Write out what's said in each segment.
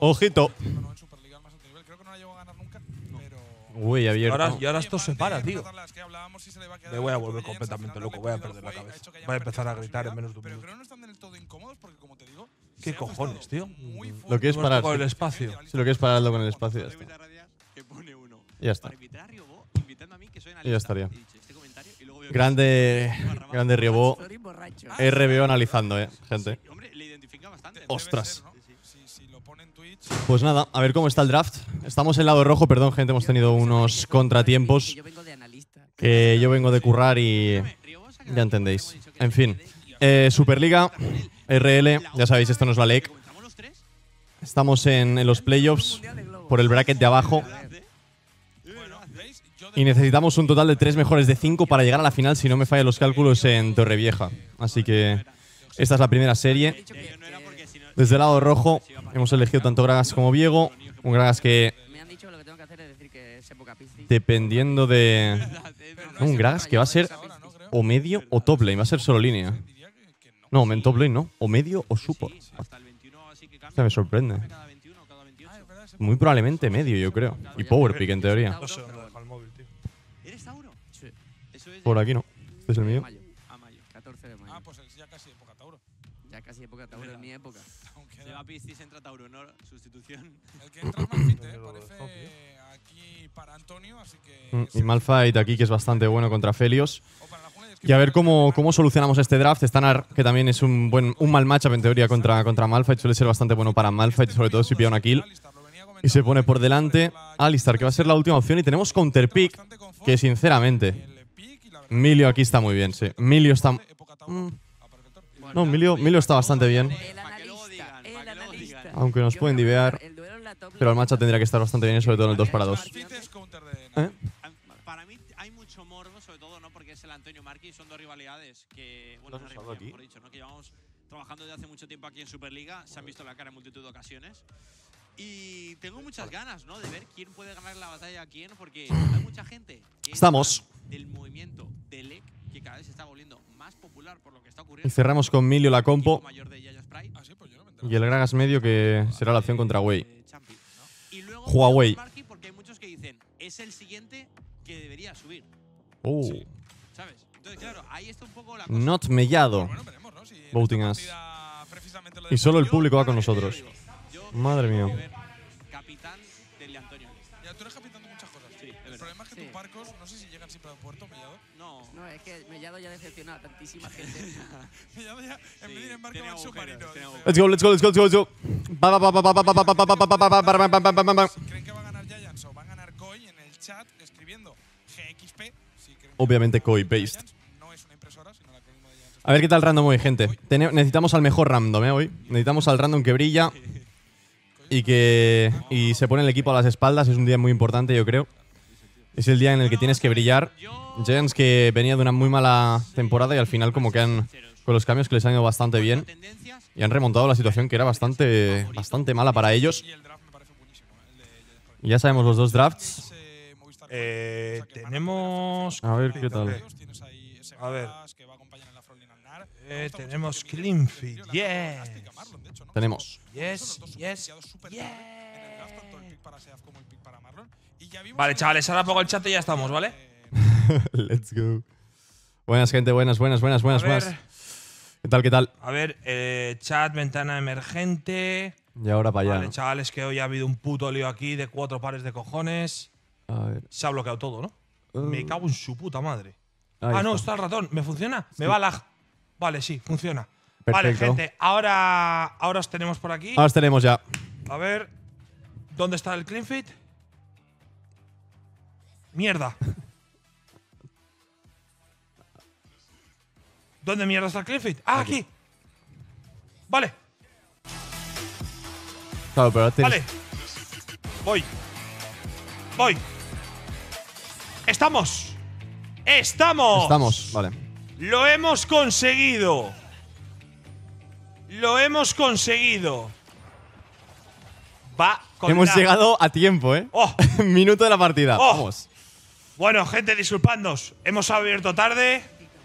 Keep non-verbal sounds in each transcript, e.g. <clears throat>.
Ojito. Uy, abierto. Ahora, y ahora esto se para, tío. Me voy a volver completamente loco, voy a perder la cabeza. Voy a empezar a gritar en menos de un minuto. ¿Qué cojones, tío? Lo que es parar. Con el espacio. Sí, lo que es pararlo con el espacio. Ya está. Ya está. Y ya estaría. Grande, grande Riobó. RBO analizando, eh, gente. Ostras. Pues nada, a ver cómo está el draft. Estamos en lado rojo, perdón, gente, hemos tenido unos contratiempos. Que yo vengo de currar y ya entendéis. En fin, eh, Superliga, RL, ya sabéis, esto no es la LEC. Estamos en, en los playoffs por el bracket de abajo y necesitamos un total de tres mejores de cinco para llegar a la final, si no me fallan los cálculos, en Torrevieja. Así que esta es la primera serie. Desde el lado rojo hemos elegido tanto Gragas como Viego. Un Gragas que... Dependiendo de... No, un Gragas que va a ser o medio o top lane. Va a ser solo línea. No, en top lane no. O medio o support. Esta me sorprende. Muy probablemente medio, yo creo. Y power pick, en teoría. Por aquí no. Este es el mío. Ah, pues ya casi época Tauro. Ya casi época Tauro, en mi época. Aunque Se va a Piscis, entra Tauro, ¿no? Sustitución. el que entra es Malfite, ¿eh? Parece aquí para Antonio, así que. Mm, Y Malfight aquí, que es bastante bueno contra Felios. Y a ver cómo, cómo solucionamos este draft. Stanar, que también es un buen un mal matchup en teoría contra, contra Malfight. Suele ser bastante bueno para Malfight, sobre todo si pilla una kill. Y se pone por delante la- Alistar, que va a ser la última opción. Y tenemos counter pick, bastante confort, que sinceramente, Milio aquí está muy bien, sí. Milio está. Mm. No, Milio, Milio está bastante bien. El Para que luego analista, digan, el para que luego analista. digan. Aunque nos pueden divear. Pero el matchup tendría que estar bastante bien, sobre todo en el 2 para 2. Malfite es counter de. ¿Eh? Para mí hay mucho morbo, sobre todo no porque es el Antonio Marqui, son dos rivalidades que, bueno, ¿Lo has una usado rivalidad, aquí? mejor dicho, ¿no? que llevamos trabajando desde hace mucho tiempo aquí en Superliga, se han visto la cara en multitud de ocasiones. Y tengo muchas ganas, ¿no? De ver quién puede ganar la batalla a quién, porque hay mucha gente que es Estamos. del movimiento del LEC, que cada vez se está volviendo más popular por lo que está Y ocurriendo. cerramos con Milio la compo. mayor de Yaya Sprite. Ah, sí, pues yo no me enteraba. Y el Gragas medio, que será la opción contra. Eh, Huawei. tenemos Marquis porque hay muchos que dicen, es el siguiente que debería subir, Oh. ¿sabes? Entonces, claro, ahí está un poco la cosa. Not mellado. Bueno, veremos, ¿no? Si en Voting us. Y solo el público va con nosotros. Madre mía. Mellado ya ha decepcionado a tantísima gente. Me Mellado ya, en vez de ir en barco, va en submarino. Let's go, let's go, let's go, let's go. ¿Creen que va a ganar Giants o va a ganar Koi en el chat escribiendo GXP? Obviamente Koi based. A ver qué tal random hoy, gente. necesitamos al mejor random, ¿eh? Hoy. Necesitamos al random que brilla y que y se pone el equipo a las espaldas. Es un día muy importante, yo creo. Es el día en el que tienes que brillar Gens que venía de una muy mala temporada y al final como que han, con los cambios que les han ido bastante bien y han remontado la situación que era bastante, bastante mala para ellos. Ya sabemos los dos drafts. Eh, tenemos... A ver qué tal. A ver. Eh, tenemos Cleanfit. Yes. Tenemos. Yes, yes, yes. Vale, chavales, ahora pongo el chat y ya estamos, ¿vale? <laughs> Let's go. Buenas, gente. Buenas, buenas, buenas, buenas, buenas. ¿Qué tal, qué tal? a ver eh, chat, ventana emergente. Y ahora para allá. Vale, chavales, que hoy ha habido un puto lío aquí de cuatro pares de cojones. A ver. Se ha bloqueado todo, ¿no? Uh, Me cago en su puta madre. ahí ah, no, está. el ratón. ¿Me funciona? Sí. Me va lag. Vale, sí, funciona. Vale, Perfecto. gente, ahora, ahora os tenemos por aquí. Ahora os tenemos ya. A ver, ¿dónde está el clean fit? Mierda. ¿Dónde mierda está fit? Ah, aquí. Vale, Claro, pero ahora tienes- vale. Voy. Voy. Estamos. Estamos. Estamos, vale. Lo hemos conseguido. Lo hemos conseguido. Va con Hemos la- llegado a tiempo, ¿eh? Oh, <laughs> Minuto de la partida. Oh. Vamos. bueno, gente, disculpadnos. Hemos abierto tarde.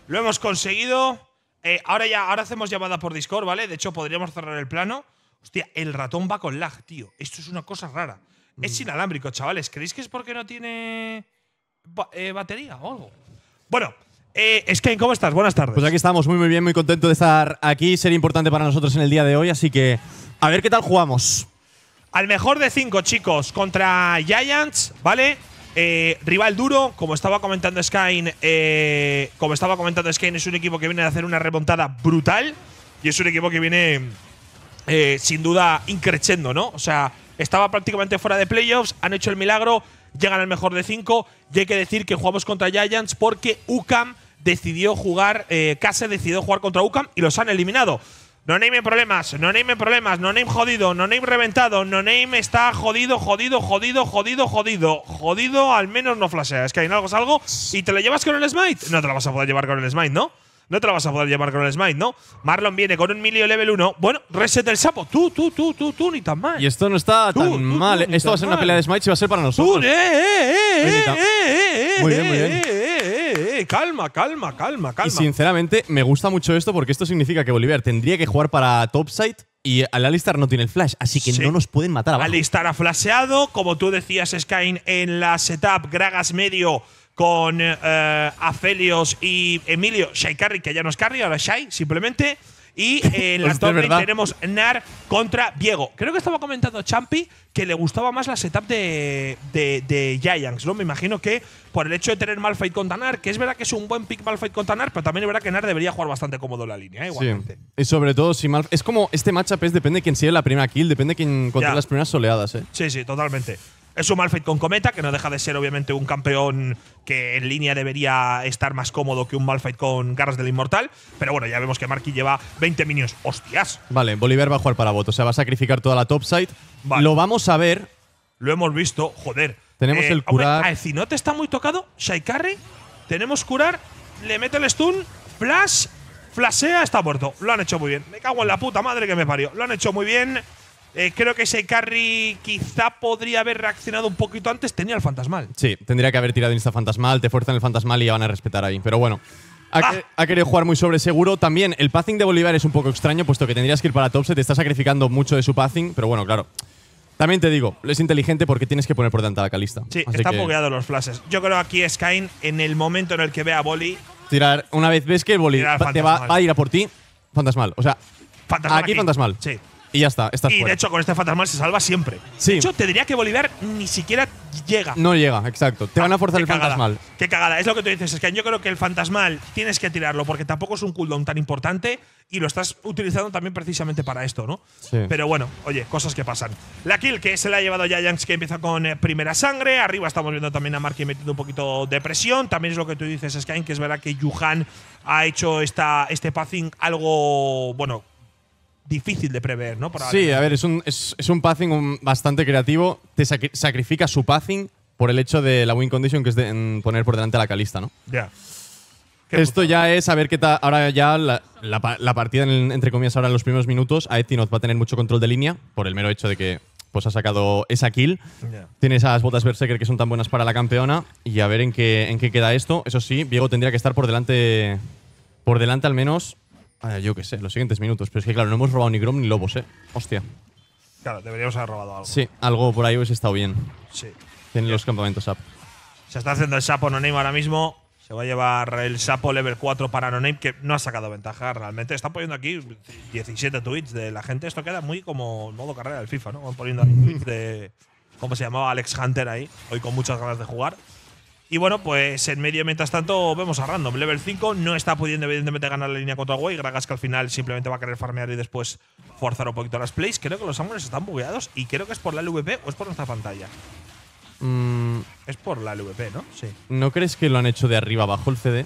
Lo hemos conseguido. Eh, ahora ya, ahora hacemos llamada por Discord, ¿vale? De hecho, podríamos cerrar el plano. Hostia, el ratón va con lag, tío. Esto es una cosa rara. Mm. Es inalámbrico, chavales. ¿Creéis que es porque no tiene ba- eh, batería o algo? Bueno, eh, Skane, ¿cómo estás? Buenas tardes. Pues aquí estamos, muy muy bien, muy contento de estar aquí. Sería importante para nosotros en el día de hoy, así que a ver qué tal jugamos. Al mejor de cinco, chicos, contra Giants, ¿vale? Eh, rival duro, como estaba comentando Skyn, eh, como estaba comentando es un equipo que viene a hacer una remontada brutal y es un equipo que viene eh, sin duda increchendo, ¿no? O sea, estaba prácticamente fuera de playoffs, han hecho el milagro, llegan al mejor de cinco y hay que decir que jugamos contra Giants porque UCAM decidió jugar, Case decidió jugar contra UCAM y los han eliminado. No name problemas, no name problemas, no name jodido, no name reventado, no name está jodido, jodido, jodido, jodido, jodido. Jodido al menos no flashea. Es que hay algo es algo y te lo llevas con el smite. No te lo vas a poder llevar con el smite, ¿no? No te lo vas a poder llevar con el smite, ¿no? Marlon viene con un milio level 1. Bueno, reset el sapo. Tú, tú, tú, tú, tú, ni tan mal. Y esto no está Tú, tan tú, mal. esto va a ser una pelea de smites y va a ser para nosotros. eh, eh, eh, eh, eh, eh, Muy bien, muy eh, bien. eh, eh, eh, eh, Calma, calma, calma, calma. Y sinceramente, me gusta mucho esto porque esto significa que Bolívar tendría que jugar para topside y al Alistar no tiene el flash, así que Sí. no nos pueden matar abajo. Alistar ha flasheado, como tú decías, Skyn, en la setup Gragas medio con eh, Aphelios y Emilio Shai Carry, que ya no es Carry, ahora Shai, simplemente. Y eh, <laughs> en la verdad. tenemos Nar contra Diego. Creo que estaba comentando Champi que le gustaba más la setup de, de, de Giants, ¿no? Me imagino que por el hecho de tener Malfight contra Nar, que es verdad que es un buen pick Malfight contra Nar, pero también es verdad que Nar debería jugar bastante cómodo la línea, ¿eh? Sí. igualmente. Y sobre todo, si mal. Es como este matchup es depende de quién lleve la primera kill, depende de quién contra las primeras soleadas, eh. Sí, sí, totalmente. Es un Malphite con Cometa, que no deja de ser obviamente un campeón que en línea debería estar más cómodo que un Malphite con Garras del Inmortal. Pero bueno, ya vemos que Marky lleva 20 minions. ¡Hostias! Vale, Bolívar va a jugar para bot, o sea, va a sacrificar toda la topside. Vale. Lo vamos a ver. Lo hemos visto, joder. Tenemos el hombre, curar. Aecinote está muy tocado. Shai Carry. Tenemos curar. Le mete el stun. Flash. Flashea. Está muerto. Lo han hecho muy bien. Me cago en la puta madre que me parió. Lo han hecho muy bien. Eh, creo que Shai Carry quizá podría haber reaccionado un poquito antes. Tenía el fantasmal. Sí, tendría que haber tirado insta fantasmal, te fuerzan el fantasmal y ya van a respetar ahí. Pero bueno. Ha, Ah. que- ha querido jugar muy sobre seguro. También el passing de Bolívar es un poco extraño, puesto que tendrías que ir para topset. Te está sacrificando mucho de su passing, pero bueno, claro. También te digo, es inteligente porque tienes que poner por delante a la calista. Sí, Así están bugueados los flashes. Yo creo aquí Skyn, en el momento en el que ve a Boli, Tirar, una vez ves que el Tirar va- te va, a ir a por ti, fantasmal. O sea, fantasmal. aquí fantasmal. Sí. Y ya está, estás Y de hecho, con este fantasmal se salva siempre. Sí. De hecho, te diría que Bolívar ni siquiera llega. no llega, exacto. Te van a forzar el cagada. fantasmal. Qué cagada. Es lo que tú dices, es que yo creo que el fantasmal tienes que tirarlo porque tampoco es un cooldown tan importante y lo estás utilizando también precisamente para esto, ¿no? Sí. Pero bueno, oye, cosas que pasan. La kill que se la ha llevado Giants que empieza con eh, primera sangre. Arriba estamos viendo también a Marky metiendo un poquito de presión. También es lo que tú dices, Skyn, que es verdad que Yuhan ha hecho esta, este passing algo, bueno, difícil de prever, ¿no? Sí, a ver, es un, es, es un passing un- bastante creativo. Te sacri- sacrifica su passing por el hecho de la win condition, que es de poner por delante a la calista, ¿no? Ya. Esto ya es a ver qué tal. Ahora ya la, la pa- la partida, en- entre comillas, ahora en los primeros minutos, Aetinoth va a tener mucho control de línea por el mero hecho de que pues, ha sacado esa kill. Tiene esas botas Berserker que son tan buenas para la campeona. Y a ver en qué, en qué queda esto. Eso sí, Diego tendría que estar por delante. Por delante al menos. Eh, yo qué sé, los siguientes minutos. Pero es que, claro, no hemos robado ni Grom ni Lobos, ¿eh? Hostia. Claro, deberíamos haber robado algo. Sí, algo por ahí hubiese estado bien. Sí. Tienen los campamentos up. Se está haciendo el sapo no name ahora mismo. Se va a llevar el sapo level 4 para no name, que no ha sacado ventaja realmente. Están poniendo aquí 17 tweets de la gente. Esto queda muy como modo carrera del FIFA, ¿no? Van poniendo tweets de. ¿Cómo se llamaba? Alex Hunter ahí. Hoy con muchas ganas de jugar. Y bueno, pues en medio, mientras tanto, vemos a Random. Level 5 no está pudiendo, evidentemente, ganar la línea contra Way. Gragas que al final simplemente va a querer farmear y después forzar un poquito las plays. Creo que los ángulos están bugueados y creo que es por la LVP o es por nuestra pantalla. Mm, Es por la LVP, ¿no? Sí. ¿No crees que lo han hecho de arriba abajo el CD?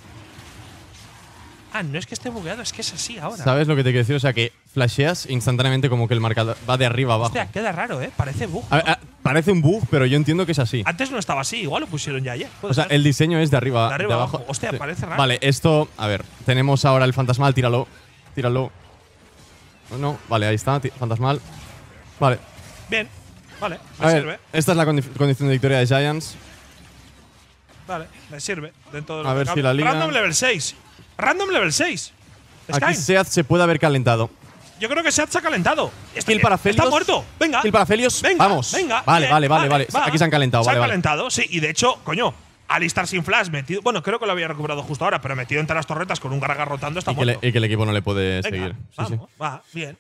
Ah, no es que esté bugueado, es que es así ahora. ¿Sabes lo que te quiero decir? O sea, que flasheas instantáneamente como que el marcador va de arriba abajo. Hostia, queda raro, ¿eh? Parece bug. A ver, a- parece un bug, pero yo entiendo que es así. Antes no estaba así, igual lo pusieron ya ayer. O sea, ser. el diseño es de arriba, De arriba abajo. Hostia, parece raro. Vale, esto, a ver, tenemos ahora el fantasmal, tíralo, tíralo. No, vale, ahí está, fantasmal. Vale, Bien, vale, me a ver, sirve. esta es la condi- condición de victoria de Giants. Vale, me sirve. Dentro de A ver si la liga- Random level 6. Random level 6. Aquí. Seath se puede haber calentado. Yo creo que Seat se ha calentado. Está, Kill para está muerto. Venga. Kill para Felios. Venga, Vamos. Venga. Vale, vale, vale, vale. va. Aquí se han calentado, Se vale, han vale. calentado, sí. Y de hecho, coño, Alistar sin flash metido. Bueno, creo que lo había recuperado justo ahora, pero metido entre las torretas con un Garga rotando está Y que, le- muerto. y que el equipo no le puede Venga, seguir. Sí, sí. vamos, va, bien.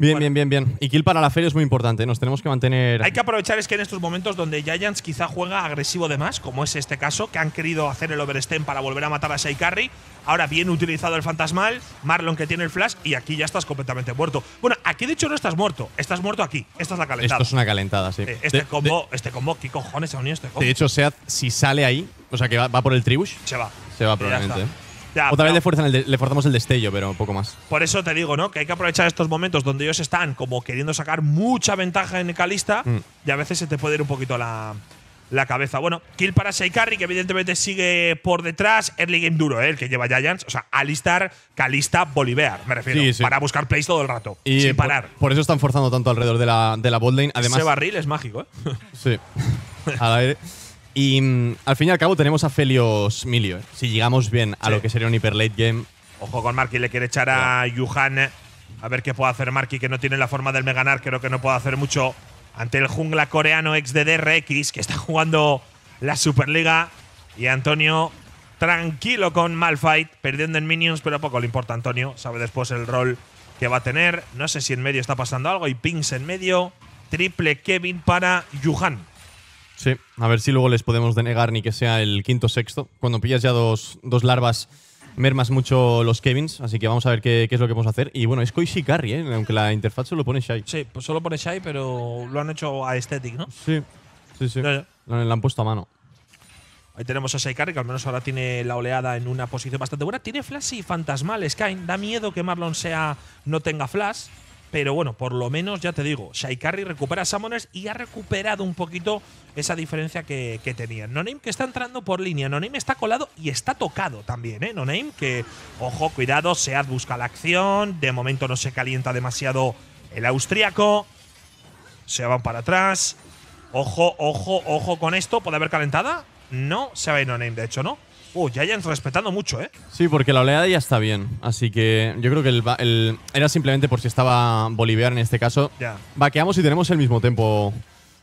Bien, Bueno. bien, bien, bien. Y kill para la feria es muy importante. Nos tenemos que mantener. Hay que aprovechar es que en estos momentos donde Giants quizá juega agresivo de más, como es este caso, que han querido hacer el overstem para volver a matar a Shai Carry. Ahora bien utilizado el fantasmal, Marlon que tiene el flash y aquí ya estás completamente muerto. Bueno, aquí de hecho no estás muerto, estás muerto aquí. Esta es la calentada. Esto es una calentada, sí. Eh, este De- combo, este combo, ¿qué cojones ha unido este combo? De, hecho, Seat, si sale ahí, o sea que va, va por el tribush, se va. se va probablemente. Ya, Otra vez le, fuerzan el de- le forzamos el destello, pero poco más. Por eso te digo, ¿no? Que hay que aprovechar estos momentos donde ellos están como queriendo sacar mucha ventaja en Calista Mm. y a veces se te puede ir un poquito la, la cabeza. Bueno, kill para Shaikarri, que evidentemente sigue por detrás. Early game duro, ¿eh? El que lleva Giants. O sea, Alistar, Calista, Bolivar, me refiero. Sí, sí. Para buscar plays todo el rato. Y sin por- parar. Por, eso están forzando tanto alrededor de la, de la botlane. Además, Ese barril es mágico, ¿eh? Sí. <laughs> Al aire. Y mm, al fin y al cabo tenemos a Felios Milio. ¿eh? Si llegamos bien a Sí. lo que sería un hiper late game, Ojo con Marky, le quiere echar a Yuhan. A ver qué puede hacer Marky, que no tiene la forma del Meganar. Creo que no puede hacer mucho ante el jungla coreano ex de DRX, que está jugando la Superliga. Y Antonio, tranquilo con Malfight, perdiendo en minions, pero poco le importa a Antonio. Sabe después el rol que va a tener. No sé si en medio está pasando algo. Hay pings en medio. Triple Kevin para Yuhan. Sí. A ver si luego les podemos denegar ni que sea el quinto sexto. Cuando pillas ya dos, dos larvas, mermas mucho los Kevins. Así que vamos a ver qué, qué es lo que vamos a hacer. Y bueno, es Koishi Carry, ¿eh? aunque la interfaz se lo pone Shai. Sí, pues solo pone Shai, pero lo han hecho a Aesthetic, ¿no? Sí, sí, sí. Ya, ya. La, han puesto a mano. Ahí tenemos a Shaikari, que al menos ahora tiene la oleada en una posición bastante buena. Tiene flash y fantasmal, Skyne. Da miedo que Marlon sea no tenga flash. Pero bueno, por lo menos ya te digo, Shaikari recupera Summoners y ha recuperado un poquito esa diferencia que, que tenía. Noname que está entrando por línea. Noname está colado y está tocado también, ¿eh? Noname que, ojo, cuidado, Sead busca la acción. De momento no se calienta demasiado el austriaco. Se van para atrás. Ojo, ojo, ojo con esto. ¿Puede haber calentada? No, se va a ir no name, de hecho, ¿no? Uh, Giants respetando mucho, ¿eh? Sí, porque la oleada ya está bien. Así que yo creo que el, el- era simplemente por si estaba Boliviar en este caso. Ya. Vaqueamos y tenemos el mismo tempo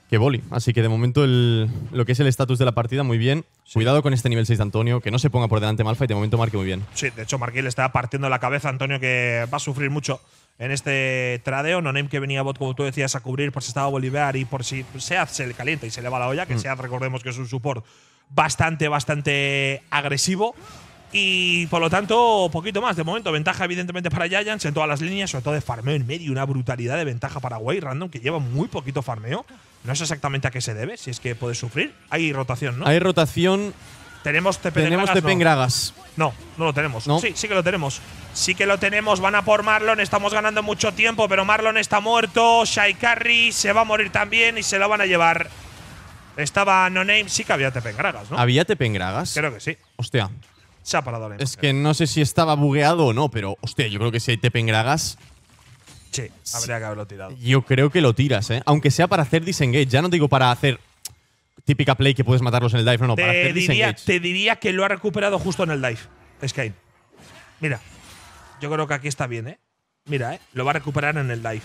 que Boli. Así que de momento el- lo que es el estatus de la partida, muy bien. Cuidado con este nivel 6 de Antonio, que no se ponga por delante Malfa y de momento marque muy bien. Sí, de hecho, Marquín le está partiendo la cabeza a Antonio, que va a sufrir mucho en este tradeo. No name que venía bot, como tú decías, a cubrir por si estaba Bolivar y por si Sead se le calienta y se le va la olla, que Sead, recordemos que es un support bastante, bastante agresivo. Y por lo tanto, poquito más. De momento, ventaja evidentemente para Giants en todas las líneas, sobre todo de farmeo en medio. Una brutalidad de ventaja para Way Random, que lleva muy poquito farmeo. No sé exactamente a qué se debe, si es que puede sufrir. Hay rotación, ¿no? Hay rotación, Tenemos TP tenemos TP en no. Gragas. No, no lo tenemos. ¿No? Sí, sí que lo tenemos. Sí que lo tenemos. Van a por Marlon. Estamos ganando mucho tiempo, pero Marlon está muerto. Shai Carry se va a morir también y se lo van a llevar. Estaba No Name. Sí que había TP en Gragas, ¿no? ¿Había TP en Gragas? Creo que sí. Hostia, Se ha parado la es que no sé si estaba bugueado o no, pero hostia, yo creo que si hay TP en Gragas, Sí, habría que haberlo tirado. yo creo que lo tiras, ¿eh? Aunque sea para hacer disengage. Ya no digo para hacer típica play que puedes matarlos en el dive, no, no, para Te hacer diría, disengage. te diría que lo ha recuperado justo en el dive. Sky. Mira. Yo creo que aquí está bien, ¿eh? Mira, ¿eh? Lo va a recuperar en el dive.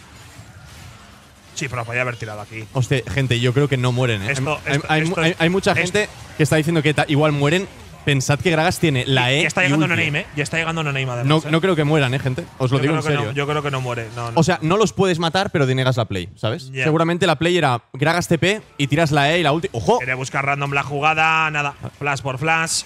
Sí, pero podía haber tirado aquí. Hostia, gente, yo creo que no mueren. ¿eh? Esto- hay, esto- hay- esto- hay- hay mucha gente que está diciendo que igual mueren. Pensad que Gragas tiene la E. ya está y llegando. No Name, ¿eh? Ya está llegando No Name, además. No, ¿eh? no creo que mueran, ¿eh, gente? Os lo yo digo en serio. no, yo creo que no muere. No, o sea, no los puedes matar, pero denegas la play, ¿sabes? Seguramente la play era Gragas TP y tiras la E y la ulti. ¡Ojo! Quería buscar random la jugada, nada. Flash por flash.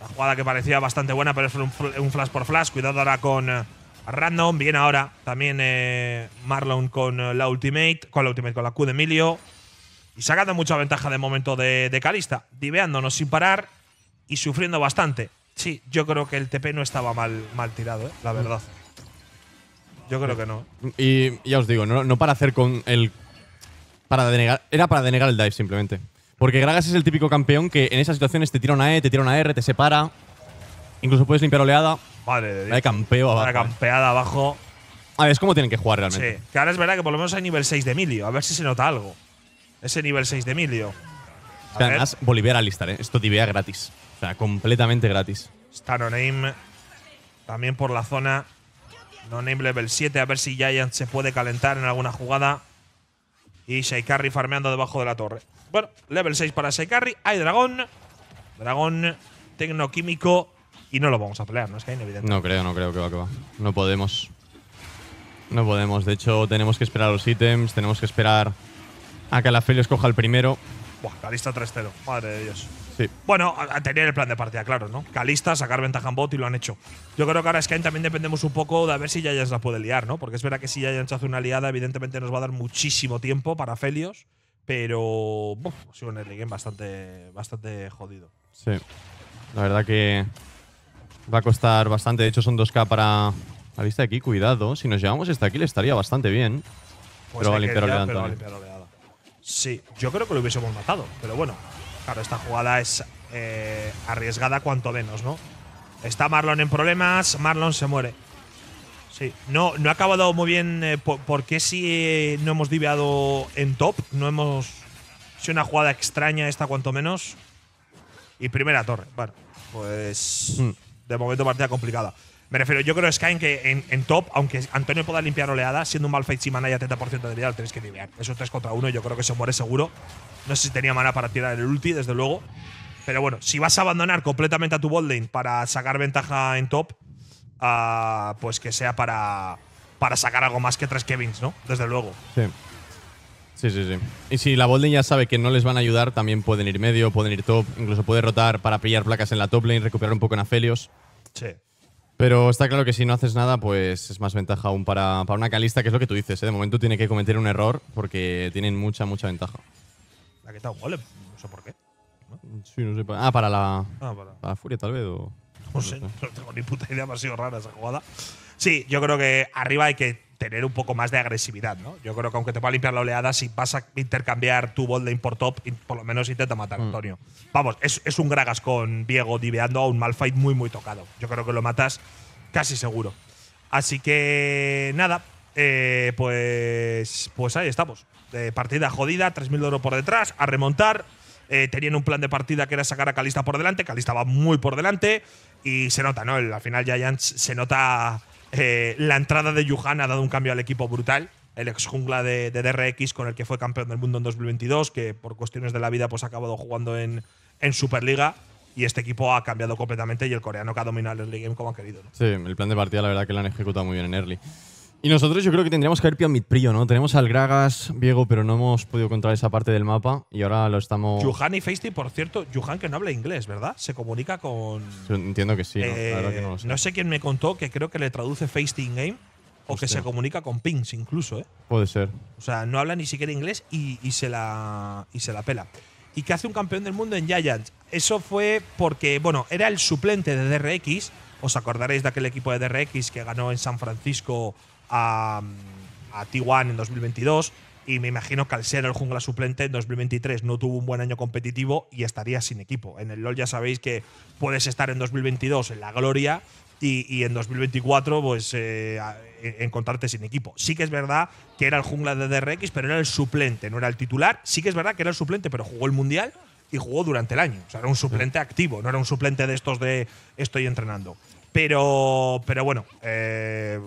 La jugada que parecía bastante buena, pero es un flash por flash. Cuidado ahora con eh, random. Bien ahora. También eh, Marlon con eh, la ultimate. Con la ultimate, con la Q de Emilio. Y sacando mucha ventaja de momento de, de Calista. Diveándonos sin parar y sufriendo bastante. Sí, yo creo que el TP no estaba mal, mal tirado, eh, la verdad. Yo creo que no. Y ya os digo, no, no para hacer con el. Para denegar. Era para denegar el dive simplemente. Porque Gragas es el típico campeón que en esas situaciones te tira una E, te tira una R, te separa. Incluso puedes limpiar oleada. Madre de Dios. Vaya campeo abajo. Vaya campeada abajo. A ver, es como tienen que jugar realmente. Sí, que ahora es verdad que por lo menos hay nivel 6 de Emilio. A ver si se nota algo. Ese nivel 6 de Emilio. A además, Bolivar alistar, ¿eh? Esto tibia gratis. O sea, completamente gratis. está No Name. También por la zona. No name level 7, a ver si Giant se puede calentar en alguna jugada. Y Shaikarri farmeando debajo de la torre. Bueno, level 6 para Shaikarri. Hay dragón. Dragón tecnoquímico. Y no lo vamos a pelear, ¿no? Es que evidente. No creo, no creo que va, que va. No podemos. No podemos. De hecho, tenemos que esperar a los ítems, tenemos que esperar a que la Feli escoja el primero. Buah, Calista 3-0. Madre de Dios. Sí. Bueno, a, a tener el plan de partida, claro, ¿no? Calista, sacar ventaja en bot y lo han hecho. Yo creo que ahora Skyne también dependemos un poco de a ver si Giants la puede liar, ¿no? Porque es verdad que si Giants hace una liada, evidentemente nos va a dar muchísimo tiempo para Felios. Pero. Buf, ha sido un early game bastante, bastante jodido. Sí. La verdad que va a costar bastante. De hecho, son 2K para la lista de aquí. Cuidado. Si nos llevamos esta kill estaría bastante bien. Pero va a hay que limpiar liar, oleada, pero va a Antonio. limpiar oleada. Sí, yo creo que lo hubiésemos matado. Pero bueno, claro, esta jugada es eh, arriesgada cuanto menos, ¿no? Está Marlon en problemas, Marlon se muere. Sí, no, no ha acabado muy bien. eh, por, ¿Por qué si eh, no hemos diveado en top? No hemos. sido una jugada extraña esta, cuanto menos. Y primera torre. Bueno, pues. Hmm. De momento partida complicada. Me refiero, yo creo, Skyne, que en, en top, aunque Antonio pueda limpiar oleada, siendo un Malphite sin mana y a 30% de vida, lo tenéis que divear. Eso 3 contra 1, yo creo que se muere seguro. No sé si tenía mana para tirar el ulti, desde luego. Pero bueno, si vas a abandonar completamente a tu botlane para sacar ventaja en top, ah, pues que sea para, para sacar algo más que tres Kevins, ¿no? Desde luego. Sí. Sí, sí, sí. Y si la Bolden ya sabe que no les van a ayudar, también pueden ir medio, pueden ir top, incluso puede rotar para pillar placas en la top lane, recuperar un poco en Aphelios. Sí. Pero está claro que si no haces nada, pues es más ventaja aún para, para una calista, que es lo que tú dices. ¿eh? De momento tiene que cometer un error porque tienen mucha, mucha ventaja. Le ha quitado un golem. No sé por qué. Sí, no sé. Ah, para la, Ah, para. para Furia tal vez. O, No sé, no tengo ni puta idea, me ha sido rara esa jugada. Sí, yo creo que arriba hay que tener un poco más de agresividad, ¿no? Yo creo que aunque te pueda limpiar la oleada, si vas a intercambiar tu bot lane por top, in- por lo menos intenta matar a Antonio. Vamos, es, es un Gragas con Diego diveando a un Malfight muy, muy tocado. Yo creo que lo matas casi seguro. Así que, nada, eh, pues, pues ahí estamos. De partida jodida, 3.000 de oro por detrás, a remontar. Eh, tenían un plan de partida que era sacar a Calista por delante. Calista va muy por delante. Y se nota, ¿no? El- al final Giants se nota eh, la entrada de Yuhan ha dado un cambio al equipo brutal. El ex jungla de, DRX con el que fue campeón del mundo en 2022, que por cuestiones de la vida pues ha acabado jugando en, Superliga. Y este equipo ha cambiado completamente y el coreano que ha dominado el early game como ha querido. Sí, el plan de partida la verdad que lo han ejecutado muy bien en early. Y nosotros yo creo que tendríamos que haber pillado mid-prio, ¿no? Tenemos al Gragas, Viego, pero no hemos podido encontrar esa parte del mapa y ahora lo estamos… Yuhan y Feisty, por cierto, Yuhan que no habla inglés, ¿verdad? Se comunica con. Entiendo que sí, ¿no? Eh, la verdad que no lo sé. quién me contó que creo que le traduce Feisty in-game o que se comunica con pings incluso, ¿eh? Puede ser. O sea, no habla ni siquiera inglés y, y se, la, y se la pela. ¿Y qué hace un campeón del mundo en Giants? Eso fue porque, bueno, era el suplente de DRX. Os acordaréis de aquel equipo de DRX que ganó en San Francisco a, a T1 en 2022. Y me imagino que al ser el jungla suplente en 2023 no tuvo un buen año competitivo y estaría sin equipo. En el LoL ya sabéis que puedes estar en 2022 en la gloria y, y en 2024 pues eh, e- encontrarte sin equipo. Sí que es verdad que era el jungla de DRX, pero era el suplente, no era el titular. Sí que es verdad que era el suplente, pero jugó el mundial y jugó durante el año. O sea, era un suplente activo, no era un suplente de estos de estoy entrenando. Pero, pero bueno, eh,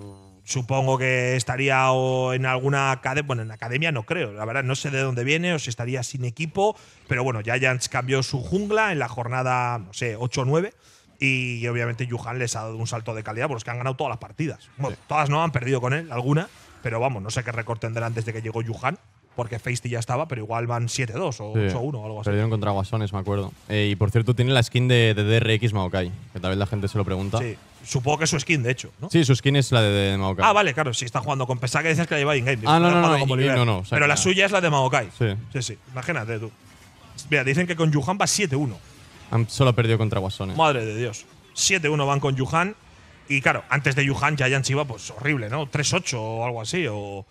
supongo que estaría o en alguna academia. Bueno, en academia no creo, la verdad, no sé de dónde viene o si estaría sin equipo. Pero bueno, Giants cambió su jungla en la jornada, no sé, 8 o 9. Y obviamente Yuhan les ha dado un salto de calidad porque es que han ganado todas las partidas. Bueno, todas no han perdido con él, alguna. Pero vamos, no sé qué récord tendrán desde que llegó Yuhan. Porque Feisty ya estaba, pero igual van 7-2 o Sí. 8-1 o algo así. Perdieron contra Guasones, me acuerdo. Eh, y por cierto, tiene la skin de, de DRX Maokai, que tal vez la gente se lo pregunta. Sí. Supongo que es su skin, de hecho, ¿no? Sí, su skin es la de, de Maokai. Ah, vale, claro, sí está jugando con Pensaba que decías que la lleva in-game. Ah, no, no, no, Bolívar. no, no, o sea, Pero la suya es la de Maokai. Sí. Sí, sí. Imagínate tú. Mira, dicen que con Yuhan va 7-1. Han- solo ha perdido contra Guasones. Madre de Dios. 7-1 van con Yuhan. Y claro, antes de Yuhan, Giants iba pues horrible, ¿no? 3-8 o algo así. O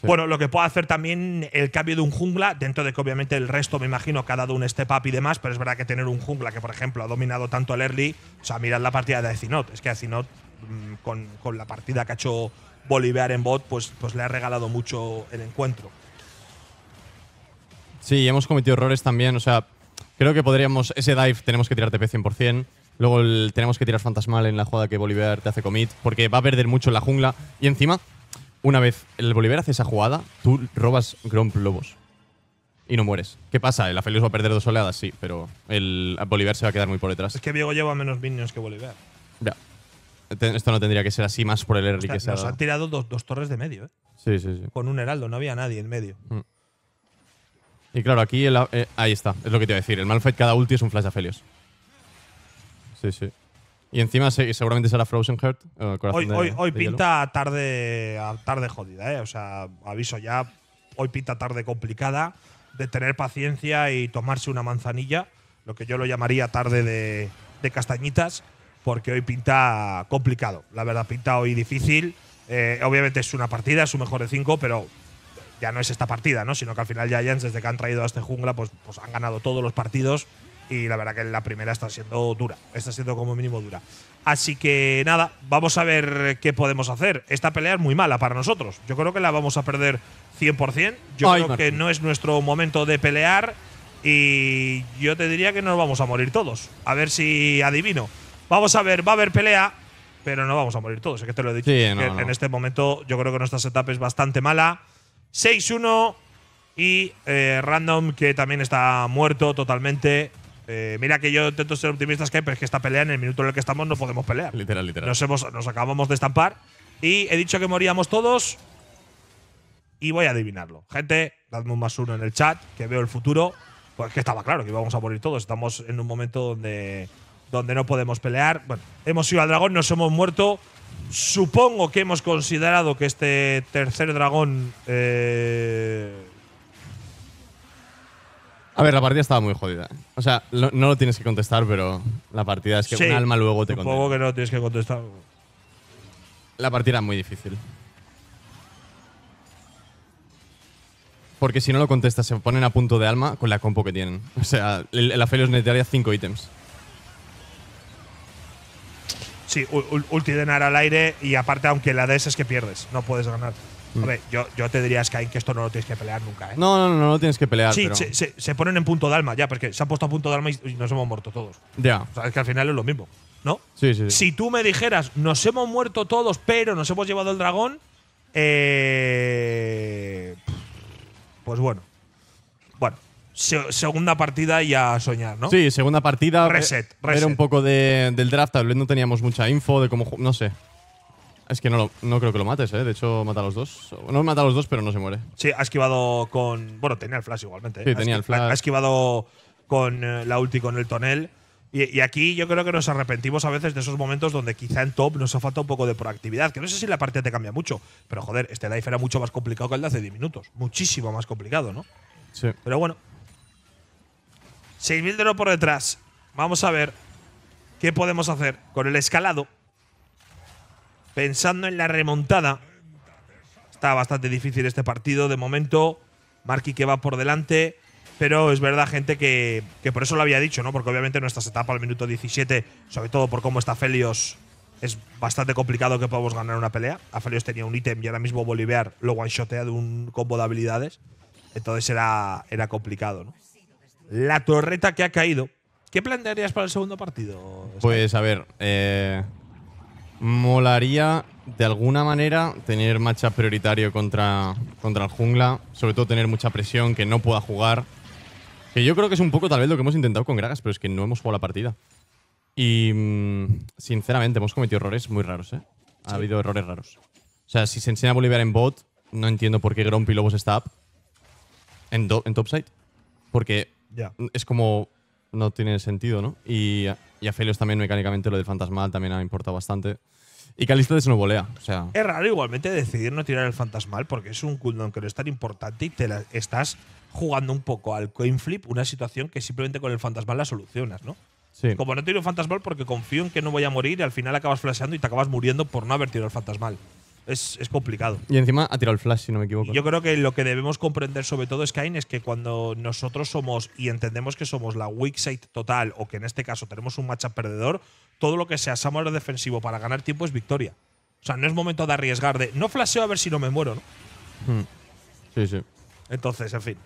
Sí. Bueno, lo que puede hacer también el cambio de un jungla, dentro de que obviamente el resto me imagino que ha dado un step up y demás, pero es verdad que tener un jungla que, por ejemplo, ha dominado tanto el early, o sea, mirad la partida de Azinot, es que Azinot, mm, con, con la partida que ha hecho Bolivar en bot, pues, pues le ha regalado mucho el encuentro. Sí, hemos cometido errores también. O sea, creo que podríamos. Ese dive tenemos que tirar TP 100%. Luego el- tenemos que tirar fantasmal en la jugada que Bolívar te hace commit, porque va a perder mucho en la jungla. Y encima, una vez el Bolívar hace esa jugada, tú robas Gromp Lobos. Y no mueres. ¿Qué pasa? El Aphelios va a perder dos oleadas, sí, pero el Bolívar se va a quedar muy por detrás. Es que Viego lleva menos minions que Bolívar. Ya. Esto no tendría que ser así más por el early Hostia, que se ha nos han tirado dos, dos torres de medio, ¿eh? Sí, sí, sí. Con un heraldo, no había nadie en medio. Y claro, aquí el- eh, ahí está, es lo que te iba a decir. El Malphite cada ulti es un flash de Aphelios. Sí, sí. Y encima se- seguramente será Frozen Heart. eh, corazón Hoy, de- hoy, hoy de hielo. pinta tarde, tarde jodida, ¿eh? O sea, aviso ya, hoy pinta tarde complicada de tener paciencia y tomarse una manzanilla, lo que yo lo llamaría tarde de, de castañitas, porque hoy pinta complicado. La verdad, pinta hoy difícil. Eh, obviamente es una partida, es un mejor de cinco, pero ya no es esta partida, ¿no? Sino que al final Giants, desde que han traído a este jungla, pues, pues han ganado todos los partidos. Y la verdad que la primera está siendo dura. Está siendo como mínimo dura. Así que nada, vamos a ver qué podemos hacer. Esta pelea es muy mala para nosotros. Yo creo que la vamos a perder 100%. Yo Ay, creo que no es nuestro momento de pelear. Y yo te diría que nos vamos a morir todos. A ver si adivino. Vamos a ver, va a haber pelea, pero no vamos a morir todos. Es que te lo he dicho. Sí, Es no, que no. En este momento yo creo que nuestra setup es bastante mala. 6-1 y eh, Random que también está muerto totalmente. Eh, mira que yo intento ser optimista, Sky, pero es que esta pelea en el minuto en el que estamos no podemos pelear. Literal, literal. Nos, hemos, nos acabamos de estampar y he dicho que moríamos todos y voy a adivinarlo. Gente, dadme un más uno en el chat, que veo el futuro. Pues que estaba claro que íbamos a morir todos. Estamos en un momento donde, donde no podemos pelear. Bueno, hemos ido al dragón, nos hemos muerto. Supongo que hemos considerado que este tercer dragón. eh, A ver, la partida estaba muy jodida. O sea, no lo tienes que contestar, pero la partida es que sí, un alma luego te Supongo condena. que no tienes que contestar. La partida es muy difícil. Porque si no lo contestas, se ponen a punto de alma con la compo que tienen. O sea, el, el Aphelios necesitaría 5 ítems. Sí, ulti de Nara al aire y aparte, aunque la des es que pierdes, no puedes ganar. Ver, yo, yo te diría, Sky, que esto no lo tienes que pelear nunca, ¿eh? No, no, no, no lo tienes que pelear. sí, pero- se, se- se ponen en punto de alma ya, porque se han puesto a punto de alma y, y nos hemos muerto todos. Ya. O sea, es que al final es lo mismo, ¿no? Sí, sí. sí. Si tú me dijeras, nos hemos muerto todos, pero nos hemos llevado el dragón, eh, pues bueno. Bueno, se- segunda partida y a soñar, ¿no? Sí, segunda partida. Reset, eh, reset. Era un poco de- del draft, tal vez no teníamos mucha info de cómo. No sé. Es que no, lo- no creo que lo mates, ¿eh? De hecho, mata a los dos. No mata a los dos, pero no se muere. Sí, ha esquivado con. Bueno, tenía el flash igualmente. ¿eh? Sí, tenía el flash. Ha esquivado con eh, la ulti con el tonel. Y, y aquí yo creo que nos arrepentimos a veces de esos momentos donde quizá en top nos ha faltado un poco de proactividad. Que no sé si la partida te cambia mucho. Pero joder, este dive era mucho más complicado que el de hace 10 minutos. Muchísimo más complicado, ¿no? Sí. Pero bueno. 6.000 de oro por detrás. Vamos a ver qué podemos hacer con el escalado. Pensando en la remontada. Está bastante difícil este partido. De momento, Marky que va por delante. Pero es verdad, gente, que, que por eso lo había dicho, ¿no? Porque obviamente nuestra etapa al minuto 17, sobre todo por cómo está Felios, es bastante complicado que podamos ganar una pelea. A Felios tenía un ítem y ahora mismo Bolivar lo one-shotea de un combo de habilidades. Entonces era, era complicado, ¿no? La torreta que ha caído. ¿Qué plantearías para el segundo partido? Pues a ver, eh, molaría de alguna manera tener matchup prioritario contra, contra el jungla, sobre todo tener mucha presión, que no pueda jugar. Que yo creo que es un poco tal vez lo que hemos intentado con Gragas, pero es que no hemos jugado la partida. Y mm, sinceramente hemos cometido errores muy raros, ¿eh? Ha habido errores raros. O sea, si se enseña a Bolívar en bot, no entiendo por qué Grumpy Lobos está up en, en topside. Porque es como. No tiene sentido, ¿no? Y, y a Felios también, mecánicamente, lo del fantasmal también ha importado bastante. Y Calistes no volea. O sea. Es raro igualmente decidir no tirar el fantasmal porque es un cooldown que no es tan importante y te la- estás jugando un poco al coin flip, una situación que simplemente con el fantasmal la solucionas, ¿no? Sí. Como no tiro el fantasmal porque confío en que no voy a morir y al final acabas flasheando y te acabas muriendo por no haber tirado el fantasmal. Es, es complicado. Y encima ha tirado el flash, si no me equivoco. Yo creo que lo que debemos comprender sobre todo, Skyne, es que cuando nosotros somos y entendemos que somos la weak side total o que en este caso tenemos un matchup perdedor, todo lo que sea Samuel defensivo para ganar tiempo es victoria. O sea, no es momento de arriesgar de no flasheo a ver si no me muero, ¿no? Hmm. Sí, sí. Entonces, en fin.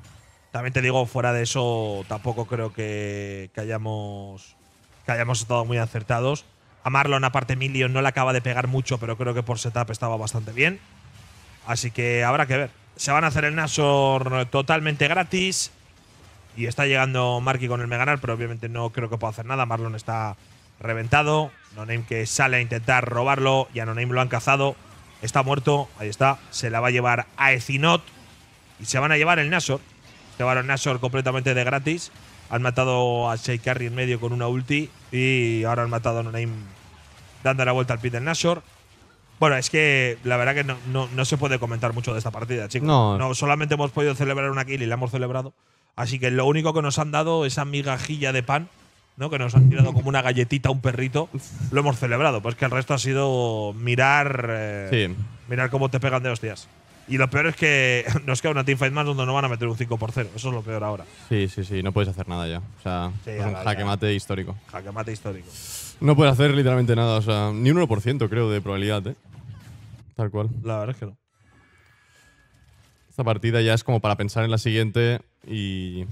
También te digo, fuera de eso, tampoco creo que, que hayamos que hayamos estado muy acertados. A Marlon, aparte Emilio, no le acaba de pegar mucho, pero creo que por setup estaba bastante bien. Así que habrá que ver. Se van a hacer el Nashor totalmente gratis. Y está llegando Marky con el Meganar, pero obviamente no creo que pueda hacer nada. Marlon está reventado. No Name que sale a intentar robarlo. Y a No Name lo han cazado. Está muerto. Ahí está. Se la va a llevar a Ecinot. Y se van a llevar el Nashor. Se llevaron Nashor completamente de gratis. Han matado a Shea Carry en medio con una ulti. Y ahora han matado a No Name dando la vuelta al pit del Nashor. Bueno, es que la verdad que no, no- no se puede comentar mucho de esta partida, chicos. No. solamente hemos podido celebrar una kill y la hemos celebrado. Así que lo único que nos han dado, esa migajilla de pan, ¿no? Que nos han tirado como una galletita a un perrito, lo hemos celebrado. Pues que el resto ha sido mirar. eh, Sí. Mirar cómo te pegan de hostias. Y lo peor es que <laughs> nos queda una teamfight más donde no van a meter un 5 por 0. Eso es lo peor ahora. Sí, sí, sí, no puedes hacer nada ya. O sea, Sí, es un jaque mate histórico. Jaque mate histórico. No puedes hacer literalmente nada, o sea, ni un 1% creo de probabilidad, ¿eh? Tal cual. La verdad es que no. Esta partida ya es como para pensar en la siguiente y.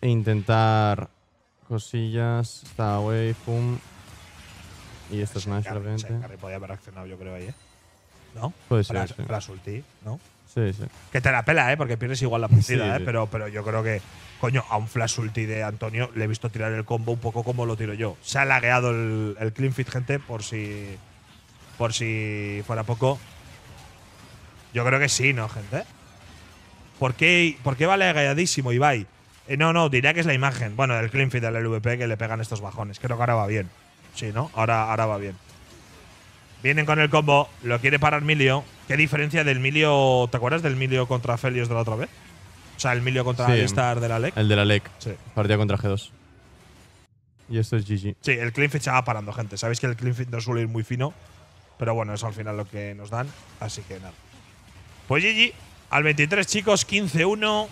E intentar cosillas. Está away, pum. Y esto es Nash, Carry, obviamente. sí, Carry podía haber accionado, yo creo, ahí, ¿eh? ¿No? Puede ser, Flash, sí. ulti, ¿no? Sí, sí. Que te la pela, ¿eh? Porque pierdes igual la partida, Sí, ¿eh? sí. Pero, pero yo creo que, coño, a un flash ulti de Antonio le he visto tirar el combo un poco como lo tiro yo. Se ha lagueado el, el clean fit, gente, por si. Por si fuera poco. Yo creo que sí, ¿no, gente? ¿Por qué, por qué va lagueadísimo Ibai? Eh, no, no, diría que es la imagen. Bueno, del clean fit del LVP que le pegan estos bajones. Creo que ahora va bien. Sí, ¿no? Ahora, ahora va bien. Vienen con el combo, lo quiere parar Milio. ¿Qué diferencia del Milio? ¿Te acuerdas del Milio contra Felios de la otra vez? O sea, el Milio contra Sí. Alistar de la LEC. El de la LEC. Sí. Partida contra G2. Y esto es GG. Sí, el clean se va parando, gente. Sabéis que el clean no suele ir muy fino. Pero bueno, eso al final lo que nos dan. Así que nada. Pues GG. Al 23, chicos, 15-1.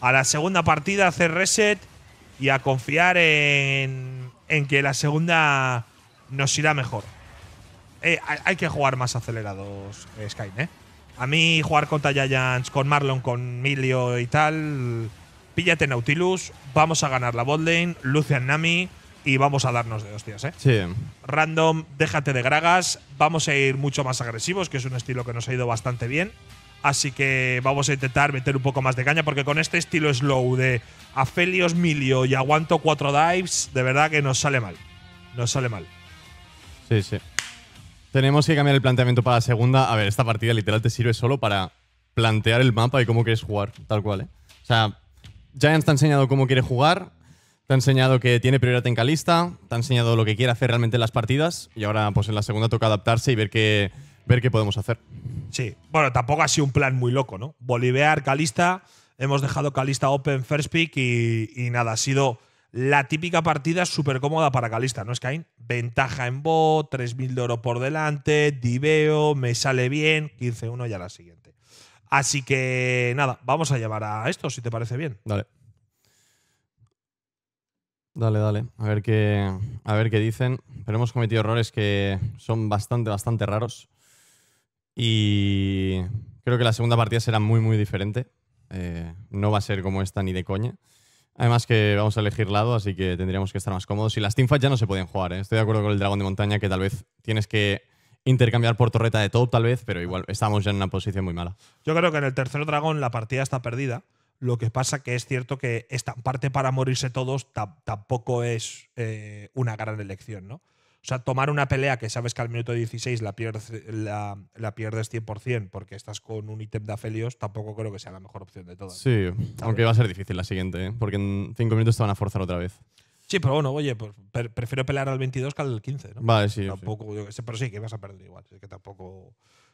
A la segunda partida, hacer reset. Y a confiar en, en que la segunda nos irá mejor. Eh, hay, que jugar más acelerados, eh, Skyne, ¿eh? A mí jugar contra Giants, con Marlon, con Milio y tal. Píllate Nautilus, vamos a ganar la botlane, Lucian Nami y vamos a darnos de hostias, ¿eh? Sí. Random, déjate de gragas, vamos a ir mucho más agresivos, que es un estilo que nos ha ido bastante bien. Así que vamos a intentar meter un poco más de caña, porque con este estilo slow de Aphelios Milio y aguanto cuatro dives, de verdad que nos sale mal. Nos sale mal. Sí, sí. Tenemos que cambiar el planteamiento para la segunda. A ver, esta partida literal te sirve solo para plantear el mapa y cómo quieres jugar, tal cual, ¿eh? O sea, Giants te ha enseñado cómo quiere jugar, te ha enseñado que tiene prioridad en Calista, te ha enseñado lo que quiere hacer realmente en las partidas y ahora pues en la segunda toca adaptarse y ver qué, ver qué podemos hacer. Sí. Bueno, tampoco ha sido un plan muy loco, ¿no? Bolivear, Calista. Hemos dejado Calista Open First Pick y, y nada, ha sido la típica partida súper cómoda para Calista, ¿no, Skyne? Ventaja en bot, 3.000 de oro por delante, diveo, me sale bien, 15-1 ya la siguiente. Así que nada, vamos a llevar a esto, si te parece bien. Dale. Dale, dale. A ver qué, a ver qué dicen. Pero hemos cometido errores que son bastante, bastante raros. Y creo que la segunda partida será muy, muy diferente. Eh, no va a ser como esta ni de coña. Además que vamos a elegir lado, así que tendríamos que estar más cómodos. Y las teamfights ya no se pueden jugar. ¿eh? Estoy de acuerdo con el dragón de montaña que tal vez tienes que intercambiar por torreta de top, tal vez, pero igual estamos ya en una posición muy mala. Yo creo que en el tercer dragón la partida está perdida. Lo que pasa que es cierto que esta parte para morirse todos ta- tampoco es eh, una gran elección, ¿no? O sea, tomar una pelea que sabes que al minuto 16 la pierdes, la, la pierdes 100% porque estás con un ítem de Aphelios, tampoco creo que sea la mejor opción de todas. Sí, aunque va a ser difícil la siguiente, ¿eh? porque en cinco minutos te van a forzar otra vez. Sí, pero bueno, oye, pues pre- prefiero pelear al 22 que al 15, ¿no? Vale, sí. sí. tampoco, yo qué sé, pero sí, que vas a perder igual. Es que tampoco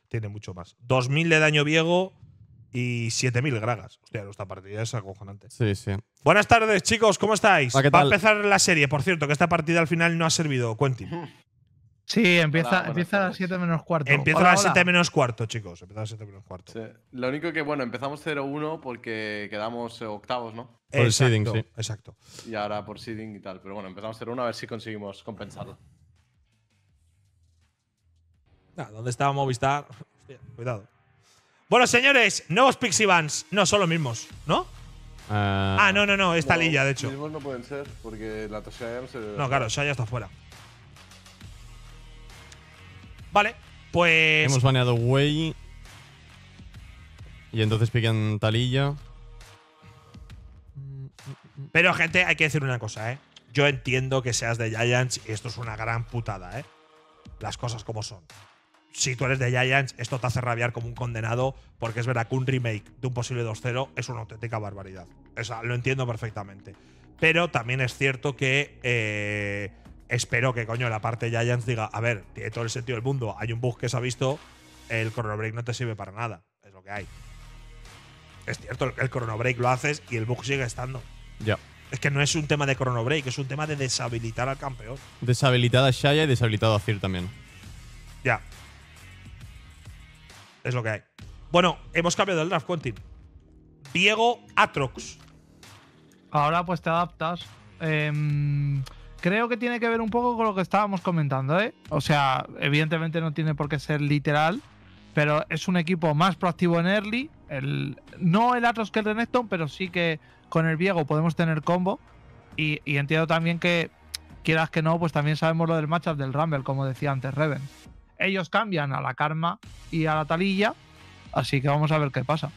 tiene mucho más. 2.000 de daño viego y 7.000 gragas. Hostia, esta partida es acojonante. Sí, sí. Buenas tardes, chicos, ¿cómo estáis? Hola, ¿qué Va a empezar la serie, por cierto, que esta partida al final no ha servido, Quentin. Sí, empieza, Hola, empieza a las tardes. 7 menos cuarto. Empieza Hola, a las hola. 7 menos cuarto, chicos. Empieza a las 7 menos cuarto. Sí. Lo único que, bueno, empezamos 0-1 porque quedamos eh, octavos, ¿no? Por el seeding, sí. exacto. Y ahora por seeding y tal. Pero bueno, empezamos 0-1 a ver si conseguimos compensarlo. Ah, ¿Dónde estaba Movistar? Hostia, cuidado. Bueno, señores, nuevos Pixie Vans. No, son los mismos, ¿no? Ah, Ah, no, no, no, es Talilla, de hecho. Mismos no pueden ser, porque la Toshia no se. No, claro, Shaya está fuera. Vale, pues. Hemos baneado Wei. Y entonces pican Talilla. Pero, gente, hay que decir una cosa, ¿eh? Yo entiendo que seas de Giants y esto es una gran putada, ¿eh? Las cosas como son. Si tú eres de Giants, esto te hace rabiar como un condenado, porque es verdad que un remake de un posible 2-0 es una auténtica barbaridad. O sea, lo entiendo perfectamente. Pero también es cierto que eh, espero que, coño, la parte de Giants diga: A ver, tiene todo el sentido del mundo, hay un bug que se ha visto, el Chrono Break no te sirve para nada. Es lo que hay. Es cierto, el- Chrono Break lo haces y el bug sigue estando. Ya. Es que no es un tema de Chrono Break, es un tema de deshabilitar al campeón. Deshabilitada Shaya y deshabilitado Azir también. Ya. Es lo que hay. Bueno, hemos cambiado el draft, Quentin. Diego Atrox. Ahora pues te adaptas. Em, creo que tiene que ver un poco con lo que estábamos comentando, ¿eh? O sea, evidentemente no tiene por qué ser literal, pero es un equipo más proactivo en early. El, no el Atrox que el Renekton, pero sí que con el Viego podemos tener combo. Y, y entiendo también que, quieras que no, pues también sabemos lo del matchup del Rumble, como decía antes Reven. Ellos cambian a la Karma y a la Talilla, así que vamos a ver qué pasa.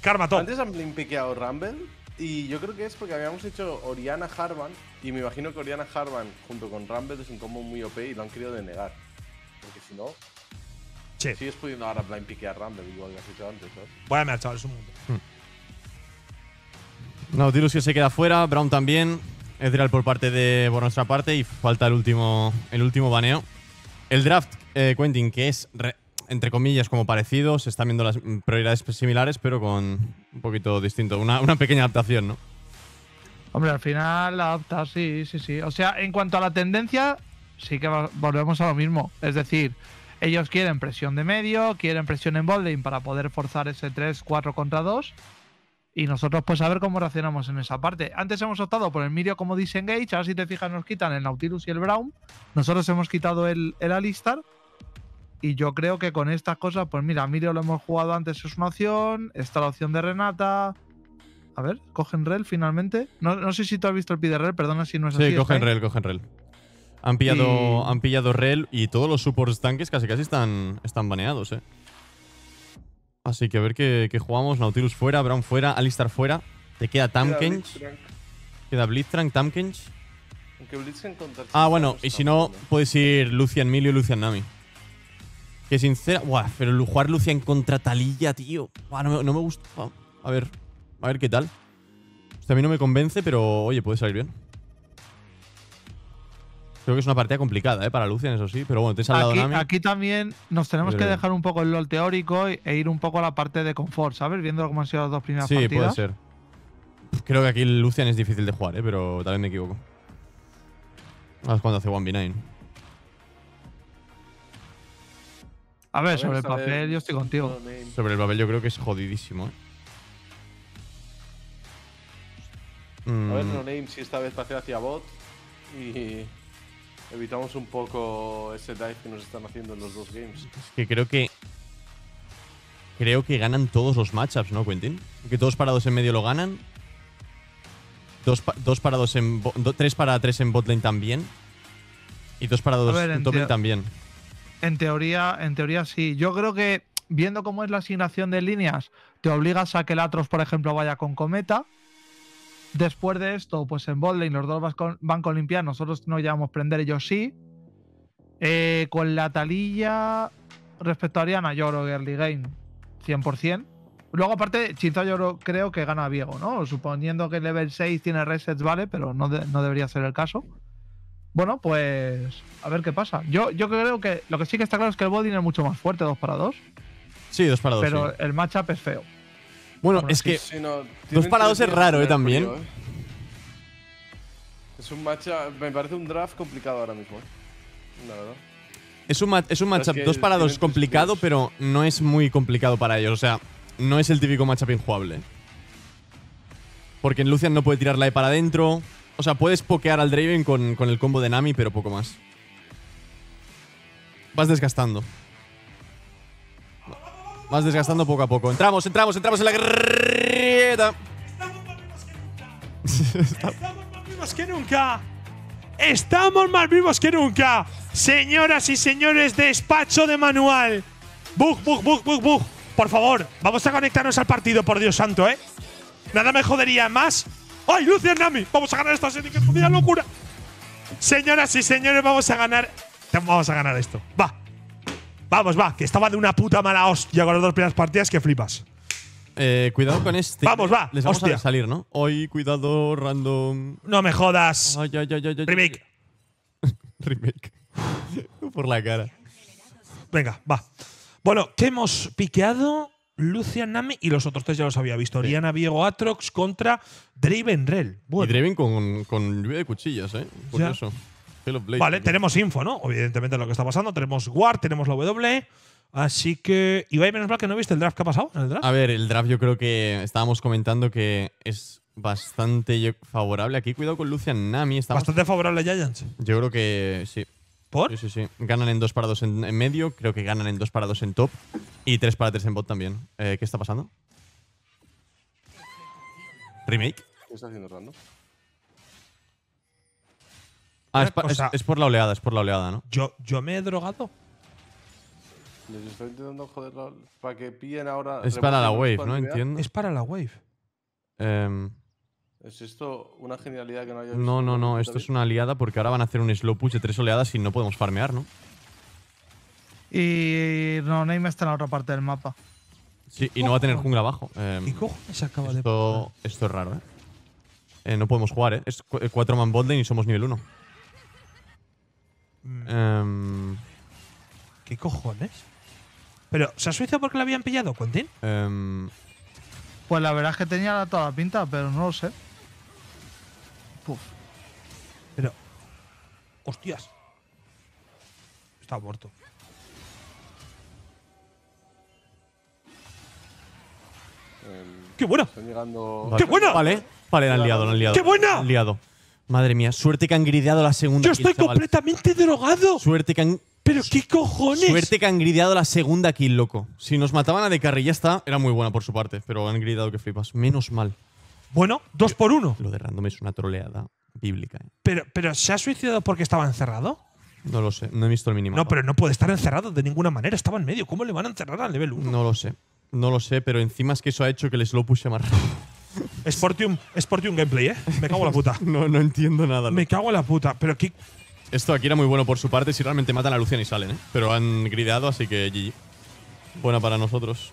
Karma Top. Antes han blin piqueado Rumble y yo creo que es porque habíamos hecho Oriana Harvan y me imagino que Oriana Harvan junto con Rumble es un combo muy OP y lo han querido denegar. Porque si no, Sí. sigues pudiendo ahora blind piquear Rumble igual que has hecho antes, ¿sabes? Voy a mirar, chaval, es un mundo. Nautilus que se queda fuera, Brown también. Ezreal por parte de por nuestra parte y falta el último el último baneo. El draft, eh, Quentin, que es re- entre comillas como parecido, se están viendo las prioridades similares, pero con un poquito distinto, una, una pequeña adaptación, ¿no? Hombre, al final la adapta, sí, sí, sí. O sea, en cuanto a la tendencia, sí que volvemos a lo mismo. Es decir, ellos quieren presión de medio, quieren presión en bolding para poder forzar ese 3-4 contra 2. Y nosotros, pues, a ver cómo reaccionamos en esa parte. Antes hemos optado por el Mirio como disengage. Ahora, si te fijas, nos quitan el Nautilus y el Brown. Nosotros hemos quitado el, el Alistar. Y yo creo que con estas cosas, pues mira, Mirio lo hemos jugado antes, es una opción. Está la opción de Renata. A ver, cogen rel finalmente. No, no sé si tú has visto el pide rel, perdona si no es así. Sí, cogen rel, cogen rel. Han pillado, Y- han pillado rel y todos los supports tanques casi casi están, están baneados, eh. Así que a ver qué, qué jugamos. Nautilus fuera, Brown fuera, Alistar fuera. Te queda Tamkench. Blitzcrank. Queda Blitzcrank, Tamkench. Aunque Blitzcrank contra el Ah, bueno, y si no, puedes ir Lucian Milio y Lucian Nami. Que sincera. Buah, pero jugar Lucian contra Talilla, tío. Buah, no, me, no me gusta. Buah, A ver, a ver qué tal. Este a mí no me convence, pero oye, puede salir bien. Creo que es una partida complicada, ¿eh? Para Lucian, eso sí. Pero bueno, te has al lado Aquí, Nami. aquí también nos tenemos que dejar un poco el LOL teórico e ir un poco a la parte de confort, ¿sabes? Viendo cómo han sido las dos primeras Sí, puede partidas. ser. Creo que aquí Lucian es difícil de jugar, ¿eh? Pero tal vez me equivoco. Ah, es cuando hace 1v9. A ver, A ver, sobre el papel yo estoy contigo. Sobre el papel yo creo que es jodidísimo, ¿eh? A ver, Mm. no name si esta vez pase hacia bot y evitamos un poco ese dive que nos están haciendo en los dos games. Es que creo que. Creo que ganan todos los matchups, ¿no, Quentin? Que todos parados en medio lo ganan. Dos, pa- dos parados en. do- tres para tres en botlane también. Y dos parados ver, en top lane también. En teoría, en teoría sí. Yo creo que viendo cómo es la asignación de líneas, te obligas a que el Atros, por ejemplo, vaya con cometa. Después de esto, pues en botlane los dos van con limpiar, nosotros no llevamos prender, ellos sí. Eh, con la talilla, respecto a Ariana, yo creo que early game 100%. Luego, aparte, Chinzo yo creo- que gana a Viego, ¿no? Suponiendo que el level 6 tiene resets, vale, pero no debería ser el caso. Bueno, pues a ver qué pasa. Yo, yo creo que lo que sí que está claro es que el Bodin es mucho más fuerte, 2 para 2, Sí, dos parados. pero sí. el matchup es feo. Bueno, bueno, es sí, que. Sí, no, tienen parados tres es días raro, eh, también. frío, eh. Es un match, me parece un draft complicado ahora mismo, eh. La verdad. Es un, es un Pero es matchup que dos parados tienen tres complicado, skills. pero no es muy complicado para ellos. O sea, no es el típico matchup injugable. Porque en Lucian no puede tirar la E para adentro. O sea, puedes pokear al Draven con, con el combo de Nami, pero poco más. Vas desgastando. Vas desgastando poco a poco. Entramos, entramos, entramos en la grieta. Estamos más vivos que nunca. Estamos más vivos que nunca. Señoras y señores, despacho de manual. Bug, bug, bug, bug, bug. Por favor, vamos a conectarnos al partido, por Dios santo, ¿eh? Nada me jodería más. ¡Ay, Lucian Nami! Vamos a ganar esta serie, que jodida locura. Señoras y señores, vamos a ganar. Vamos a ganar esto. Va. Vamos, va, que estaba de una puta mala hostia con las dos primeras partidas que flipas. Eh, cuidado con este. Vamos, va, Les vamos hostia. a salir, ¿no? Hoy, cuidado, random. No me jodas. Ay, ay, ay. Remake. <laughs> Remake. <laughs> Por la cara. Venga, va. Bueno, que hemos piqueado Lucian Nami y los otros tres ya los había visto. Oriana Viego Atrox contra Draven Rel. Y Bueno, Draven con, con lluvia de cuchillas, ¿eh? Por Ya. eso. Blade. vale, tenemos info, ¿no? Evidentemente lo que está pasando. Tenemos Ward, tenemos la W. Así que. Ibai, menos mal que no viste el draft que ha pasado en el draft. A ver, el draft yo creo que estábamos comentando que es bastante favorable. Aquí cuidado con Lucian Nami. Estamos, Bastante favorable a Giants. Yo creo que sí. ¿Por? Sí, sí, sí. Ganan en dos para dos en, en medio. Creo que ganan en dos para dos en top. Y tres para tres en bot también. Eh, ¿Qué está pasando? ¿Remake? ¿Qué está haciendo Random? Ah, es, por la oleada, es por la oleada, ¿no? Yo, yo me he drogado. Les estoy intentando joder la- para que pillen ahora. Es para la wave, ¿no? Entiendo. Es para la wave. Em, ¿Es esto una genialidad que no haya no, no, no. Esto es una aliada porque ahora van a hacer un slow push de tres oleadas y no podemos farmear, ¿no? Y no, Name está en la otra parte del mapa. Sí, y no va a tener jungla abajo. Em, ¿Qué cojones acaba de esto, esto es raro, ¿eh? Eh, No podemos jugar, ¿eh? Es cu- eh, cuatro man lane y somos nivel 1. Mm, ¿Qué cojones? Pero, ¿se ha suicidado porque la habían pillado, Quentin? Em, Pues la verdad es que tenía toda la pinta, pero no lo sé. Pero. ¡Hostias! Está muerto. Em, ¡Qué buena! están llegando. ¡Qué buena! Vale, vale, la han liado, la han liado. ¡Qué buena! Han liado. Madre mía, suerte que han grideado la segunda ¡Yo kill, estoy chaval. completamente drogado! Suerte que han. ¿Pero qué cojones? Suerte que han grideado la segunda kill, loco. Si nos mataban a de carry ya está, era muy buena por su parte, pero han grideado que flipas. Menos mal. Bueno, dos por uno. Lo de random es una troleada bíblica. ¿eh? Pero, pero ¿se ha suicidado porque estaba encerrado? No lo sé, no he visto el mínimo. No, pero no puede estar encerrado de ninguna manera. Estaba en medio. ¿Cómo le van a encerrar al nivel 1? No lo sé. No lo sé, pero encima es que eso ha hecho que el slow push sea más rápido. Sportium, Sportium gameplay, ¿eh? Me cago en la puta. <laughs> No, no entiendo nada. Me cago en la puta. Pero qué. Esto aquí era muy bueno por su parte si realmente matan a Lucian y salen, ¿eh? Pero han grideado, así que GG. Buena para nosotros.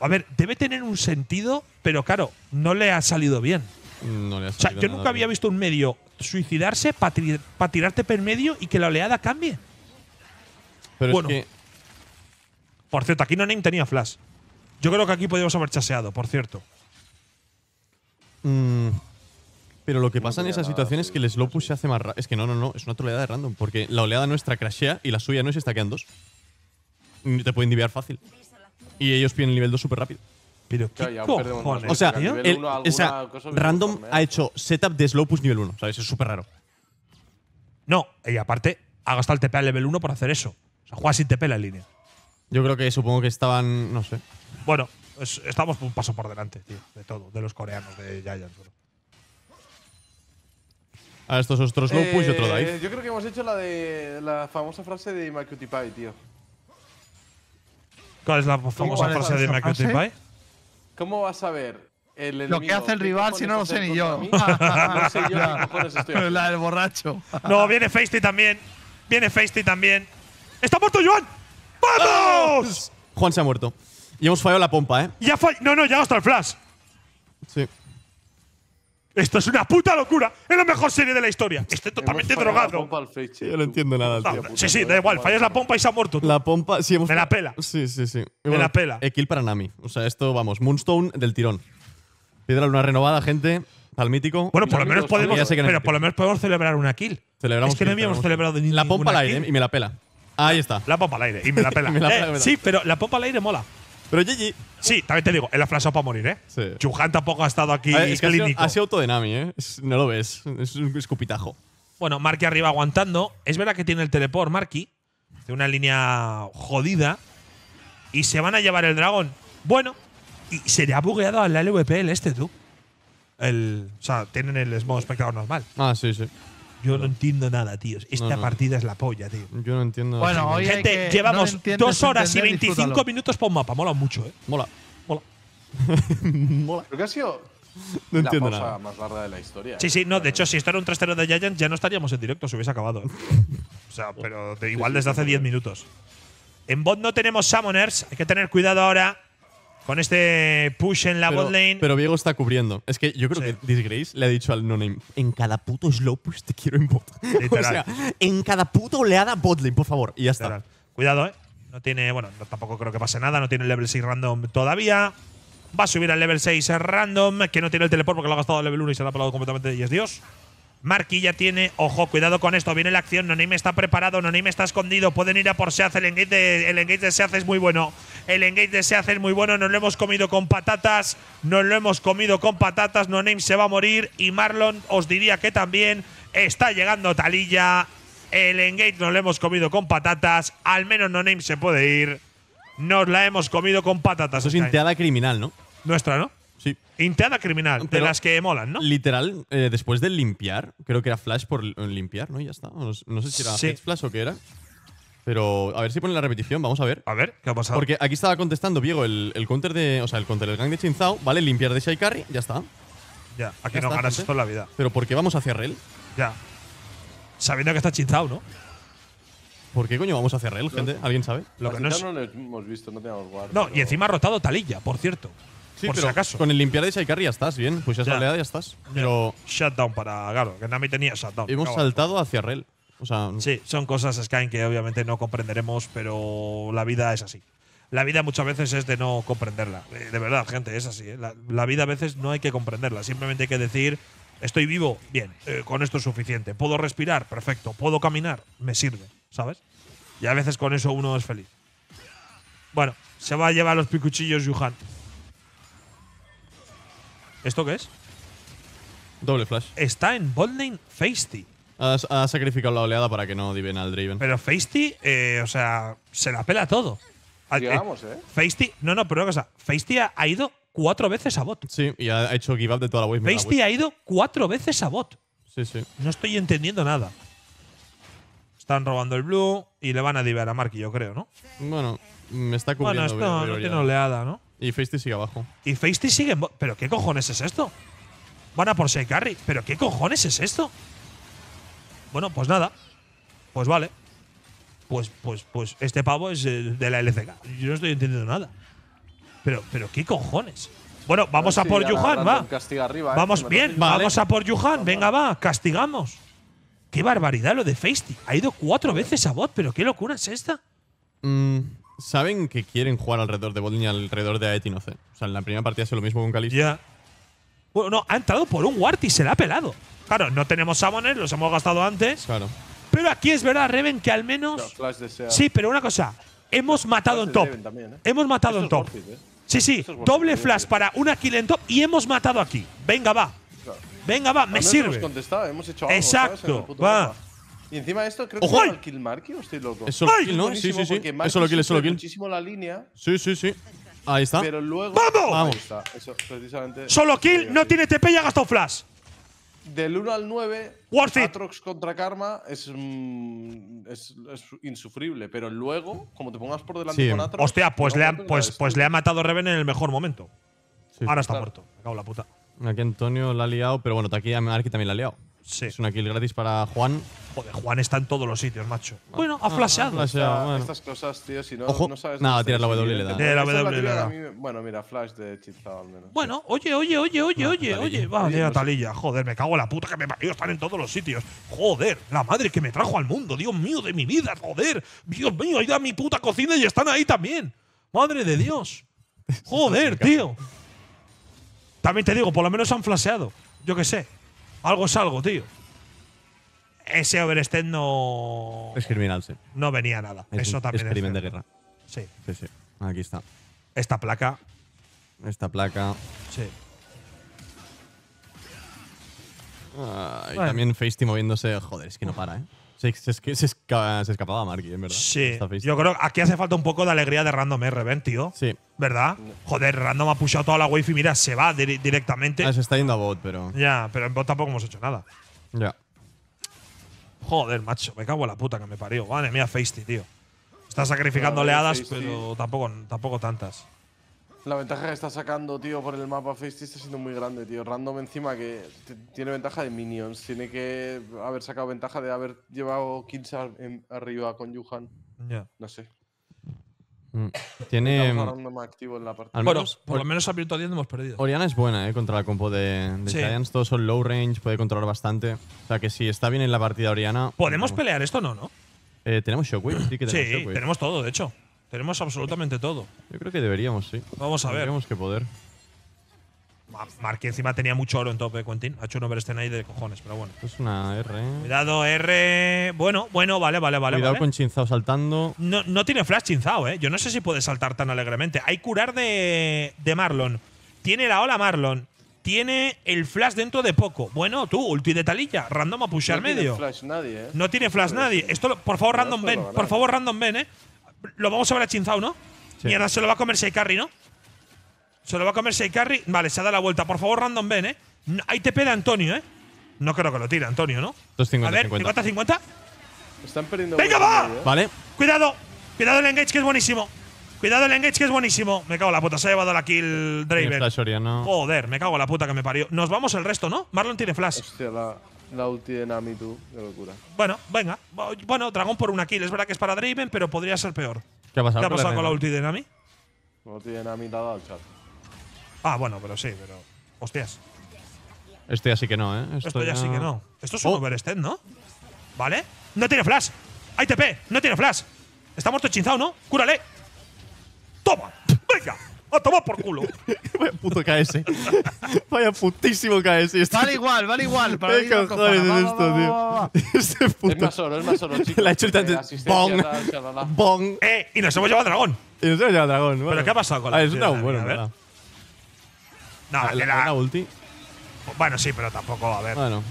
A ver, debe tener un sentido, pero claro, no le ha salido bien. No le ha O sea, salido yo nada nunca había bien. visto un medio suicidarse para tirarte per medio y que la oleada cambie. Pero bueno. es que Por cierto, aquí No Name tenía flash. Yo creo que aquí podíamos haber chaseado, por cierto. Mm, pero lo que pasa en esas situaciones es que el slow push se hace más. Es que no, no, no. Es una troleada de random. Porque la oleada nuestra crashea y la suya no se stackean dos. Te pueden diviar fácil. Y ellos piden el nivel 2 súper rápido. Pero qué ya cojones. O sea, tío? el- uno, o random ha hecho setup de slow push nivel 1. ¿Sabes? Es súper raro. No, y aparte, ha gastado el TP al level 1 por hacer eso. O sea, juega sin TP la línea. Yo creo que supongo que estaban. No sé. Bueno, es- estamos un paso por delante, tío, de todo, de los coreanos, de Giants. bro. A estos otro slow push y otro Eh, dive. Yo creo que hemos hecho la de la famosa frase de MyCutiePie, tío. ¿Cuál es la famosa ¿Cuál es frase de Michael frase? Pie? ¿Cómo vas a ver el Lo que hace el rival si no lo sé ni yo. mí? no sé yo cojones <laughs> estoy haciendo. la del borracho. <laughs> No, viene Feisty también. Viene Feisty también. ¡Está muerto Joan! ¡Vamos! Juan se ha muerto. Y hemos fallado la pompa, ¿eh? Ya fue. No, no, ya hasta el flash. Sí. Esto es una puta locura. Es la mejor serie de la historia. Estoy totalmente Hemos fallado la drogado. pompa al Feiche, Yo no entiendo nada, Ah, tío. puta, sí, sí, no da igual. Fallas la pompa y se ha muerto. tú. La pompa, sí, hemos Me la pela. Sí, sí, sí. Me la pela. eh, kill para Nami. O sea, esto, vamos, Moonstone del tirón. Piedra luna renovada, gente. Al mítico. Bueno, por lo menos podemos. no Pero por lo menos podemos celebrar una kill. Celebramos es que no habíamos celebrado kill. ni La pompa al aire kill. y me la pela. Ahí está. La pompa al aire y me la pela. <laughs> Me la Eh, pela, me la- sí, pero la pompa al aire mola. Pero GG. Sí, también te digo, él ha flashado para morir, ¿eh? Sí. Chuhan tampoco ha estado aquí ver, es que ha sido, clínico. ha sido auto de Nami, ¿eh? Es- no lo ves. Es un escupitajo. Bueno, Marky arriba aguantando. Es verdad que tiene el teleport, Marky. De una línea jodida. Y se van a llevar el dragón. Bueno, y se le ha bugueado al LVP el este, tú. El, o sea, tienen el modo espectador normal. Ah, sí, sí. Yo no entiendo nada, tío. Esta No, no. partida es la polla, tío. Yo no entiendo. Bueno, hoy hay Gente, que- llevamos entiendes dos horas y entender, 25 disfrútalo. minutos para un mapa. Mola mucho, ¿eh? Mola. Mola. <laughs> Mola. Creo que ha sido No la entiendo pausa nada. más larga de la historia. Sí, ¿eh? sí, no, de hecho, si esto era un 3-0 de Giants, ya no estaríamos en directo, se hubiese acabado. ¿eh? O sea, pero de igual desde hace 10 minutos. En bot no tenemos Summoners, hay que tener cuidado ahora con este push en la Pero, bot lane. pero Viego está cubriendo. Es que yo creo Sí. que Disgrace le ha dicho al no name: En cada puto slow push te quiero en bot. <laughs> o Literal. sea, en cada puta oleada bot lane, por favor. Y ya está. Cuidado, ¿eh? No tiene, bueno, no, tampoco creo que pase nada, no tiene el level 6 random todavía. Va a subir al level 6 random, que no tiene el teleport porque lo ha gastado al level 1 y se lo ha pelado completamente y es Dios. Ya tiene, ojo, cuidado con esto, viene la acción, Nonime está preparado, Nonime está escondido, pueden ir a por Seath, el engage de, el engage de Seath es muy bueno, el engage de Seath es muy bueno, nos lo hemos comido con patatas, nos lo hemos comido con patatas, Noname se va a morir y Marlon os diría que también está llegando Talilla, el engage nos lo hemos comido con patatas, al menos Noname se puede ir, nos la hemos comido con patatas. Eso es Sky. inteada criminal, ¿no? Nuestra, ¿no? Sí. Inteada criminal, de las que molan, ¿no? Literal, eh, después de limpiar, creo que era Flash por li- limpiar, ¿no? Y ya está. No, sé si era Sí. Flash o qué era. Pero a ver si pone la repetición, vamos a ver. A ver, ¿qué ha pasado? Porque aquí estaba contestando Viego el, el counter de. O sea, el counter del gang de Chinzao, ¿vale? Limpiar de Shai Carry, ya está. ya, aquí Ya no está, ganas gente. esto en la vida. Pero ¿por qué vamos hacia Rel? Ya. Sabiendo que está chinzado, ¿no? ¿Por qué coño vamos hacia Rel, gente? ¿Alguien sabe? Lo que no Quizá es. no lo hemos visto, no teníamos guard. No, pero- y encima ha rotado Talilla, por cierto. Sí, por pero si acaso. con el limpiar de Shai Carry ya estás, bien. Pues ya es Ya. oleada, ya estás. Pero Shutdown para Garo, que Nami tenía shutdown. hemos saltado hacia Rel. O sea, Sí, son cosas, Sky, que obviamente no comprenderemos, pero la vida es así. La vida muchas veces es de no comprenderla. Eh, De verdad, gente, es así. ¿eh? La, la vida a veces no hay que comprenderla. Simplemente hay que decir, estoy vivo, bien, eh, con esto es suficiente. ¿Puedo respirar? Perfecto. ¿Puedo caminar? Me sirve, ¿sabes? Y a veces con eso uno es feliz. Bueno, se va a llevar los picuchillos Yuhan. ¿Esto qué es? doble Flash. Está en botlane Feisty. Ha, ha sacrificado la oleada para que no diven al Draven. Pero Feisty, eh, o sea, se la pela todo. Ah, eh, Llegamos, ¿eh? Feisty, no, no, pero una cosa. Feisty ha, ha ido cuatro veces a bot. Sí, y ha hecho give up de toda la wave. Feisty ha ido cuatro veces a bot. Sí, sí. No estoy entendiendo nada. Están robando el blue y le van a divar a Marky, yo creo, ¿no? Bueno, me está Bueno, cubriendo. esto Viego, no tiene oleada, ¿no? Y Feisty sigue abajo. Y Feisty sigue en. ¿Pero qué cojones es esto? Van a por Carry. ¿Pero qué cojones es esto? Bueno, pues nada. Pues vale. Pues, pues, pues este pavo es de la LCK. Yo no estoy entendiendo nada. Pero, pero qué cojones. Bueno, vamos a por Yuhan, va. Castiga arriba, ¿eh? Vamos bien, toque. vamos a por Yuhan. Venga, va, castigamos. Qué barbaridad lo de Feisty. Ha ido cuatro veces a bot, pero qué locura es esta. Mm, Saben que quieren jugar alrededor de Botlane y alrededor de Aetino C. O sea, en la primera partida hace lo mismo con Kalisto. Ya. Bueno, no, ha entrado por un ward y se la ha pelado. Claro, no tenemos summoners, los hemos gastado antes. Claro. Pero aquí es verdad, Reven, que al menos. Sí, pero una cosa. Hemos matado en top. También, ¿eh? Hemos matado Esto en top. worth it, ¿eh? Sí, sí. Esto es worth Doble it, flash para una kill en top y hemos matado aquí. Venga, va. Claro. Venga, va, me sirve. Hemos contestado, hemos hecho algo. Exacto, va. mapa. Y encima de esto creo ¡Ojo! que es el kill Marky o estoy loco. Es solo ¡Ay! kill, ¿no? Sí, sí, sí. Es solo kill, es solo kill. muchísimo la línea, Sí, sí, sí. Ahí está. pero luego. ¡Vamos! Vamos. Ahí está, eso, precisamente. Solo kill, Sí, no tiene TP y ha gastado flash. Del 1 al 9, Worth it. Atrox contra Karma es, mm, es, es insufrible, pero luego, como te pongas por delante Sí. con Atrox. Hostia, pues le, que pues, pues le ha matado Reven en el mejor momento. Sí. Ahora está claro. muerto. Me cago en la puta. Aquí Antonio la ha liado, pero bueno, aquí Arki también la ha liado. Sí. Es una kill gratis para Juan. Joder, Juan está en todos los sitios, macho. Bueno, ha Ah, flasheado. flash. destruye. Ya, bueno. Estas cosas, tío, si no, Ojo. no sabes. Nada, tira la W le siguiente. da. Tira la W le da. a Bueno, mira, flash de Chizao al menos. Bueno, oye, oye, oye, oye, No, oye, oye. Va, sé. Talilla. Joder, me cago en la puta que me parió. Están en todos los sitios. Joder, la madre que me trajo al mundo. Dios mío de mi vida, joder. Dios mío, ahí da mi puta cocina y están ahí también. Madre de Dios. <laughs> Joder, tío. También te digo, por lo menos han flasheado. Yo qué sé. Algo es algo, tío. Ese overextend no. Es criminal, sí. No venía nada. Es Eso un- también es crimen de guerra. Sí. Sí, sí. Aquí está. Esta placa. Esta placa. Sí. Ah, y Bueno. también Feisty moviéndose. Joder, es que no para, ¿eh? Se, se, se esca- se escapaba Marky, en verdad. Sí. Yo creo que aquí hace falta un poco de alegría de Random R, ven, tío. Sí. ¿Verdad? Joder, Random ha pushado toda la wave y mira, se va dir- directamente. Ah, se está yendo a bot, pero. Ya, pero en bot tampoco hemos hecho nada. Ya. Joder, macho, me cago en la puta que me parió. Madre mía, Feisty, tío. Está sacrificando oleadas, Feisty. pero tampoco, tampoco tantas. La ventaja que está sacando, tío, por el mapa Feisty está siendo muy grande, tío. Random encima que tiene ventaja de minions. Tiene que haber sacado ventaja de haber llevado kills ar- en- arriba con Yuhan. Ya. No sé. Mm. Tiene. Activo en la partida. Al Bueno, menos. por lo menos a minuto 10 no hemos perdido. Oriana es buena, ¿eh? Contra la compo de, de Sí. Giants. Todos son low range, puede controlar bastante. O sea que si está bien en la partida Oriana. ¿Podemos vamos. pelear esto o no, no? Eh, tenemos Shockwave, sí que tenemos Sí, Shockwave. tenemos todo, de hecho. Tenemos absolutamente todo. Yo creo que deberíamos, sí. Vamos a ver. Tendríamos que poder. Ma- Mark que encima tenía mucho oro en tope, Quentin. Ha hecho un overstone ahí de cojones, pero bueno. Esto es una R. ¿eh? Cuidado, R. Bueno, bueno, vale, vale, vale. Cuidado vale. con Chinzao saltando. No, no tiene flash chinzao, ¿eh? Yo no sé si puede saltar tan alegremente. Hay curar de, de Marlon. Tiene la ola Marlon. Tiene el flash dentro de poco. Bueno, tú, ulti de talilla. Random a pushar no tiene medio. flash nadie, ¿eh? No tiene flash nadie. Esto, lo- por favor, No, random ven. Por favor, random ven, ¿eh? Lo vamos a ver a Chinzao, ¿no? Sí. Mierda, se lo va a comer Carry, ¿no? Se lo va a comer Carry. Vale, se ha dado la vuelta. Por favor, random ven, ¿eh? Hay TP de Antonio, ¿eh? No creo que lo tire Antonio, ¿no? Esto es 50, a ver, 50. 50-50. Están perdiendo. ¡Venga, va! ¿eh? Vale. Cuidado, cuidado el engage que es buenísimo. Cuidado el engage que es buenísimo. Me cago en la puta, se ha llevado la kill Draven. Joder, me cago en la puta que me parió. Nos vamos el resto, ¿no? Marlon tiene flash. Hostia, la, la ulti de Nami, tú. Qué locura. Bueno, venga. Bueno, dragón por una kill. Es verdad que es para Draven, pero podría ser peor. ¿Qué ha pasado? ¿Qué ha pasado el con la ulti de Nami? La ulti de Nami la ha dado al chat. Ah, bueno, pero sí, pero. Hostias. Esto ya sí que no, ¿eh? Esto ya sí que no. Esto es un Oh. overextend, ¿no? ¿Vale? No tiene flash. Hay TP, no tiene flash. Está muerto Chinzao, ¿no? Cúrale. Toma. A tomar por culo. <laughs> Vaya puto KS. Vaya putísimo KS. Este- Vale igual, vale igual. Para ¿Qué cojones es esto, va, va, tío? va, va. <laughs> Este Es puto. más oro, es más oro, chicos. Le ha hecho el tanto. asistencia, Bong. Bong. eh, y nos hemos llevado al dragón. Y nos hemos llevado al dragón. bueno. qué ha pasado con la Ah, es ulti un de dragón Nami? bueno, A ver. ¿verdad? No, La, que la- la- la ulti. Bueno, sí, pero tampoco, a ver. Bueno.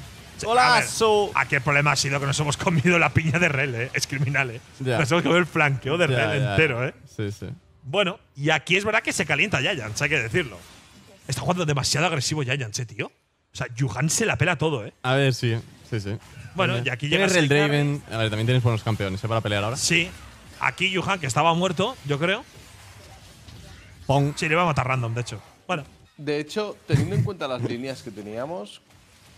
¡Hola, a ver, so! Aquí el problema ha sido que nos hemos comido la piña de Rel, ¿eh? Es criminal, ¿eh? Ya. Nos hemos comido el flanqueo de Ya, Rel ya, entero, ya. ¿eh? Sí, sí. Bueno, y aquí es verdad que se calienta Giants, hay que decirlo. Está jugando demasiado agresivo Giants, ¿eh, tío? O sea, Yuhan se la pela todo, ¿eh? A ver, sí. Sí, sí. Bueno, Vale. y aquí Tienes llega el Seikari. Draven. A ver, también tienes buenos campeones, ¿eh? Para pelear ahora. Sí. Aquí Yuhan, que estaba muerto, yo creo. Pong. Sí, le iba a matar random, de hecho. Bueno, De hecho, teniendo en cuenta las líneas que teníamos,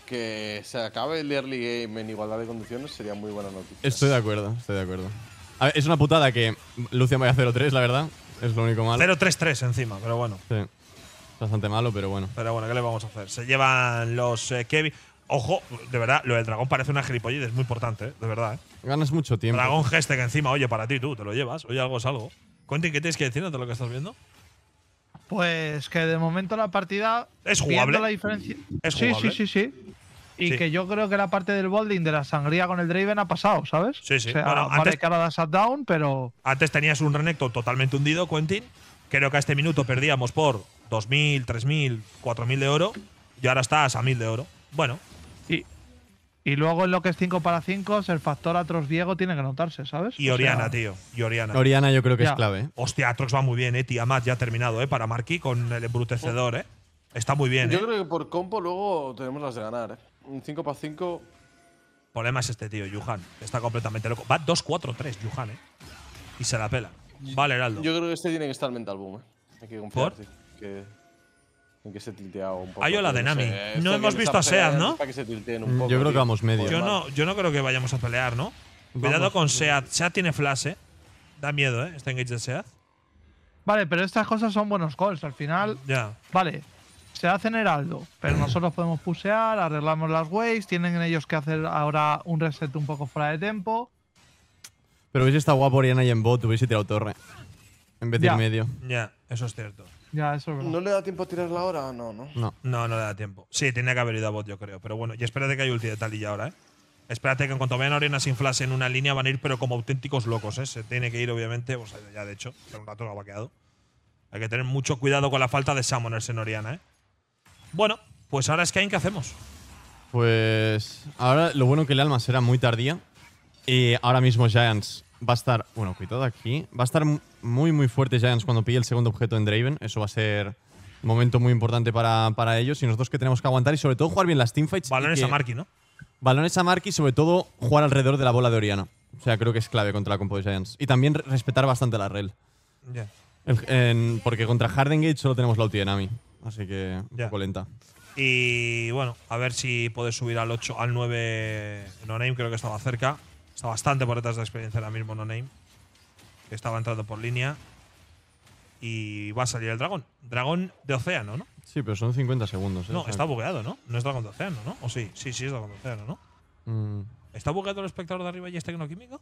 que se acabe el early game en igualdad de condiciones sería muy buena noticia. Estoy de acuerdo, estoy de acuerdo. A ver, es una putada que Lucian vaya a 0-3, la verdad. Es lo único malo. 0-3-3 encima, pero bueno. Sí. Bastante malo, pero bueno. Pero bueno, ¿qué le vamos a hacer? Se llevan los eh, Kevin. Ojo, de verdad, lo del dragón parece una gilipollez, es muy importante, ¿eh? de verdad. ¿eh? Ganas mucho tiempo. Dragón geste que encima, oye, para ti tú, te lo llevas. Oye, algo es algo. Quentin, ¿qué tienes que decirnos de lo que estás viendo? Pues que de momento la partida. ¿Es jugable? la diferencia. ¿Es sí, jugable? sí, sí, sí. Y Sí. que yo creo que la parte del bolding de la sangría con el Draven ha pasado, ¿sabes? Sí, sí. O sea, Bueno, vale antes- que ahora da shutdown, pero. Antes tenías un Renekton totalmente hundido, Quentin. Creo que a este minuto perdíamos por 2.000, 3.000, 4.000 de oro. Y ahora estás a 1.000 de oro. Bueno, Y, y luego en lo que es 5 para 5, el factor Atrox Diego tiene que notarse, ¿sabes? y O Oriana, sea, tío. Y Oriana. Oriana yo creo que Ya. es clave. ¿eh? Hostia, Atrox va muy bien, eh. Tiamat ya ha terminado, eh. Para Marky con el embrutecedor, eh. Está muy bien, Yo eh. creo que por compo luego tenemos las de ganar, ¿eh? Un 5 para 5. Problema es este tío, Yuhan. Está completamente loco. Va 2-4-3, Yuhan, eh. Y se la pela. Vale, Heraldo. Yo creo que este tiene que estar mental boom, ¿eh? Hay que confiar. Que, en que se tiltea un poco. Hay ola de Nami. sé, No hemos visto a Sead, peleando ¿no? es Para que se tilteen un Mm, poco. yo creo que vamos medio. Yo no, yo no creo que vayamos a pelear, ¿no? Cuidado Vamos. con Sead. Sead tiene flash, eh. Da miedo, eh. Este engage de Sead. Vale, pero estas cosas son buenos calls. Al final, Ya. vale, se hacen heraldo, pero <clears throat> nosotros podemos pusear, arreglamos las waves, tienen ellos que hacer ahora un reset un poco fuera de tempo. Pero hubiese estado guapo Oriana y en bot, hubiese tirado torre. En vez de Ya. ir medio. Ya, eso es cierto. Ya, eso es verdad. ¿No le da tiempo a tirarla ahora? No, no. No. No, no le da tiempo. Sí, tenía que haber ido a bot, yo creo. Pero bueno, y espérate que hay ulti de talilla ahora, ¿eh? Espérate que en cuanto vean a Oriana sin flash en una línea van a ir, pero como auténticos locos, ¿eh? Se tiene que ir, obviamente. Ya de hecho, hace un rato lo ha vaqueado. Hay que tener mucho cuidado con la falta de summoners en Oriana, ¿eh? Bueno, pues ahora es que ¿qué hacemos? Pues ahora lo bueno que el alma será muy tardía. Y ahora mismo Giants va a estar. Bueno, cuidado aquí. Va a estar mu- muy, muy fuerte Giants cuando pille el segundo objeto en Draven. Eso va a ser un momento muy importante para, para ellos. Y nosotros que tenemos que aguantar y sobre todo jugar bien las teamfights. Balones que- a Marky, ¿no? Balones a Mark y sobre todo jugar alrededor de la bola de Oriana. O sea, creo que es clave contra la compo de Giants. Y también re- respetar bastante la rel. Ya. El- en- porque contra Harden Gate solo tenemos la ulti de Nami. Así que un Ya. poco lenta. Y bueno, a ver si puedes subir al 8, al 9 No Name, creo que estaba cerca. Está bastante por detrás de experiencia ahora mismo No Name. Que estaba entrando por línea. Y va a salir el dragón. Dragón de océano, ¿no? Sí, pero son 50 segundos. ¿eh? No, O sea, está bugueado, ¿no? No es dragón de océano, ¿no? O sí, sí, sí es dragón de océano, ¿no? mm, ¿Está bugueado el espectador de arriba y es tecnoquímico?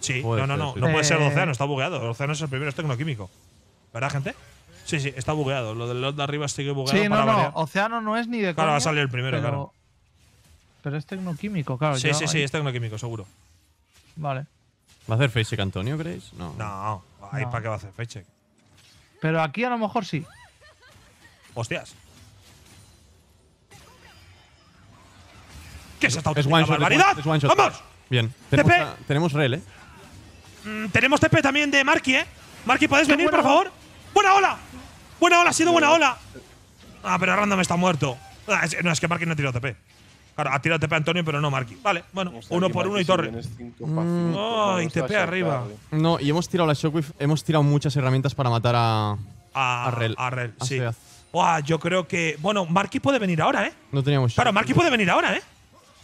Sí, Puede no, no, ser, no. sí. No puede ser de Eh. océano, está bugueado. El océano es el primero, es tecnoquímico. ¿Verdad, gente? Sí, sí, está bugueado. Lo del lot de arriba sigue bugueado Sí, para no, no. variar. Océano no es ni de Claro, va a salir el primero, pero, claro. Pero es tecnoquímico, claro. Sí, yo sí, sí, ahí- es tecnoquímico, seguro. Vale. ¿Va a hacer face Antonio, creéis? No. No, ahí No. para qué va a hacer fake check. Pero aquí a lo mejor sí. Hostias. ¿Qué es esta Es one shot. es barbaridad? one- es one shot. ¡Vamos! Bien. Tenemos, TP. a- tenemos rel, ¿eh? Mm, tenemos TP también de Marky, ¿eh? Marky, ¿puedes venir, por favor? ¡Buena ola! ¡Buena ola! ¡Ha sido buena ola! Ah, pero Random está muerto. Ah, es- no, es que Marky no ha tirado TP. Claro, ha tirado TP a Antonio, pero no Marky. Vale, bueno, O sea, uno por uno y torre. Mm. está TP arriba. Shaq, No, y hemos tirado la Shockwave. Hemos tirado muchas herramientas para matar a. A, A Rel. A Rel, A sí. Buah, yo creo que. Bueno, Marky puede venir ahora, ¿eh? No teníamos. Claro. Marky puede venir ahora, ¿eh?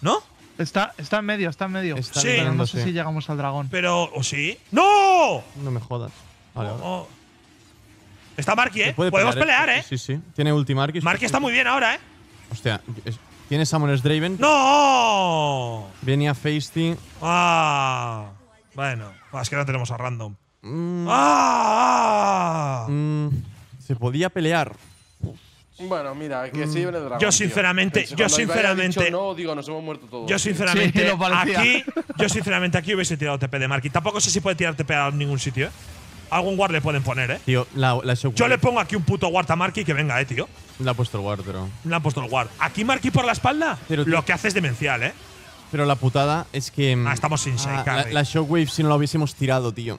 ¿No? Está, está en medio, está en medio. Está Sí. No sé si llegamos al dragón. Pero. ¿O sí? ¡No! No me jodas. Vale, ahora. Oh. Está Marky, ¿eh? Podemos pelear, ¿eh? Sí, sí. Tiene ulti Marquis. Marky está muy bien ahora, ¿eh? Hostia, tiene Summoners Draven. ¡No! Venía Feisty. ¡Ah! Bueno, es que no tenemos a random. Mm, ¡Ah! mm, se podía pelear. Bueno, mira, que se lleven el dragón. Yo sinceramente- Que yo sinceramente- dicho no, digo, nos hemos muerto todos. Yo sinceramente <laughs> Sí, aquí, yo sinceramente aquí hubiese tirado TP de Marky. Tampoco sé si puede tirar TP a ningún sitio, ¿eh? Algún ward le pueden poner, ¿eh? Tío, la, la Shockwave. Yo le pongo aquí un puto ward a Marky que venga, eh, tío. Le ha puesto el ward, pero. Le han puesto el ward. Aquí Marky por la espalda, Pero, lo que hace es demencial, ¿eh? Pero la putada es que. mm, Ah, estamos sin Shai la, la Shockwave, si no la hubiésemos tirado, tío.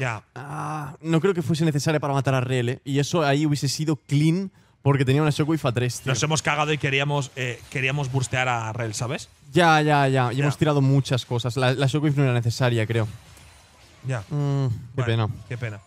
Ya. Ah, no creo que fuese necesaria para matar a Rel, ¿eh? Y eso ahí hubiese sido clean porque tenía una Shockwave a 3, tío. Nos hemos cagado y queríamos, eh, queríamos burstear a Rel, ¿sabes? Ya, ya, ya. Y Ya. hemos tirado muchas cosas. La, la Shockwave no era necesaria, creo. Ya. Mm, qué Bueno, pena. Qué pena.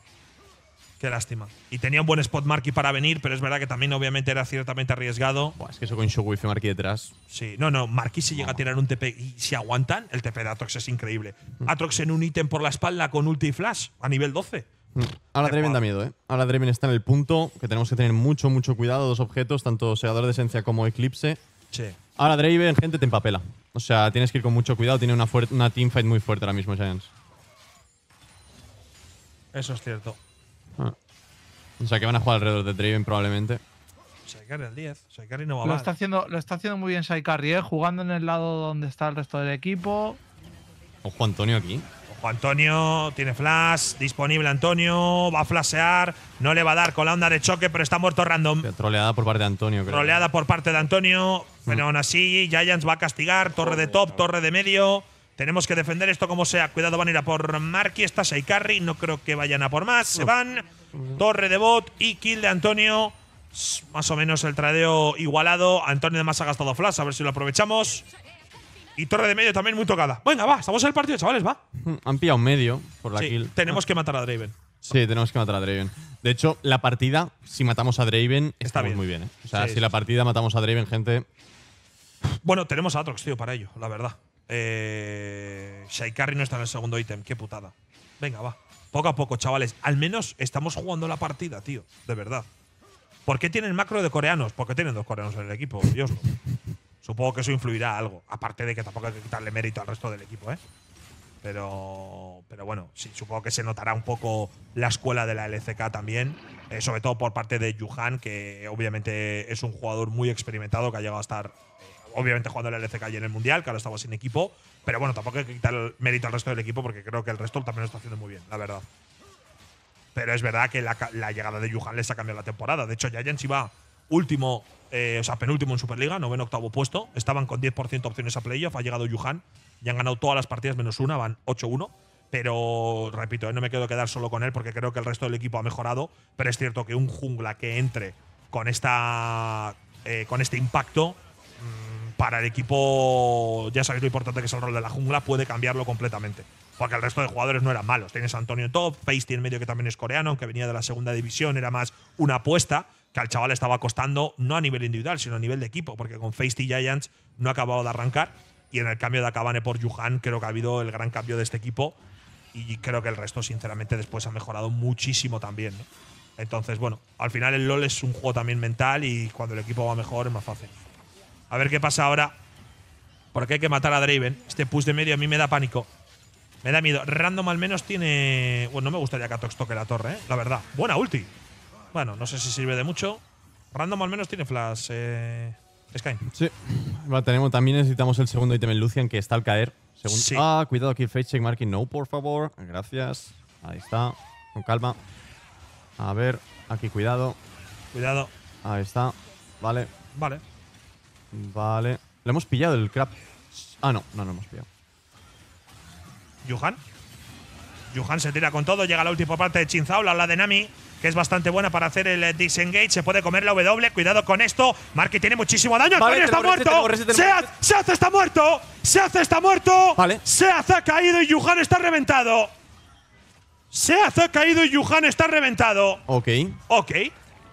Qué lástima. Y tenía un buen spot Marky para venir, pero es verdad que también obviamente era ciertamente arriesgado. Buah, es que eso con y Marky detrás. Sí, no, no, Marquis si llega a tirar un TP y si aguantan, el TP de Atrox es increíble. Mm. Atrox en un ítem por la espalda con ulti y flash a nivel 12. Mm. Ahora Draven da miedo, ¿eh? Ahora Draven está en el punto que tenemos que tener mucho, mucho cuidado. Dos objetos, tanto Segador de Esencia como Eclipse. Sí. Ahora Draven, gente, te empapela. O sea, tienes que ir con mucho cuidado. Tiene una, una teamfight muy fuerte ahora mismo, Giants. Eso es cierto. Ah. O sea, que van a jugar alrededor de Draven probablemente. Saikari el 10. Saikari no va Lo mal. está haciendo, lo está haciendo muy bien Saikari, ¿eh? Jugando en el lado donde está el resto del equipo. Ojo, Antonio aquí. Ojo, Antonio tiene flash. Disponible Antonio. Va a flashear. No le va a dar con la onda de choque, pero está muerto random. Troleada por parte de Antonio, creo. Troleada por parte de Antonio. Pero aún así, Giants va a castigar. Torre de top, torre de medio. Tenemos que defender esto como sea. Cuidado, van a ir a por Marky. Está Saikarri. No creo que vayan a por más. Se van. Torre de bot y kill de Antonio. Más o menos el tradeo igualado. Antonio además ha gastado flash. A ver si lo aprovechamos. Y torre de medio también muy tocada. Venga, va. Estamos en el partido, chavales. Va. <laughs> Han pillado medio por la Sí, kill. tenemos que matar a Draven. Sí, tenemos que matar a Draven. De hecho, la partida, si matamos a Draven, estamos bien. muy bien, ¿eh? O sea, Sí, si sí, la sí. partida matamos a Draven, gente. Bueno, tenemos a Atrox, tío, para ello, la verdad. Eh, Shaikari no está en el segundo ítem, qué putada. Venga, va. Poco a poco, chavales. Al menos estamos jugando la partida, tío. De verdad. ¿Por qué tienen macro de coreanos? Porque tienen dos coreanos en el equipo, Dios. Supongo que eso influirá algo. Aparte de que tampoco hay que quitarle mérito al resto del equipo, ¿eh? Pero, pero bueno, sí, supongo que se notará un poco la escuela de la LCK también. eh, sobre todo por parte de Yuhan, que obviamente es un jugador muy experimentado que ha llegado a estar, obviamente, jugando en la LCK y en el Mundial, que ahora estaba sin equipo. Pero bueno, tampoco hay que quitar el mérito al resto del equipo porque creo que el resto también lo está haciendo muy bien, la verdad. Pero es verdad que la, llegada de Yuhan les ha cambiado la temporada. De hecho, Giants iba último, eh, o sea, penúltimo en Superliga, noveno octavo puesto. Estaban con 10% opciones a playoff. Ha llegado Yuhan y han ganado todas las partidas menos una, van 8-1. Pero, repito, eh, no me quiero quedar solo con él porque creo que el resto del equipo ha mejorado. Pero es cierto que un jungla que entre con, esta, eh, con este impacto para el equipo, ya sabéis lo importante que es el rol de la jungla, puede cambiarlo completamente. Porque el resto de jugadores no eran malos. Tienes a Antonio Top, Feisty en medio que también es coreano, aunque venía de la segunda división, era más una apuesta que al chaval estaba costando no a nivel individual, sino a nivel de equipo, porque con Feisty Giants no ha acabado de arrancar. Y en el cambio de Akabane por Yuhan, creo que ha habido el gran cambio de este equipo. Y creo que el resto, sinceramente, después ha mejorado muchísimo también. ¿no? Entonces, bueno, al final el LOL es un juego también mental y cuando el equipo va mejor es más fácil. A ver qué pasa ahora. Porque hay que matar a Draven. Este push de medio a mí me da pánico. Me da miedo. Random al menos tiene. Bueno, no me gustaría que Atox toque la torre, ¿eh? la verdad. Buena ulti. Bueno, no sé si sirve de mucho. Random al menos tiene flash. Eh. Sky. Sí. Tenemos, también necesitamos el segundo ítem en Lucian que está al caer. Sí. Ah, cuidado aquí face check marking. No, por favor. Gracias. Ahí está. Con calma. A ver, aquí cuidado. Cuidado. Ahí está. Vale, Vale. Vale. Le hemos pillado el crap. Ah, no, no, no hemos pillado. Yuhan. Yuhan se tira con todo. Llega la última parte de Chinzao, la de Nami, que es bastante buena para hacer el eh, disengage. Se puede comer la W. Cuidado con esto. Marky tiene muchísimo daño. Vale, está muerto. tenemos reset, Se, tenemos ha- se hace, está muerto. Se hace, está muerto. Vale. Se hace, ha caído y Yuhan está reventado. Se hace, ha caído y Yuhan está reventado. Ok, Ok.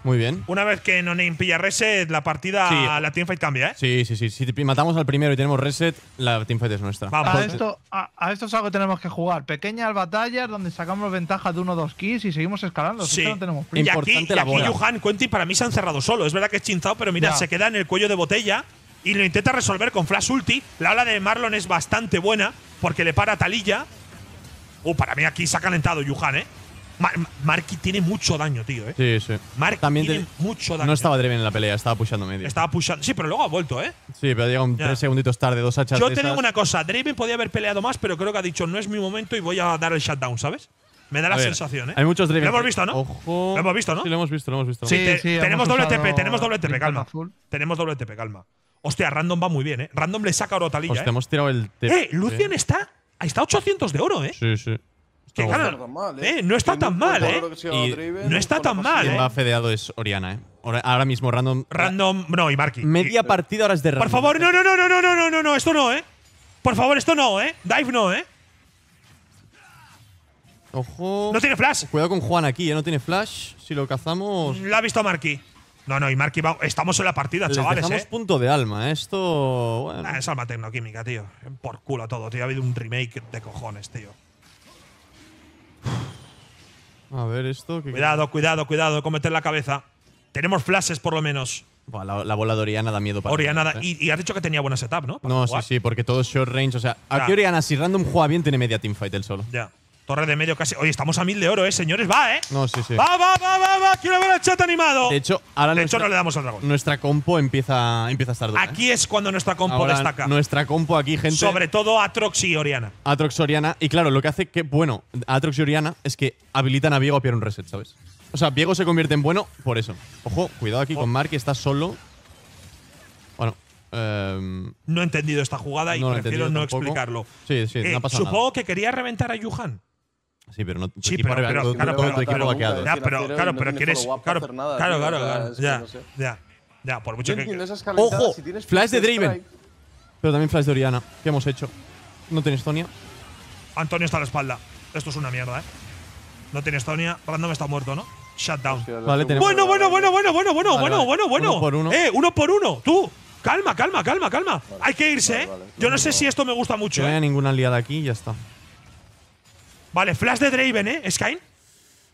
Muy bien. Una vez que Noname pilla reset, la partida, Sí. la teamfight cambia, ¿eh? Sí, sí, sí. Si matamos al primero y tenemos reset, la teamfight es nuestra. Vamos. A esto, a, a esto es algo que tenemos que jugar. Pequeñas batallas donde sacamos ventaja de uno o dos kills y seguimos escalando. Sí. no tenemos Y aquí, Importante y la aquí. Yuhan Quentin para mí se han cerrado solo. Es verdad que es chinzado, pero mira, Ya. se queda en el cuello de botella y lo intenta resolver con Flash Ulti. La ola de Marlon es bastante buena porque le para a Talilla. Uh, para mí aquí se ha calentado Yuhan, ¿eh? Mar Marky tiene mucho daño, tío, ¿eh? Sí, sí. Marky También tiene te- mucho daño. No estaba Draven en la pelea, estaba pushando medio. Estaba pushando. Sí, pero luego ha vuelto, ¿eh? Sí, pero llega un Ya. tres segunditos tarde, dos hachas Yo de te digo esas. una cosa. Draven podía haber peleado más, pero creo que ha dicho no es mi momento y voy a dar el shutdown, ¿sabes? Me da la ver, sensación, ¿eh? Hay muchos Draven. Lo hemos visto, ¿no? Ojo. Lo hemos visto, ¿no? Sí, lo hemos visto, lo hemos visto. Sí, Sí, te- sí, tenemos doble TP, tenemos doble TP, calma. Tenemos doble TP, calma. Hostia, Random va muy bien, ¿eh? Random le saca oro a Talilla, Hostia, ¿eh? hemos tirado el TP. ¡Eh! Lucian está. Está 800 de oro, ¿eh? Sí, sí. Que Está. No está tan mal, Eh, no está tan mal, ¿eh? Y no está tan mal, Quien ¿eh? va fedeado es Oriana, ¿eh? Ahora, ahora mismo, random. Random. No, y Marky. Media Y- partida ahora es de random. Por favor, no, no, no, no, no, no, no, no, no, esto no, ¿eh? Por favor, esto no, ¿eh? Dive no, ¿eh? Ojo. No tiene flash. Cuidado con Juan aquí, ¿eh? No tiene flash. Si lo cazamos. La ha visto Marky. No, no, y Marky va. Estamos en la partida, Les chavales, ¿eh? punto de alma. ¿eh? Esto. Bueno. Nah, es alma tecnoquímica, tío. Por culo todo, tío. Ha habido un remake de cojones, tío. A ver esto. ¿qué- Cuidado, cuidado, cuidado, con meter la cabeza. Tenemos flashes, por lo menos. Buah, la, la bola de Oriana da miedo para Oriana, ¿eh? y, y has dicho que tenía buena setup, ¿no? Para No, sí, jugar. sí, porque todo es short range. O sea, aquí. Oriana, si random juega bien, tiene media teamfight él solo. Ya. Torre de medio casi. Oye, estamos a mil de oro, ¿eh, señores? Va, ¿eh? No, sí, sí. Va, va, va, va, va. Quiero ver el chat animado. De hecho, ahora De hecho, no le damos al dragón. nuestra compo empieza, empieza a estar dura. ¿eh? Aquí es cuando nuestra compo Ahora, destaca. Nuestra compo aquí, gente. Sobre todo Atrox y Oriana. Atrox Oriana. Y claro, lo que hace que, bueno, Atrox y Oriana es que habilitan a Viego a pillar un reset, ¿sabes? O sea, Viego se convierte en bueno por eso. Ojo, cuidado aquí Oh. con Mark, que está solo. Bueno, em, No he entendido esta jugada y No prefiero no tampoco. explicarlo. sí, sí, Eh, no ha pasado supongo que quería reventar a Yuhan. Sí, pero no. Sí, pero- pero- pero- claro, pero claro, pero quieres. Claro, hacer nada, claro, claro, ya, no sé. ya, ya, por mucho que. ¡Ojo! si tienes Flash de Draven. Pero también flash de Oriana. ¿Qué hemos hecho? No tiene Estonia. Antonio está a la espalda. Esto es una mierda, ¿eh? No tiene Estonia. Random está muerto, ¿no? Shutdown. Vale, Bueno, bueno, bueno, bueno, bueno, bueno, Vale, bueno, bueno, bueno. Uno por uno. Eh, uno por uno. Tú. Calma, calma, calma, calma. Hay que irse, vale, ¿eh? Yo no sé si esto me gusta mucho. Que no haya ¿eh? ninguna aliada aquí y ya está. Vale, flash de Draven, ¿eh? Skyne.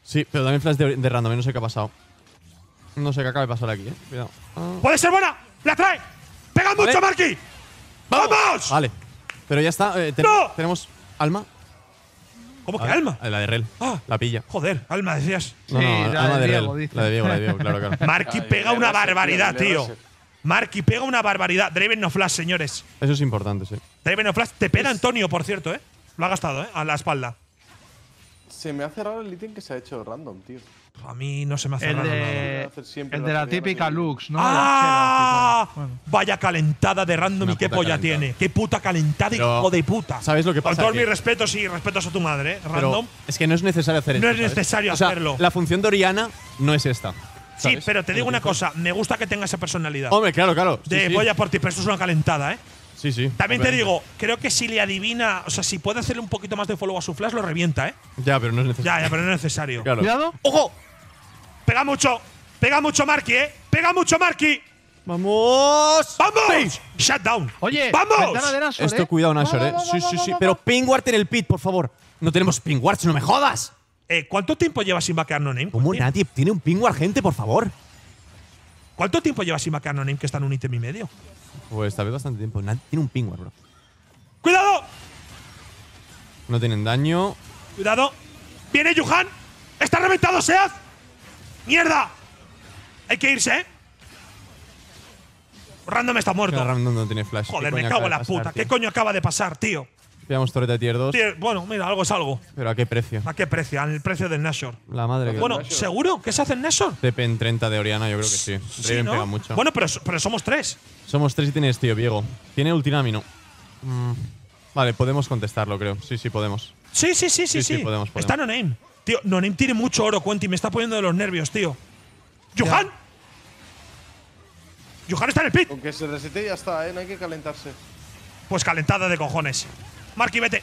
Sí, pero también flash de, de random. y No sé qué ha pasado. No sé qué acaba de pasar aquí, eh. Cuidado. Ah. Puede ser buena. La trae. Pega Vale. mucho, Marky. ¡Vamos! Vale. Pero ya está. eh, ten- ¡No! Tenemos alma. ¿Cómo que ver, alma? La de Rel. Ah. La pilla. Joder, alma, decías. No, Sí, no, la alma de Diego, Rel. dice. La de Diego, la de Diego, claro, claro. <laughs> Marky pega una barbaridad, tío. Marky pega una barbaridad. Draven no flash, señores. Eso es importante, sí. Draven no flash. Te pega Antonio, por cierto, ¿eh? Lo ha gastado, ¿eh? A la espalda. Se me hace raro el ítem que se ha hecho random, tío. A mí no se me hace El raro de, el de la típica con Lux, ¿no? ¡Ah! La. Bueno. Vaya calentada de random Una y qué polla calentada. tiene. Qué puta calentada, Pero, hijo de puta. ¿sabes lo que Con pasa? todos Que- mis respetos y respetos a tu madre, ¿eh? Pero Random. es que no es necesario hacer No esto. es ¿sabes? necesario O sea, hacerlo. La función de Oriana no es esta. Sí, pero te digo una cosa. Me gusta que tenga esa personalidad. Hombre, claro, claro. Sí, de sí. voy a por ti, pero esto es una calentada, ¿eh? Sí, sí. También te digo, creo que si le adivina, o sea, si puede hacerle un poquito más de follow a su flash, lo revienta, ¿eh? Ya, pero no es necesario. Ya, ya, pero no es necesario. Claro. Cuidado. ¡Ojo! Pega mucho. Pega mucho Marky, ¿eh? Pega mucho Marky. ¡Vamos! ¡Vamos! Shutdown. Oye, ¡Vamos! ventana de Nashor, Esto, ¿eh? cuidado, Nashor, eh. Sí, sí, sí. Pero. Pingwart en el pit, por favor. No tenemos Pingwart, no me jodas. Eh, ¿Cuánto tiempo lleva sin vaquear no name? ¿Cómo nadie tiene un Pingwart, gente, por favor? ¿Cuánto tiempo lleva sin vaquear no name que está en un ítem y medio? Pues tal vez bastante tiempo. Tiene un Pingwart, bro. ¡Cuidado! No tienen daño. ¡Cuidado! ¡Viene Yuhan! ¡Está reventado Seaz! ¡Mierda! Hay que irse, ¿eh? Random está muerto. Random no tiene flash. Joder, ¿Qué me cago en la puta. ¿Qué coño acaba de pasar, tío? Pillamos torreta tier 2. Tío, Bueno, mira, algo es algo. Pero ¿a qué precio? ¿A qué precio? Al precio del Nashor. La madre que. Bueno, ¿seguro? ¿Qué se hace en Nashor? TP en 30 de Oriana, yo creo que sí. Sí, Draven ¿no? pega mucho. Bueno, pero, pero somos tres. Somos tres y tienes tío, Viego. Tiene Ultinami, no. Mm, Vale, podemos contestarlo, creo. Sí, sí, podemos. Sí, sí, sí, sí, Sí, sí. sí, podemos, podemos. Está No Name. Tío, No Name tiene mucho oro, Quentin. Me está poniendo de los nervios, tío. ¡Johan! ¡Johan está en el pit! Con que se resete ya está, ¿eh? No hay que calentarse. Pues calentada de cojones. Marky, vete.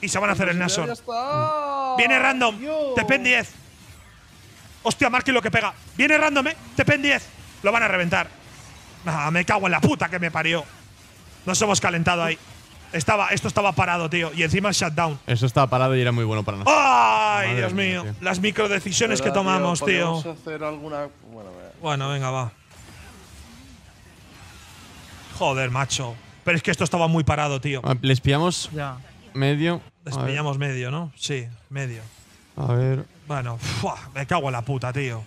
Y se van a hacer el está. Viene random. Dios. TP en 10. Hostia, Marky lo que pega. Viene random, eh. TP en 10. Lo van a reventar. Ah, me cago en la puta que me parió. Nos hemos calentado ahí. Estaba, esto estaba parado, tío. Y encima el shutdown. Eso estaba parado y era muy bueno para nosotros. ¡Ay, Madre Dios mía, mío! tío. Las microdecisiones que ¿Verdad, tomamos, tío. ¿Podemos hacer alguna. Bueno. Bueno, venga, va. Joder, macho. Pero es que esto estaba muy parado, tío. Ah, Les pillamos Ya. medio. A ver. Despillamos medio, ¿no? Sí, medio. A ver. Bueno, ¡fua! me cago en la puta, tío.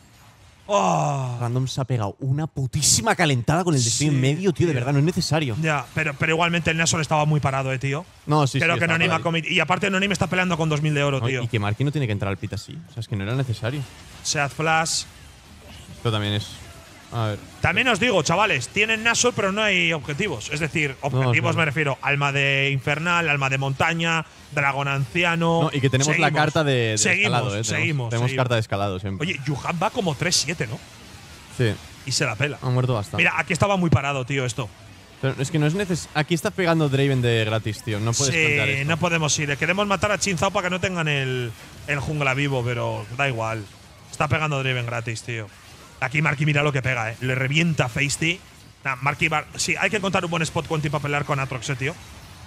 ¡Oh! Random se ha pegado una putísima calentada con el destino Sí, en medio, tío. De verdad, no es necesario. Ya, pero, pero igualmente el Nashor estaba muy parado, eh, tío. No, sí, Creo sí. que por ha. Y aparte, Nonim está peleando con 2000 de oro, No, tío. Y que Marky no tiene que entrar al pit así. O sea, es que no era necesario. Sead Flash. Esto también es. A ver. También os digo, chavales, tienen Nashor, pero no hay objetivos. Es decir, objetivos me refiero alma de infernal, alma de montaña, dragón anciano. No, y que tenemos la carta de, de seguimos, escalado, ¿eh? Tenemos, Seguimos, tenemos seguimos. carta de escalado siempre. Oye, Yuhan va como 3-7, ¿no? Sí, Y se la pela. ha muerto bastante. Mira, aquí estaba muy parado, tío, esto. Pero es que no es necesario. Aquí está pegando Draven de gratis, tío. No puedes Sí, esto. no podemos ir. Queremos matar a Chinzao para que no tengan el, el jungla vivo, pero da igual. Está pegando Draven gratis, tío. Aquí Marky mira lo que pega, eh. Le revienta Feisty. Nah, Marky va- Sí, hay que contar un buen spot Quentin para pelear con Atrox, eh, tío.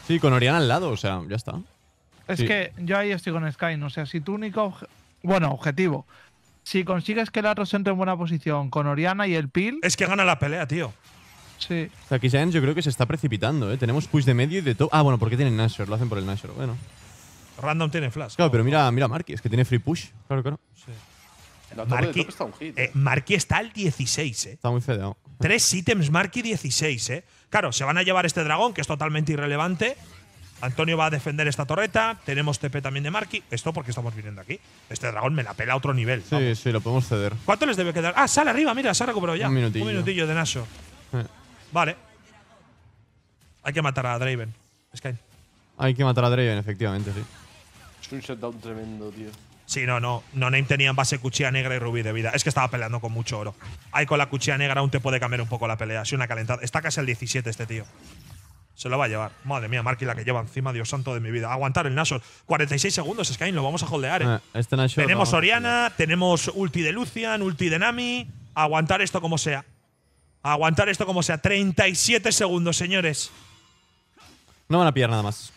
Sí, con Oriana al lado, o sea, ya está. Es Sí. que yo ahí estoy con Sky. O sea, si tu único. obje- Bueno, objetivo. Si consigues que el Atros entre en buena posición con Oriana y el Pil. Es que gana la pelea, tío. Sí. O sea, aquí Giants yo creo que se está precipitando, ¿eh? Tenemos push de medio y de top. Ah, bueno, porque tienen Nashor, lo hacen por el Nashor. Bueno. Random tiene flash. Claro, pero mira, mira Marky, es que tiene free push. Claro, claro. La torre de Marky, top está un hit. eh, eh. Marky está al 16, eh. Está muy fedeado. Tres ítems Marky 16, eh. Claro, se van a llevar este dragón, que es totalmente irrelevante. Antonio va a defender esta torreta. Tenemos TP también de Marky. Esto porque estamos viniendo aquí. Este dragón me la pela a otro nivel. Sí, vamos. sí, lo podemos ceder. ¿Cuánto les debe quedar? Ah, sale arriba, mira, se ha recuperado ya. Un minutillo. Un minutillo de Nashor. Eh, Vale. Hay que matar a Draven. Sky. Hay que matar a Draven, efectivamente, sí. Es un shutdown tremendo, tío. Sí, no, no. No Name tenía en base cuchilla negra y rubí de vida. Es que estaba peleando con mucho oro. Ahí con la cuchilla negra aún te puede cambiar un poco la pelea. Si una calentada. Está casi al 17 este tío. Se lo va a llevar. Madre mía, Marky la que lleva encima, Dios santo de mi vida. Aguantar el Nashor. 46 segundos, Sky, lo vamos a holdear, eh. Eh, este Nashor. tenemos Oriana, tenemos ulti de Lucian, ulti de Nami. Aguantar esto como sea. Aguantar esto como sea. 37 segundos, señores. No van a pillar nada más.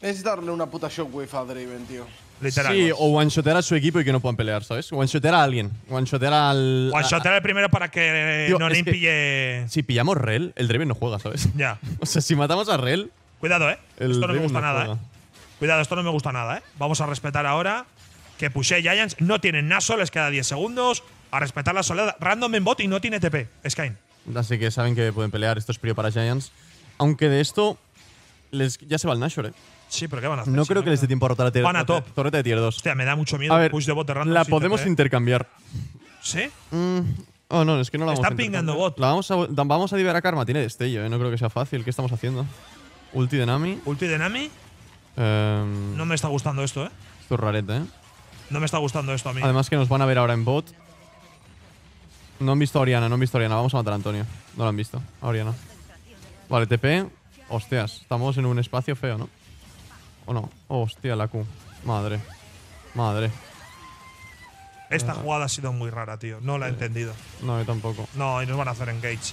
Es darle una puta shockwave a Draven, tío. Literal. Sí, o one-shotear a su equipo y que no puedan pelear, ¿sabes? One-shotear a alguien. One-shotear al. One a- shot era el primero para que Tío, no que- pille. Si pillamos Rel, el Draven no juega, ¿sabes? Ya. <laughs> O sea, si matamos a Rel, Cuidado, eh. el esto no me gusta no nada, juega. eh. Cuidado, esto no me gusta nada, eh. Vamos a respetar ahora que Pushe Giants no tienen Naso, les queda 10 segundos. A respetar la soledad. Random en bot y no tiene TP. Skyne. Así que saben que pueden pelear. Esto es frío para Giants. Aunque de esto. Les, ya se va el Nashor, ¿eh? Sí, pero ¿qué van a hacer? No Si creo que les dé tiempo a rotar la tier Van a top. torreta de tier 2. Hostia, me da mucho miedo A ver, push de bot de random la sin podemos TP. intercambiar. ¿Sí? Mm, Oh, no, es que no la vamos Están a pingando bot. La vamos a, vamos a dividir a Karma. Tiene destello, ¿eh? No creo que sea fácil. ¿Qué estamos haciendo? Ulti de Nami. Ulti de Nami. Em, No me está gustando esto, ¿eh? Esto es rarete, ¿eh? No me está gustando esto a mí. Además que nos van a ver ahora en bot. No han visto a Oriana, no han visto a Oriana. Vamos a matar a Antonio. No lo han visto. A Oriana. Vale, TP. Hostias, estamos en un espacio feo, ¿no? ¿O no? hostia, la Q. Madre. Madre. Esta jugada ha sido muy rara, tío. No la he entendido. No, yo tampoco. No, y nos van a hacer engage.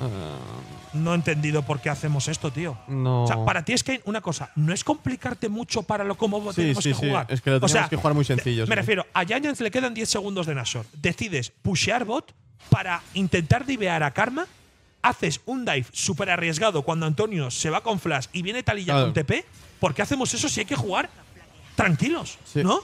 Eh, No he entendido por qué hacemos esto, tío. no. O sea, para ti es que una cosa, no es complicarte mucho para lo cómo Sí, tenemos sí, que sí. jugar. Es que lo O sea, tenemos que jugar muy sencillo, Me refiero, a Giants le quedan 10 segundos de Nashor. Decides pushear bot para intentar divear a Karma. Haces un dive súper arriesgado cuando Antonio se va con flash y viene Talilla Claro. con TP. ¿Por qué hacemos eso si hay que jugar tranquilos? Sí. ¿No?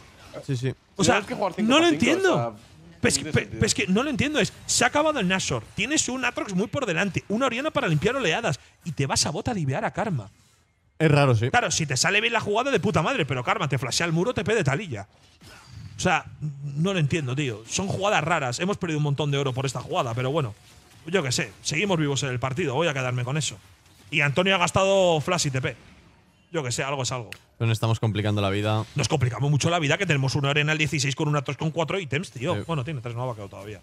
Sí, sí. O sea, que jugar no lo entiendo. o sea, Pues, no pe- pues que no lo entiendo. Es, se ha acabado el Nashor. Tienes un Atrox muy por delante. Una Oriana para limpiar oleadas. Y te vas a bot a divear a Karma. Es raro, sí. Claro, si te sale bien la jugada de puta madre, pero Karma te flashea el muro, te de talilla. O sea, no lo entiendo, tío. Son jugadas raras. Hemos perdido un montón de oro por esta jugada, pero bueno. Yo qué sé. Seguimos vivos en el partido. Voy a quedarme con eso. Y Antonio ha gastado flash y TP. Yo que sé, algo es algo. Pero nos estamos complicando la vida. Nos complicamos mucho la vida que tenemos una arena al 16 con una tos con cuatro ítems, tío. Sí. Bueno, tiene tres, no ha vaqueado todavía.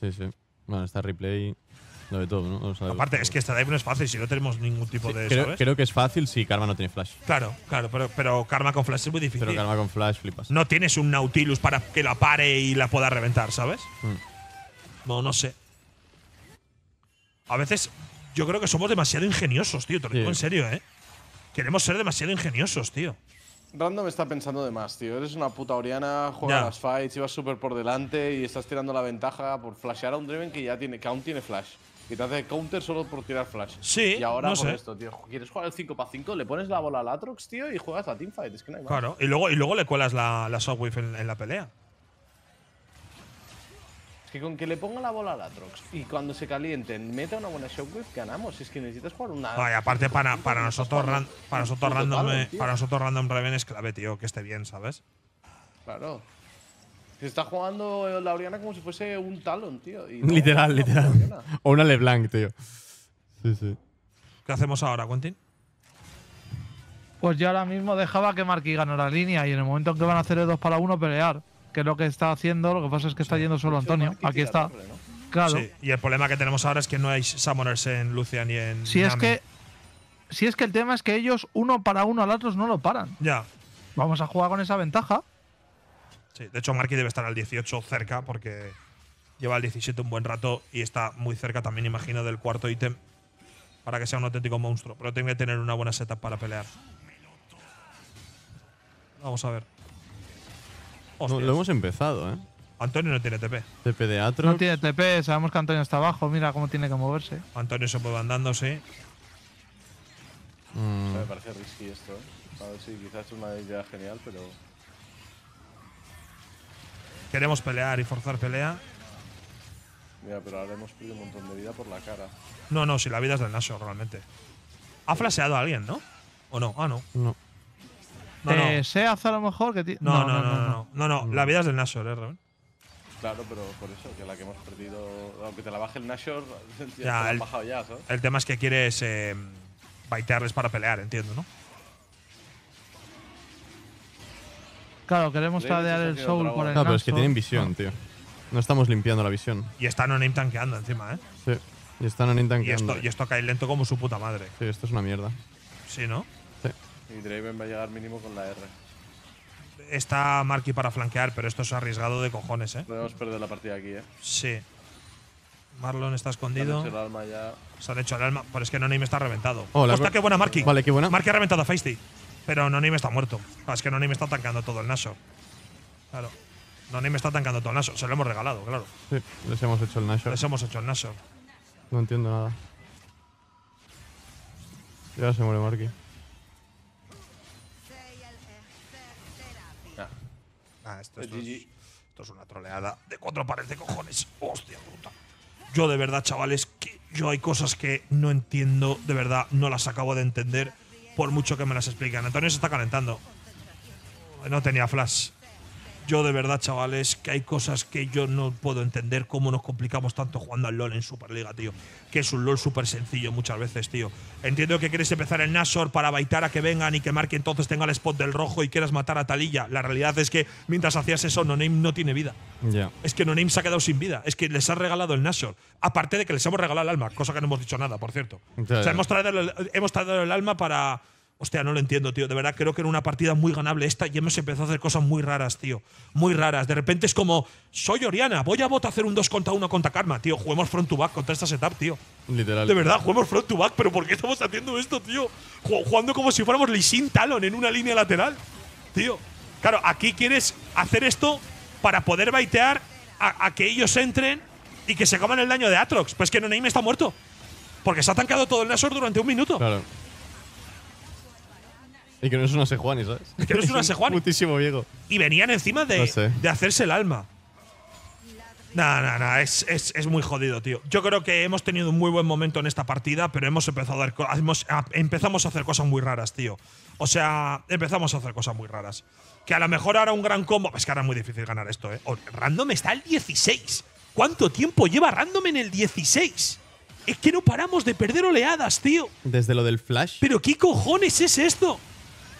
Sí, sí. Bueno, está replay. Lo de todo, ¿no? Aparte, es que esta dive no es fácil si no tenemos ningún tipo Sí, de. creo, ¿sabes? creo que es fácil si Karma no tiene flash. Claro, claro, pero, pero Karma con flash es muy difícil. Pero Karma con flash flipas. no tienes un Nautilus para que la pare y la pueda reventar, ¿sabes? Mm. No, no sé. A veces yo creo que somos demasiado ingeniosos, tío. Te lo Sí. digo en serio, ¿eh? Queremos ser demasiado ingeniosos, tío. Random está pensando de más, tío. Eres una puta Oriana, juega Ya. las fights, ibas súper por delante y estás tirando la ventaja por flashear a un Draven que ya tiene, que aún tiene flash. Y te hace counter solo por tirar flash. Sí, Y ahora no por sé. esto, tío. ¿Quieres jugar el 5 para 5? Le pones la bola al Atrox, tío, y juegas la teamfight. Es que no hay más. Claro. Y luego, y luego le cuelas la, la en la pelea. Que con que le ponga la bola al Atrox y cuando se calienten meta una buena shockwave, ganamos. Es que necesitas jugar una. Vaya, aparte para, para nosotros ran- para nosotros random eh, para nosotros random Raven es clave, tío, que esté bien, ¿sabes? Claro. Se está jugando la Oriana como si fuese un Talon, tío. y no, literal, no, literal. Oriana. <laughs> O una LeBlanc, tío. Sí, sí. ¿Qué hacemos ahora, Quentin? Pues yo ahora mismo dejaba que Marquis ganara la línea y en el momento en que van a hacer el 2 para 1 pelear, que es lo que está haciendo, lo que pasa es que está yendo solo Antonio. Aquí está. Claro. Sí. Y el problema que tenemos ahora es que no hay summoners en Lucian y en Si es que si es que el tema es que ellos uno para uno al otro no lo paran. Ya. Vamos a jugar con esa ventaja. Sí. De hecho, Marky debe estar al 18 cerca porque lleva al 17 un buen rato y está muy cerca también, imagino, del cuarto ítem para que sea un auténtico monstruo. Pero tiene que tener una buena setup para pelear. Vamos a ver. No, lo hemos empezado, ¿eh? Antonio no tiene TP. TP de Atrox. No tiene TP, sabemos que Antonio está abajo, mira cómo tiene que moverse. Antonio se mueve andando, sí. Mm, O sea, me parece risky esto, ¿eh? A ver si quizás es una idea genial, pero. Queremos pelear y forzar pelea. Mira, pero ahora hemos perdido un montón de vida por la cara. No, no, si la vida es del Nashor, realmente. Ha flasheado a alguien, ¿no? ¿O no? Ah, no. no. No, no. Eh, Seaz a lo mejor que No, no, no, no, no, no, no, La vida es del Nashor, ¿eh, Rubén? Claro, pero por eso, que la que hemos perdido. Aunque te la baje el Nashor, <laughs> ya, Ya, el- bajado ya, ¿sabes? El tema es que quieres eh, baitearles para pelear, entiendo, ¿no? Claro, queremos tradear el soul por el No, pero es que tienen visión, tío. No estamos limpiando la visión. Y está no-name tanqueando encima, ¿eh? Sí. Y están en Y tanqueando. esto, y esto cae lento como su puta madre. Sí, esto es una mierda. Sí, ¿no? Y Draven va a llegar mínimo con la R. Está Marky para flanquear, pero esto es arriesgado de cojones, ¿eh? Podemos perder la partida aquí, ¿eh? Sí. Marlon está Han escondido. hecho el alma ya. Se han hecho el alma. Pero es que no-name está reventado. Oh, la Hostia, co- qué buena Marky. Vale, qué buena. Marky ha reventado a Feisty. Pero no-name está muerto. Ah, Es que no-name está tancando todo el Nashor. Claro. No-name está tancando todo el Nashor. Se lo hemos regalado, claro. Sí, les hemos hecho el Nashor. Les hemos hecho el Nashor. No entiendo nada. Ya se muere Marky. Ah, esto, esto es, esto es una troleada de cuatro pares de cojones. Hostia puta. Yo de verdad, chavales, que yo hay cosas que no entiendo, de verdad, no las acabo de entender, por mucho que me las expliquen. Antonio se está calentando. No tenía flash. Yo de verdad, chavales, que hay cosas que yo no puedo entender cómo nos complicamos tanto jugando al LoL en Superliga, tío. Que es un LoL súper sencillo muchas veces, tío. Entiendo que quieres empezar el Nashor para baitar a que vengan y que Marky entonces tenga el spot del rojo y quieras matar a Talilla. La realidad es que mientras hacías eso, No Name no tiene vida. Es que No Name se ha quedado sin vida. Es que les has regalado el Nashor. Aparte de que les hemos regalado el alma, cosa que no hemos dicho nada, por cierto. O sea, hemos traído, el, hemos traído el alma para. Hostia, no lo entiendo, tío. De verdad, creo que era una partida muy ganable esta y hemos empezado a hacer cosas muy raras, tío. Muy raras. De repente es como, soy Oriana, voy a bot a hacer un 2 contra 1 contra Karma, tío. Juguemos front to back contra esta setup, tío. Literal. De verdad, juguemos front to back, pero ¿por qué estamos haciendo esto, tío? Ju- Jugando como si fuéramos Lee Sin Talon en una línea lateral, tío. Claro, aquí quieres hacer esto para poder baitear a, a que ellos entren y que se coman el daño de Atrox. Pues que No Name está muerto. Porque se ha tancado todo el Nashor durante un minuto. Claro. Y que no es una Sejuani, ¿sabes? que no es una <laughs> Sejuani. Muchísimo viejo. Y venían encima de, No sé. de hacerse el alma. Nah, nah, nah, es, es, es muy jodido, tío. Yo creo que hemos tenido un muy buen momento en esta partida, pero hemos empezado a dar hemos- a- empezamos a hacer cosas muy raras, tío. O sea, empezamos a hacer cosas muy raras. Que a lo mejor ahora un gran combo. Es que ahora es muy difícil ganar esto, ¿eh? O- Random está al 16. ¿Cuánto tiempo lleva Random en el 16? Es que no paramos de perder oleadas, tío. Desde lo del flash. ¿Pero qué cojones es esto?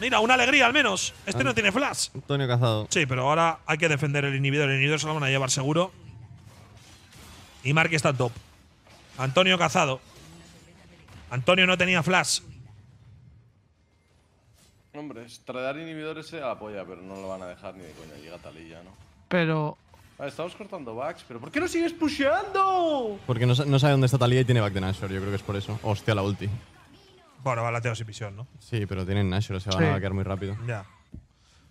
Mira, una alegría al menos. Este no tiene flash. Antonio Cazado. Sí, pero ahora hay que defender el inhibidor. El inhibidor se lo van a llevar seguro. Y Mark está top. Antonio Cazado. Antonio no tenía flash. Hombre, traer inhibidores se la polla, pero no lo van a dejar ni de coña. Llega Talilla, ¿no? Pero Vale, estamos cortando backs, pero ¿por qué no sigues pusheando? Porque no, no sabe dónde está Talía y tiene back de Nashor. Yo creo que es por eso. Hostia, la ulti. Bueno, va lateo sin visión, ¿no? Sí, pero tienen Nashor, o sea, van Sí. a quedar muy rápido. Ya.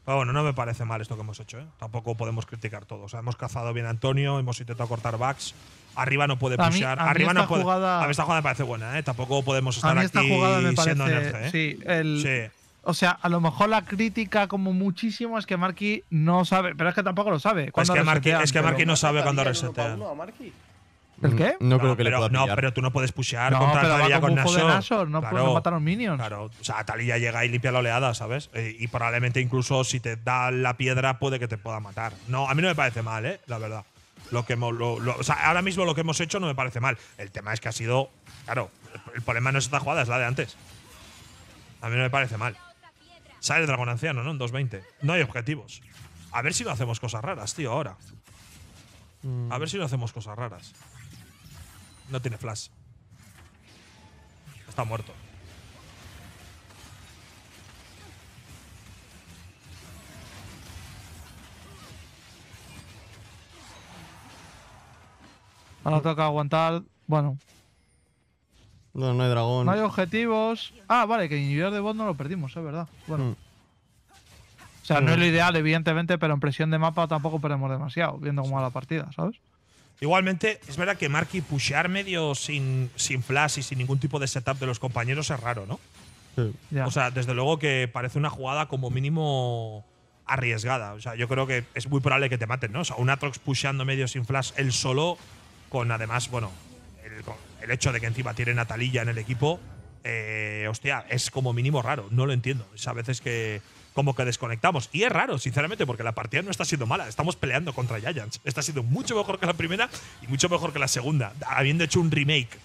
Pero bueno, no me parece mal esto que hemos hecho, ¿eh? Tampoco podemos criticar todo. O sea, hemos cazado bien a Antonio, hemos intentado cortar backs. Arriba no puede A mí- Arriba no puede. jugada- a mí esta jugada me parece buena, ¿eh? Tampoco podemos a estar mí esta aquí jugada me siendo ¿eh? Sí, el, Sí. O sea, a lo mejor la crítica, como muchísimo, es que Marky no sabe. Pero es que tampoco lo sabe. Es cuando que, Marky, es que Marky no sabe cuando resetean. ¿El qué? No, creo que le pueda no, pillar. pero tú no puedes pushear No, contra pero va Talía con con de Nashor. No puede matar a los minions. Claro, o sea, Talía llega y limpia la oleada, ¿sabes? Eh, y probablemente incluso si te da la piedra puede que te pueda matar. No, a mí no me parece mal, ¿eh? La verdad. Lo que hemos, lo- lo- o sea, ahora mismo lo que hemos hecho no me parece mal. El tema es que ha sido, claro, el- el problema no es esta jugada, es la de antes. A mí no me parece mal. Sale el dragón anciano, ¿no? En 2.20. No hay objetivos. A ver si no hacemos cosas raras, tío, ahora. A ver si no hacemos cosas raras. No tiene flash. Está muerto. Ahora toca aguantar. Bueno, No, no hay dragón. no hay objetivos. Ah, vale, que inhibidor de bot no lo perdimos, es verdad. Bueno. Mm. O sea, no es lo ideal, evidentemente, pero en presión de mapa tampoco perdemos demasiado, viendo cómo va la partida, ¿sabes? Igualmente, es verdad que Marky pushear medio sin, sin flash y sin ningún tipo de setup de los compañeros es raro, ¿no? Sí. O sea, desde luego que parece una jugada como mínimo arriesgada. O sea, yo creo que es muy probable que te maten, ¿no? O sea, un Atrox pusheando medio sin flash él solo, con además, bueno, el, con el hecho de que encima tiene Natalilla en el equipo, eh, hostia, es como mínimo raro. No lo entiendo. Es a veces que como que desconectamos. Y es raro, sinceramente, porque la partida no está siendo mala. Estamos peleando contra Giants. Está siendo mucho mejor que la primera y mucho mejor que la segunda, habiendo hecho un remake.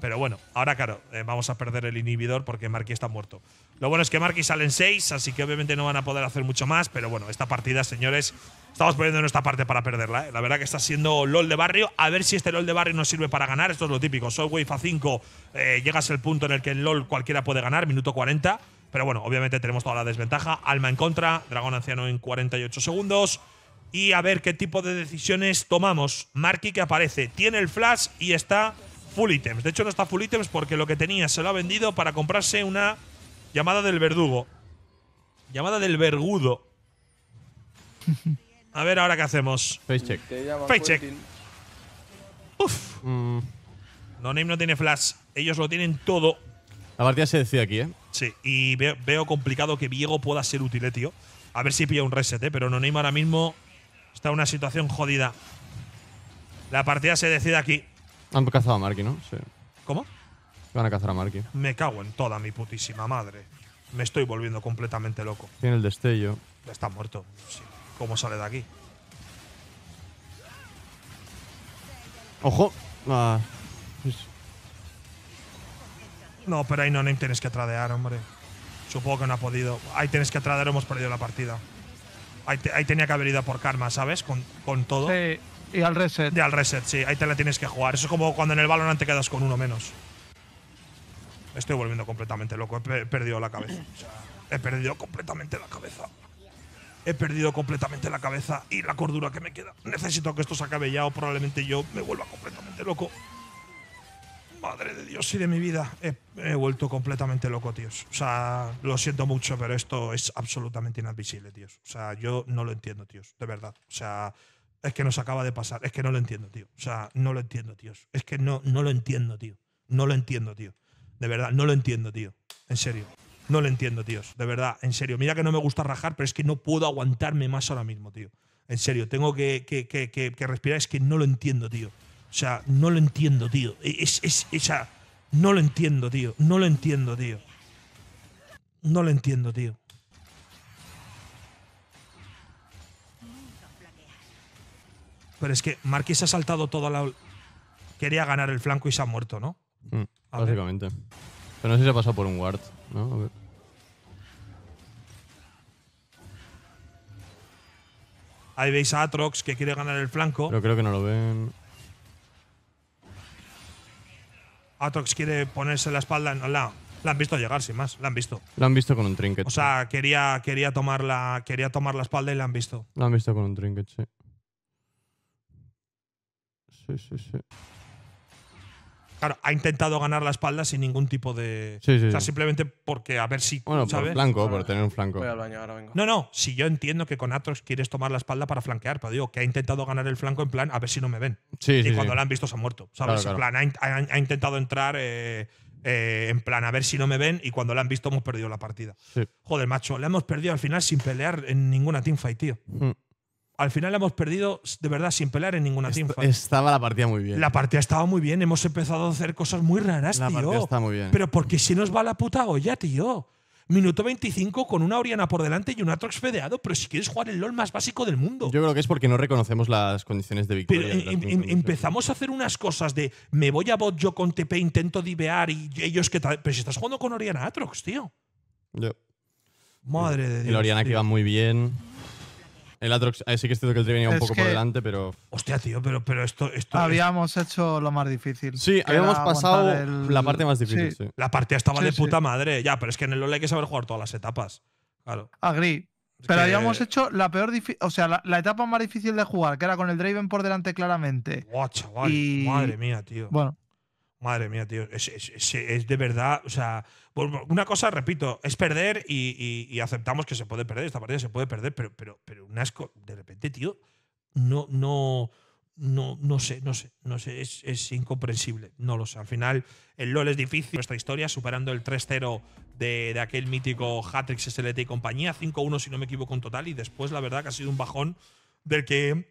Pero bueno, ahora claro, eh, vamos a perder el inhibidor porque Marky está muerto. Lo bueno es que Marky sale en 6, así que obviamente no van a poder hacer mucho más. Pero bueno, esta partida, señores, estamos poniendo nuestra parte para perderla. ¿eh? La verdad que está siendo LOL de barrio. A ver si este LOL de barrio nos sirve para ganar. Esto es lo típico. Soul Wave a 5, eh, llegas al punto en el que el LOL cualquiera puede ganar, minuto 40. Pero bueno, obviamente tenemos toda la desventaja. Alma en contra, Dragón Anciano en 48 segundos. Y a ver qué tipo de decisiones tomamos. Marky que aparece, tiene el flash y está full items. De hecho, no está full items porque lo que tenía se lo ha vendido para comprarse una llamada del verdugo. Llamada del vergudo. <laughs> A ver ahora qué hacemos. Face check. Face check. Uf. Mm, No Name no tiene flash. Ellos lo tienen todo. la partida se decide aquí, ¿eh? Sí, y veo, veo complicado que Viego pueda ser útil, eh, tío. A ver si pilla un reset, eh, pero No Name ahora mismo está en una situación jodida. La partida se decide aquí. Han cazado a Marky, ¿no? Sí. ¿Cómo? Van a cazar a Marky. Me cago en toda mi putísima madre. Me estoy volviendo completamente loco. Tiene el destello. Está muerto. Sí. ¿Cómo sale de aquí? ¡Ojo! Ah, No, pero ahí no, no tienes que tradear, hombre. Supongo que no ha podido. Ahí tienes que tradear, hemos perdido la partida. Ahí, te- ahí tenía que haber ido por karma, ¿sabes? Con, con todo. Sí, y al reset. De al reset, sí. Ahí te la tienes que jugar. Eso es como cuando en el Valorant te quedas con uno menos. Me Estoy volviendo completamente loco. He pe- perdido la cabeza. O sea, he perdido completamente la cabeza. He perdido completamente la cabeza y la cordura que me queda. Necesito que esto se acabe ya o probablemente yo me vuelva completamente loco. Madre de Dios y de mi vida. He, he vuelto completamente loco, tíos. O sea, lo siento mucho, pero esto es absolutamente inadmisible, tíos. O sea, yo no lo entiendo, tíos. De verdad. O sea, es que nos acaba de pasar. Es que no lo entiendo, tío. O sea, no lo entiendo, tíos. Es que no, no lo entiendo, tío. No lo entiendo, tío. De verdad, no lo entiendo, tío. En serio. No lo entiendo, tíos. De verdad, en serio. Mira que no me gusta rajar, pero es que no puedo aguantarme más ahora mismo, tío. En serio, tengo que, que, que, que- que respirar. Es que no lo entiendo, tío. O sea, no lo entiendo, tío. Es, es, esa. No lo entiendo, tío. No lo entiendo, tío. No lo entiendo, tío. Pero es que Marquis ha saltado toda la. Quería ganar el flanco y se ha muerto, ¿no? mm, ver. básicamente. Pero no sé si se ha pasado por un ward, ¿no? A ver. Ahí veis a Atrox que quiere ganar el flanco. Pero creo que no lo ven. Atrox quiere ponerse la espalda. en- La, la han visto llegar, sin más. La han visto. Lo han visto con un trinket. O sea, quería, quería, tomar la, quería tomar la espalda y la han visto. Lo han visto con un trinket, sí. Sí, sí, sí. Claro, ha intentado ganar la espalda sin ningún tipo de. Sí, sí, o sea, sí. simplemente porque a ver si. Bueno, ¿sabes? por flanco, por tener un flanco. Voy al baño ahora, vengo. No, no, si yo entiendo que con Atrox quieres tomar la espalda para flanquear, pero digo que ha intentado ganar el flanco en plan a ver si no me ven. Sí, y sí, cuando sí. la han visto se ha muerto. ¿Sabes? Claro, En plan, ha, in- ha- ha intentado entrar eh, eh, en plan a ver si no me ven y cuando la han visto hemos perdido la partida. Sí. Joder, macho, la hemos perdido al final sin pelear en ninguna teamfight, tío. Mm. Al final la hemos perdido de verdad sin pelear en ninguna teamfight. Estaba la partida muy bien. La partida estaba muy bien, hemos empezado a hacer cosas muy raras, La tío. partida está muy bien. Pero porque si nos va la puta olla, tío. Minuto 25 con una Oriana por delante y un Atrox fedeado, pero si quieres jugar el LOL más básico del mundo. Yo creo que es porque no reconocemos las condiciones de victoria. em- em- empezamos a hacer unas cosas de me voy a bot yo con TP, intento divear y ellos que tal. Pero si estás jugando con Oriana Atrox, tío. Yo. Madre de Dios. El Oriana que iba muy bien. El Atrox, eh, sí que es cierto que el Tree venía un Es poco por que- delante, pero. Hostia, tío, pero, pero esto, esto Habíamos hecho lo más difícil. Sí, que habíamos era pasado aguantar el- la parte más difícil, Sí, sí. La partida estaba Sí, de sí. puta madre. Ya, pero es que en el LoL hay que saber jugar todas las etapas. Claro. Agree. Es Pero que- habíamos hecho la peor o sea, la, la etapa más difícil de jugar, que era con el Draven por delante claramente. Guau, chaval. Y- Madre mía, tío. Bueno, Madre mía, tío. Es, es- es- de verdad. O sea, una cosa, repito, es perder y aceptamos que se puede perder. Esta partida se puede perder, pero, pero, pero un asco. De repente, tío, no, no, no, no sé, no sé, no sé. Es, es incomprensible. No lo sé. Al final, el LOL es difícil. Nuestra historia, superando el 3-0 de, de aquel mítico Hatrix SLT y compañía. 5-1, si no me equivoco, en total. Y después, la verdad, que ha sido un bajón del que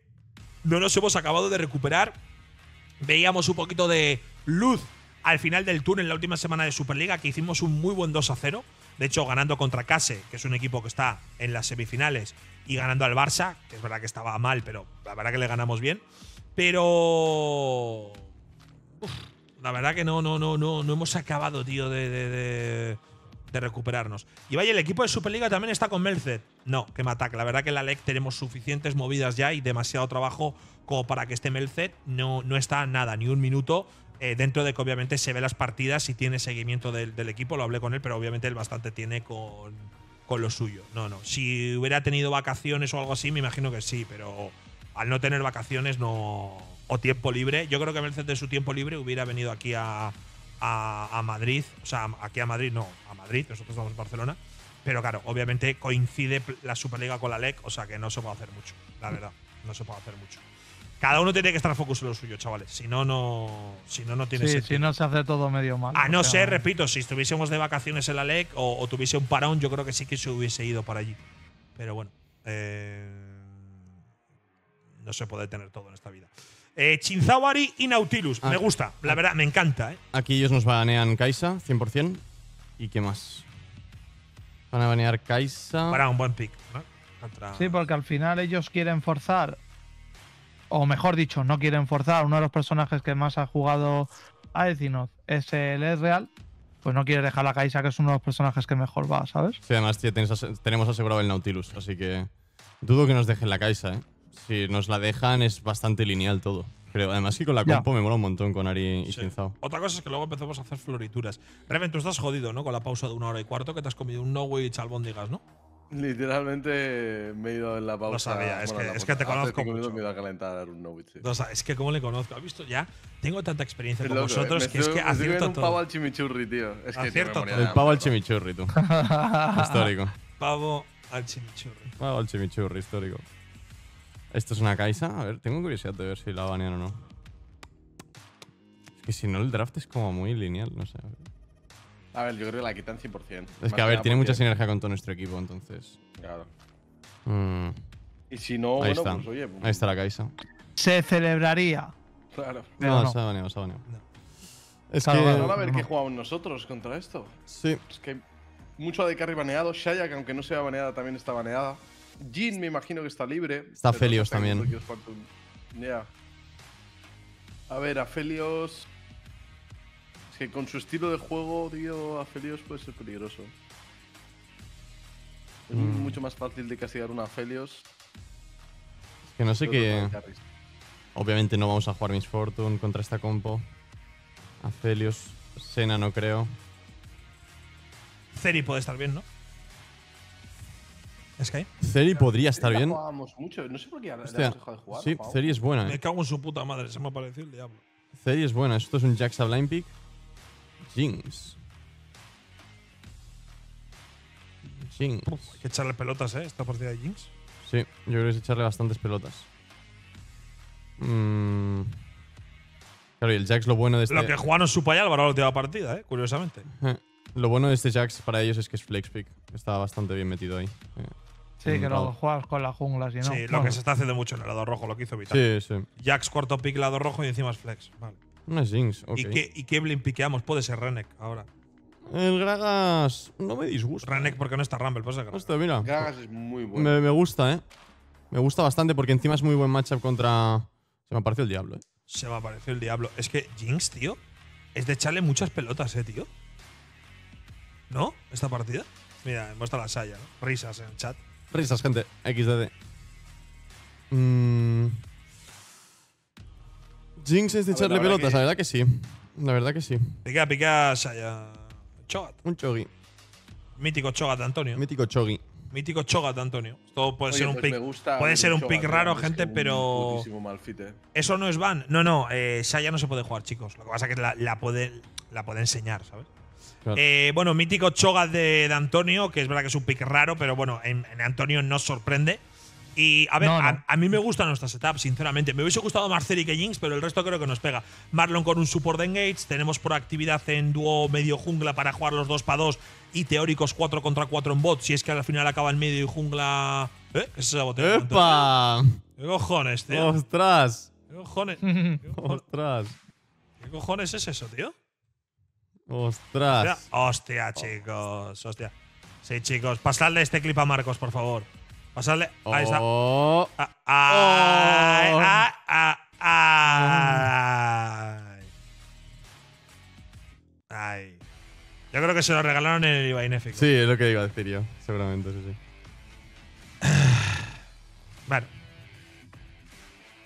no nos hemos acabado de recuperar veíamos un poquito de luz al final del tour en la última semana de Superliga, que hicimos un muy buen 2 a 0. De hecho, ganando contra Case, que es un equipo que está en las semifinales, y ganando al Barça, que es verdad que estaba mal, pero la verdad que le ganamos bien. Pero. La verdad que no, no, no, no, no hemos acabado, tío, de, de, recuperarnos. Y vaya, el equipo de Superliga también está con Melcet. No, que me ataque. La verdad que en la LEC tenemos suficientes movidas ya y demasiado trabajo como para que esté Melcet. No, no está nada, ni un minuto. Eh, dentro de que obviamente se ve las partidas y tiene seguimiento del, equipo, lo hablé con él, pero obviamente él bastante tiene con, con lo suyo. No, no. Si hubiera tenido vacaciones o algo así, me imagino que sí, pero al no tener vacaciones no o tiempo libre, yo creo que Merced de su tiempo libre hubiera venido aquí a, a, a Madrid, o sea, aquí a Madrid, no, a Madrid, nosotros estamos en Barcelona, pero claro, obviamente coincide la Superliga con la LEC, o sea que no se puede hacer mucho, la verdad, no se puede hacer mucho. Cada uno tiene que estar focus en lo suyo, chavales, si no, no, si no, no tiene sí, sentido. si no se hace todo medio mal. A no ser, repito, si estuviésemos de vacaciones en la LEC o, o tuviese un parón, yo creo que sí que se hubiese ido por allí. Pero bueno, eh, no se puede tener todo en esta vida. Eh, Chinzawari y Nautilus. Ah. Me gusta, la verdad, me encanta, ¿eh? Aquí ellos nos banean Kaisa, 100%. ¿Y qué más? Van a banear Kaisa. Para un buen pick, ¿no? Contra- Sí, porque al final ellos quieren forzar, o mejor dicho, no quieren forzar. Uno de los personajes que más ha jugado a Ezinoth es el Ezreal. Pues no quiere dejar la Kaisa, que es uno de los personajes que mejor va, ¿sabes? Sí, además tío, tenemos asegurado el Nautilus, así que dudo que nos dejen la Kaisa, ¿eh? Si nos la dejan es bastante lineal todo. Creo. Además que con la Ya. compo me mola un montón con Ari y Sí. Chinzao. Otra cosa es que luego empezamos a hacer florituras. Reven, tú estás jodido, ¿no? Con la pausa de una hora y cuarto que te has comido un no-witch albóndigas, ¿no? Literalmente me he ido en la pausa. sabía, es bueno, que- es que te conozco mucho. me he ido a calentar un no es que como le conozco, ¿has visto ya? Tengo tanta experiencia Es con loco, eh. vosotros que es que acierto un pavo al chimichurri, tío. Es que Acierto todo. El pavo al chimichurri, tú. <laughs> histórico. Pavo al chimichurri. Pavo al chimichurri, histórico. Esto es una Kaisa. A ver, tengo curiosidad de ver si la banean o no. Es que si no, el draft es como muy lineal, no sé. A ver, yo creo que la quitan 100%. Es que, a ver, tiene mucha sinergia con todo nuestro equipo, entonces. Claro. Mm, Y si no, ahí bueno, está. pues oye. pues, Ahí está la Kaisa. Se celebraría. Claro. No, no. se ha baneado, se ha baneado. Es Claro, que. a ver no. qué jugamos nosotros contra esto. Sí. Es que mucho de carry baneado. Shaya, que aunque no sea baneada, también está baneada. Jin, me imagino que está libre. Está Felios no también. Ya. A ver, a Felios. Es que con su estilo de juego, tío, a Felios puede ser peligroso. Es Mm. mucho más fácil de castigar una a Felios. Que no sé qué. Obviamente no vamos a jugar Miss Fortune contra esta compo. Aphelios. Sena no creo. Ceri puede estar bien, ¿no? ¿Es que Ceri podría estar bien. jugábamos mucho. No sé por qué Hostia, hemos dejado de jugar. sí. Ceri es buena, Me eh. cago en su puta madre, se me ha parecido el diablo. Ceri es buena. Esto es un Jax a blind pick. Jinx. Jinx. Hay que echarle pelotas, ¿eh? Esta partida de Jinx. Sí, yo creo que es echarle bastantes pelotas. Mm. Claro, y el Jax lo bueno de este. Lo que jugaron su paya Álvaro la última partida, ¿eh? Curiosamente. Eh, Lo bueno de este Jax para ellos es que es flex pick. Está bastante bien metido ahí. Eh, Sí, que lo juegas con la jungla, si no. sí, lo que se está haciendo mucho en el lado rojo, lo que hizo Vital. Sí, sí. Jax cuarto pick, lado rojo y encima es flex. Vale. Una Jinx, ok. ¿Y, qué, ¿Y qué blin piqueamos? Puede ser Renek ahora. El Gragas no me disgusta. Renek porque no está Rumble, pues es Gragas. Hostia, mira. Gragas es muy bueno. Me, me gusta, eh. Me gusta bastante porque encima es muy buen matchup contra. Se me apareció el diablo, eh. Se me apareció el diablo. Es que Jinx, tío, es de echarle muchas pelotas, eh, tío. ¿No? ¿Esta partida? Mira, muestra la saya, ¿no? Risas en el chat. Risas, gente. XDD. Mm. Jinx es de echarle la pelotas, que- la verdad que sí. La verdad que sí. Pica, pica, saya. Chogat. Un Chogi. Mítico Chogat de Antonio. Mítico Chogi. Mítico Chogat de Antonio. Esto puede Oye, ser un pues pick. me gusta puede ser un pick raro, gente, pero. Malfit, eh. Eso no es ban. No, no. Eh, Saya no se puede jugar, chicos. Lo que pasa es que la, la puede, la puede enseñar, ¿sabes? Claro. Eh, bueno, mítico Chogat de, de Antonio, que es verdad que es un pick raro, pero bueno, en, en Antonio no sorprende. Y a ver, No, no. A, a mí me gusta nuestra setup, sinceramente. Me hubiese gustado más Ceri que Jinx, pero el resto creo que nos pega. Marlon con un support de engage, tenemos proactividad en dúo medio jungla para jugar los 2 para 2 y teóricos 4 contra 4 en bot, si es que al final acaba en medio y jungla. ¿Eh? ¿Qué es esa botella? ¡Epa! ¿Qué cojones, tío? ¡Ostras! ¿Qué cojones? ¿Qué cojones? ¡Ostras! ¿Qué cojones es eso, tío? ¡Ostras! Mira, Hostia, chicos. Hostia. Sí, chicos. Pasadle este clip a Marcos, por favor. Pasadle. Ahí está. Oh. Ah, ay, ah, ah, ay. Ay. Yo creo que se lo regalaron en el Ibai Néfico. Sí, es lo que iba a decir yo. Seguramente, sí, sí. <sighs> Bueno,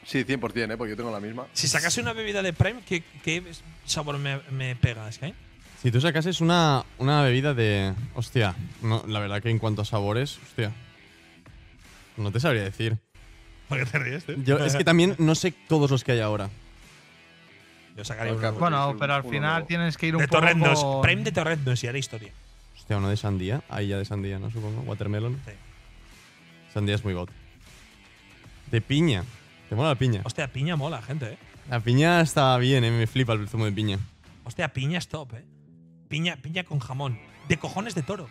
Sí, 100%, ¿eh? Porque yo tengo la misma. si sacase una bebida de Prime, ¿qué, qué sabor me, me pega, Sky? Si tú sacases una, una bebida de. Hostia, no, la verdad que en cuanto a sabores, hostia. No te sabría decir. ¿Por qué te ríes, tío? Yo, es que también no sé todos los que hay ahora. Yo sacaría uno. Bueno, un- pero al final nuevo. tienes que ir un De poco Torrendos. con- Prime de Torrendos y haré historia. Hostia, uno de sandía. Ahí ya de sandía, ¿no? Supongo. Watermelon. Sí. Sandía es muy bot. De piña. ¿Te mola la piña? Hostia, piña mola, gente, eh. La piña está bien, ¿eh? Me flipa el zumo de piña. Hostia, piña es top, eh. Piña, piña con jamón. De cojones de toro.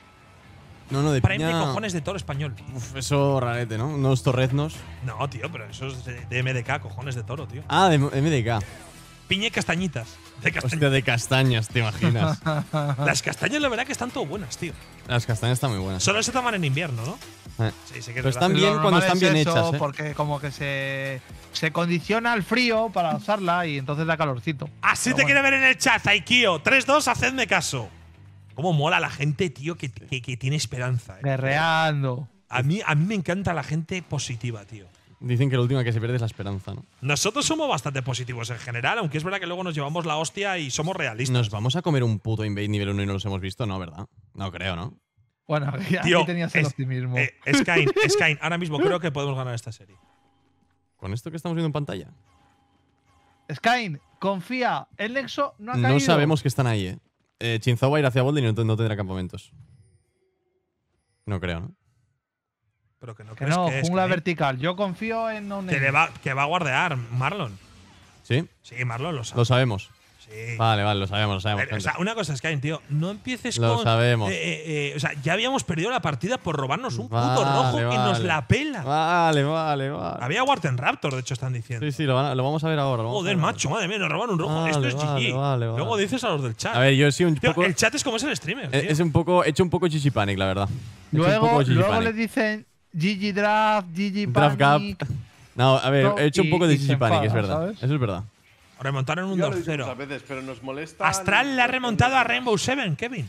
No, no, de Prime piña. de cojones de toro español. Uf, eso rarete, ¿no? Unos torreznos. No, tío, pero eso es de, de MDK, cojones de toro, tío. Ah, de MDK. Piña y castañitas. De castañas. Hostia, de castañas, ¿te imaginas? <laughs> Las castañas, la verdad, que están todo buenas, tío. Las castañas están muy buenas. Solo se toman en invierno, ¿no? Eh. Sí, sí que es Pero verdad. están Lo bien cuando normal están es bien eso, hechas, ¿eh? Porque como que se, se condiciona el frío para usarla y entonces da calorcito. Así Pero te bueno. quiere ver en el chat, Aikio. 3-2, hacedme caso. Cómo mola la gente, tío, que, que- que tiene esperanza. eh. Guerreando. A mí, a mí me encanta la gente positiva, tío. Dicen que la última que se pierde es la esperanza, ¿no? Nosotros somos bastante positivos en general, aunque es verdad que luego nos llevamos la hostia y somos realistas. ¿Nos vamos a comer un puto Invade nivel 1 y no los hemos visto? No, ¿verdad? No creo, ¿no? Bueno, <laughs> aquí Tío, tenías el es- optimismo. Eh, Skyne, Skyne, ahora mismo creo que podemos ganar esta serie. Con esto que estamos viendo en pantalla. Skyne, confía. El Nexo no ha caído. No sabemos que están ahí, ¿eh? Eh Chinzao va a ir hacia Bolden y no, no tendrá campamentos. No creo, ¿no? Pero que no Que no, que jungla vertical. Yo confío en no que, le va, que va a guardear Marlon. ¿Sí? Sí, Marlon lo sabe. Lo sabemos. Sí. Vale, vale, lo sabemos, lo sabemos. Pero, o sea, una cosa es que, tío, no empieces Lo con. sabemos. eh, eh, eh, o sea, ya habíamos perdido la partida por robarnos un puto Vale, rojo que nos vale. la pela. Vale, vale, vale. Había Warten Raptor, de hecho, están diciendo. Sí, sí, lo, van a- lo vamos a ver ahora. Joder, macho, madre mía, nos roban un rojo. Esto Vale, es vale, GG. vale, vale. Luego dices a los del chat. A ver, yo he sido un Tío, poco. el chat es como es el streamer. eh, tío. Es un poco. He hecho un poco chichi panic, la verdad. He Luego, luego panic. le dicen GG Draft, GG Draft gap. Panic. No, a ver, No, he hecho un poco de chichi panic, es verdad. ¿sabes? Eso es verdad. Remontaron un Yo lo he dicho muchas 2-0. veces, pero nos molesta. Astral le ha remontado a Rainbow Seven, Kevin.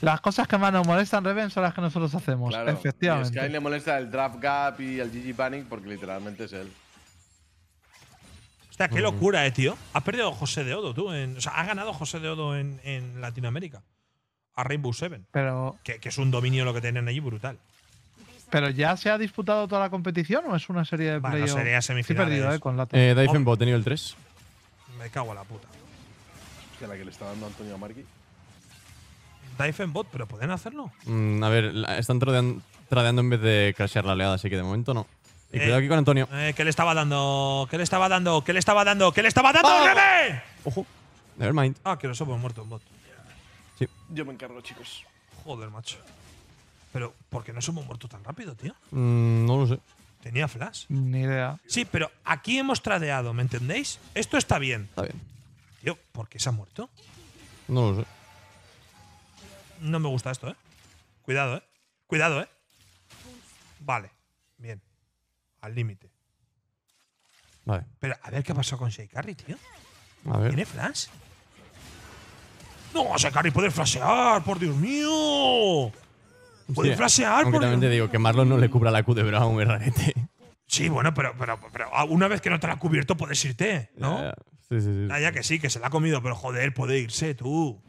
Las cosas que más nos molestan, Reven, son las que nosotros hacemos. Claro. Efectivamente. Y Sky le molesta el draft gap y el GG Panic porque literalmente es él. Hostia, Mm. qué locura, eh, tío. Ha perdido José de Odo, tú. en- o sea, ha ganado José de Odo en, en Latinoamérica. A Rainbow Seven. Pero, Que, que es un dominio lo que tienen allí brutal. pero ya se ha disputado toda la competición o es una serie de Bueno, playoffs? sería Estoy semifinales. perdido, eh, con la Eh, Dive Bot, nivel 3. Me cago en la puta. Que la que le está dando Antonio a Marky. Dive en bot, pero pueden hacerlo. Mm, a ver, están tradean- tradeando en vez de crashear la oleada, así que de momento no. Y Eh, cuidado aquí con Antonio. Eh, ¿Qué le estaba dando? ¿Qué le estaba dando? ¿Qué le estaba dando? ¿Qué le estaba dando? ¡Ah! ¡Rebe! Ojo. Nevermind. Ah, que los hemos muerto en bot. Yo me encargo, chicos. Joder, macho. Pero, ¿por qué no se hemos muerto tan rápido, tío? Mm, no lo sé. Tenía flash. Ni idea. Sí, pero aquí hemos tradeado, ¿me entendéis? Esto está bien. Está bien. Tío, ¿por qué se ha muerto? No lo sé. No me gusta esto, ¿eh? Cuidado, ¿eh? Cuidado, ¿eh? Vale. Bien. Al límite. Vale. Pero a ver qué pasó con Shea Carry, tío. A ver. ¿Tiene flash? No, Shea Carry puede flashear, por Dios mío. Puede Hostia, flashear, Aunque también te digo que Marlon no le cubra la Q de Brown, es rarete. Sí, bueno, pero, pero, pero una vez que no te la ha cubierto, puedes irte, ¿no? Ya. Sí, sí, sí. Ah, ya que sí, que se la ha comido, pero joder, puede irse tú.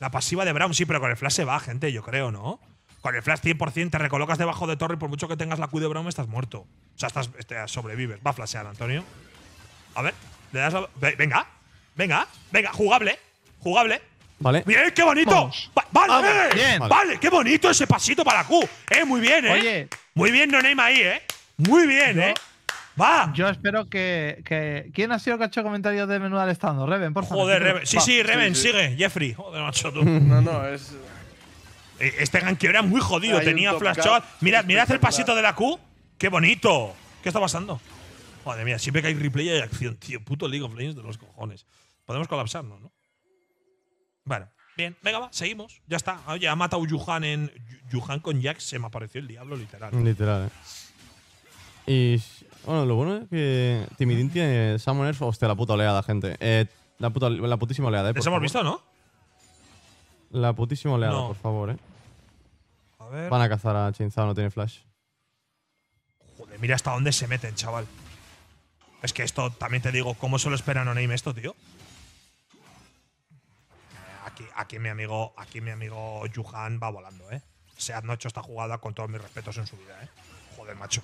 La pasiva de Brown sí, pero con el flash se va, gente, yo creo, ¿no? Con el flash 100% te recolocas debajo de torre y por mucho que tengas la Q de Brown estás muerto. O sea, estás, este, sobrevives. Va a flashear, Antonio. A ver, le das la. ve- Venga, venga, venga, jugable, jugable. Vale. ¡Bien, qué bonito! Vamos. Va- ¡Vale! bien. Vale, qué bonito ese pasito para Q. Eh, muy bien, eh. Oye. Muy bien, no Name ahí, eh. Muy bien, Yo- eh. Va. Yo espero que, que- ¿Quién ha sido el que ha hecho comentarios de menú al estando? Reven, por favor. Joder, Reven. Sí, sí, Reven, sí. sigue. Jeffrey. Joder, macho, tú. <laughs> No, no, es. Eh, Este ganqueo era muy jodido. Hay Tenía flash shot. Mirad, mirad el pasito de la Q. ¡Qué bonito! ¿Qué está pasando? Madre mía, siempre que hay replay hay acción, tío. Puto League of Legends de los cojones. Podemos colapsarnos, ¿no? Bueno, bien. Venga, va, seguimos. Ya está. Oye, ha matado Yuhan en. Yuhan con Jax. Se me apareció el diablo, literal. Literal, eh. Y. Bueno, lo bueno es que Timidin tiene Summoners. Hostia, la puta oleada, gente. Eh, la, puta, la putísima oleada, eh. ¿Les hemos visto, no? La putísima oleada, No. por favor, eh. A ver. Van a cazar a Chinzao, no tiene flash. Joder, mira hasta dónde se meten, chaval. Es que esto, también te digo, ¿cómo se lo espera No Name esto, tío? Aquí, aquí mi amigo, aquí mi amigo Yuhan va volando, ¿eh? Sead no ha hecho esta jugada con todos mis respetos en su vida, ¿eh? Joder, macho.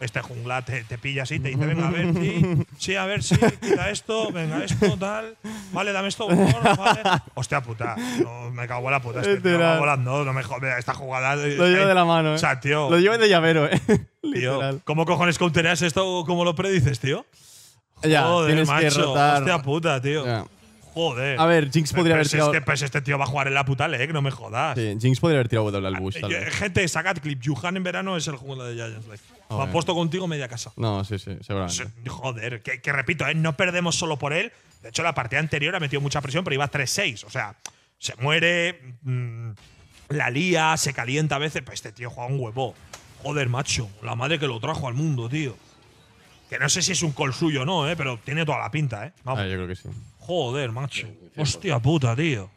Este jungla te, te pilla así, te dice, venga, a ver, sí, sí, a ver, sí, quita esto, venga, esto, tal. Vale, dame esto, por favor, vale. Hostia puta, no, me cago en la puta. Este tío va Literal. volando, no me jode, esta jugada. Lo eh, de la mano, eh. O sea, tío. Lo lleva de llavero, eh. <laughs> Tío. ¿cómo cojones countereas esto como lo predices, tío? Ya, Joder, tienes macho. que rotar. Hostia puta, tío. Ya. Joder. A ver, Jinx podría haber tirado. Es que, pues este tío va a jugar en la puta leg, no me jodas. Sí, Jinx podría haber tirado W al boost. tal Eh, vez. Gente, sacad clip. Yuhan en verano es el juego de Giants Life. Ah, Me bueno. ha puesto contigo media casa. No, sí, sí, seguramente. Joder, que, que repito, ¿eh? no perdemos solo por él. De hecho, la partida anterior ha metido mucha presión, pero iba 3-6. O sea, se muere, mm, la lía, se calienta a veces. Pues este tío juega un huevo. Joder, macho. La madre que lo trajo al mundo, tío. Que no sé si es un call suyo o no, ¿eh? pero tiene toda la pinta, ¿eh? Vamos. Ah, yo creo que sí. Joder, macho. Hostia puta, tío.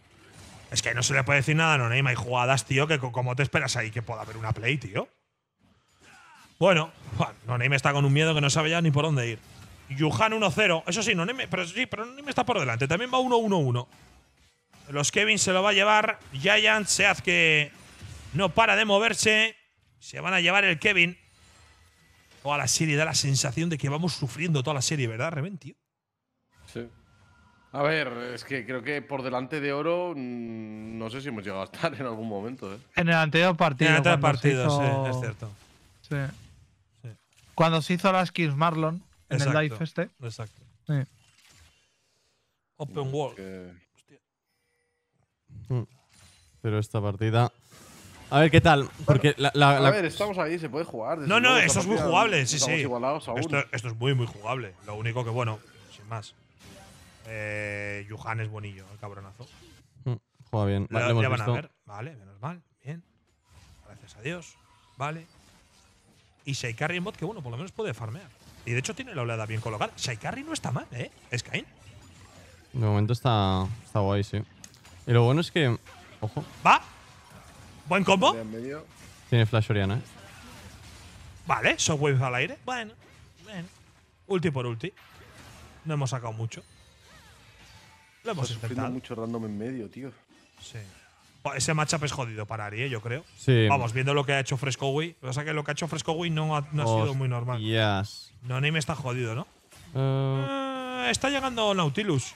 Es que no se le puede decir nada a No. Hay jugadas, tío, que co- como te esperas ahí que pueda haber una play, tío. Bueno, No Name está con un miedo que no sabe ya ni por dónde ir. Yuhan 1-0. Eso sí, No pero sí, pero Name está por delante. También va 1-1-1. Los Kevin se lo va a llevar. Giant, Seaz que no para de moverse. Se van a llevar el Kevin. Toda la serie da la sensación de que vamos sufriendo toda la serie, ¿verdad, Reven, tío? A ver, es que creo que por delante de oro, mm, no sé si hemos llegado a estar en algún momento, ¿eh? En el anterior partido. En el se partido, hizo- sí, es cierto. Sí. Sí. Cuando se hizo las Kills Marlon en Exacto. el live este. Exacto. Sí. Open World. Que- Pero esta partida. A ver qué tal. Porque la, la- la- a ver, estamos ahí, se puede jugar. No, no, esto es muy jugable, sí, sí. Esto, esto es muy, muy jugable. Lo único que, bueno, sin más. Eh, Yuhan es bonillo, el cabronazo. Mm, juega bien. Vale, Ya- lo hemos ya van visto. a ver. Vale, menos mal. Bien. Gracias a Dios. Vale. Y Shaikari en bot, que bueno, por lo menos puede farmear. Y de hecho tiene la oleada bien colocada. Shaikari no está mal, ¿eh? Skyne. De momento está, está guay, sí. Y lo bueno es que. Ojo, Va. Buen combo. Tiene Flash Oriana, ¿eh? Vale, Shockwave al aire. Bueno, bueno. Ulti por ulti. No hemos sacado mucho. Lo hemos Está intentado. mucho random en medio, tío. Sí. Ese matchup es jodido para Ari, ¿eh? yo creo. Sí. Vamos, viendo lo que ha hecho Frescoway. Lo que pasa es que lo que ha hecho Frescoway no ha, no ha sido muy normal. Yes. No Name está jodido, ¿no? Eh, Ah, está llegando Nautilus.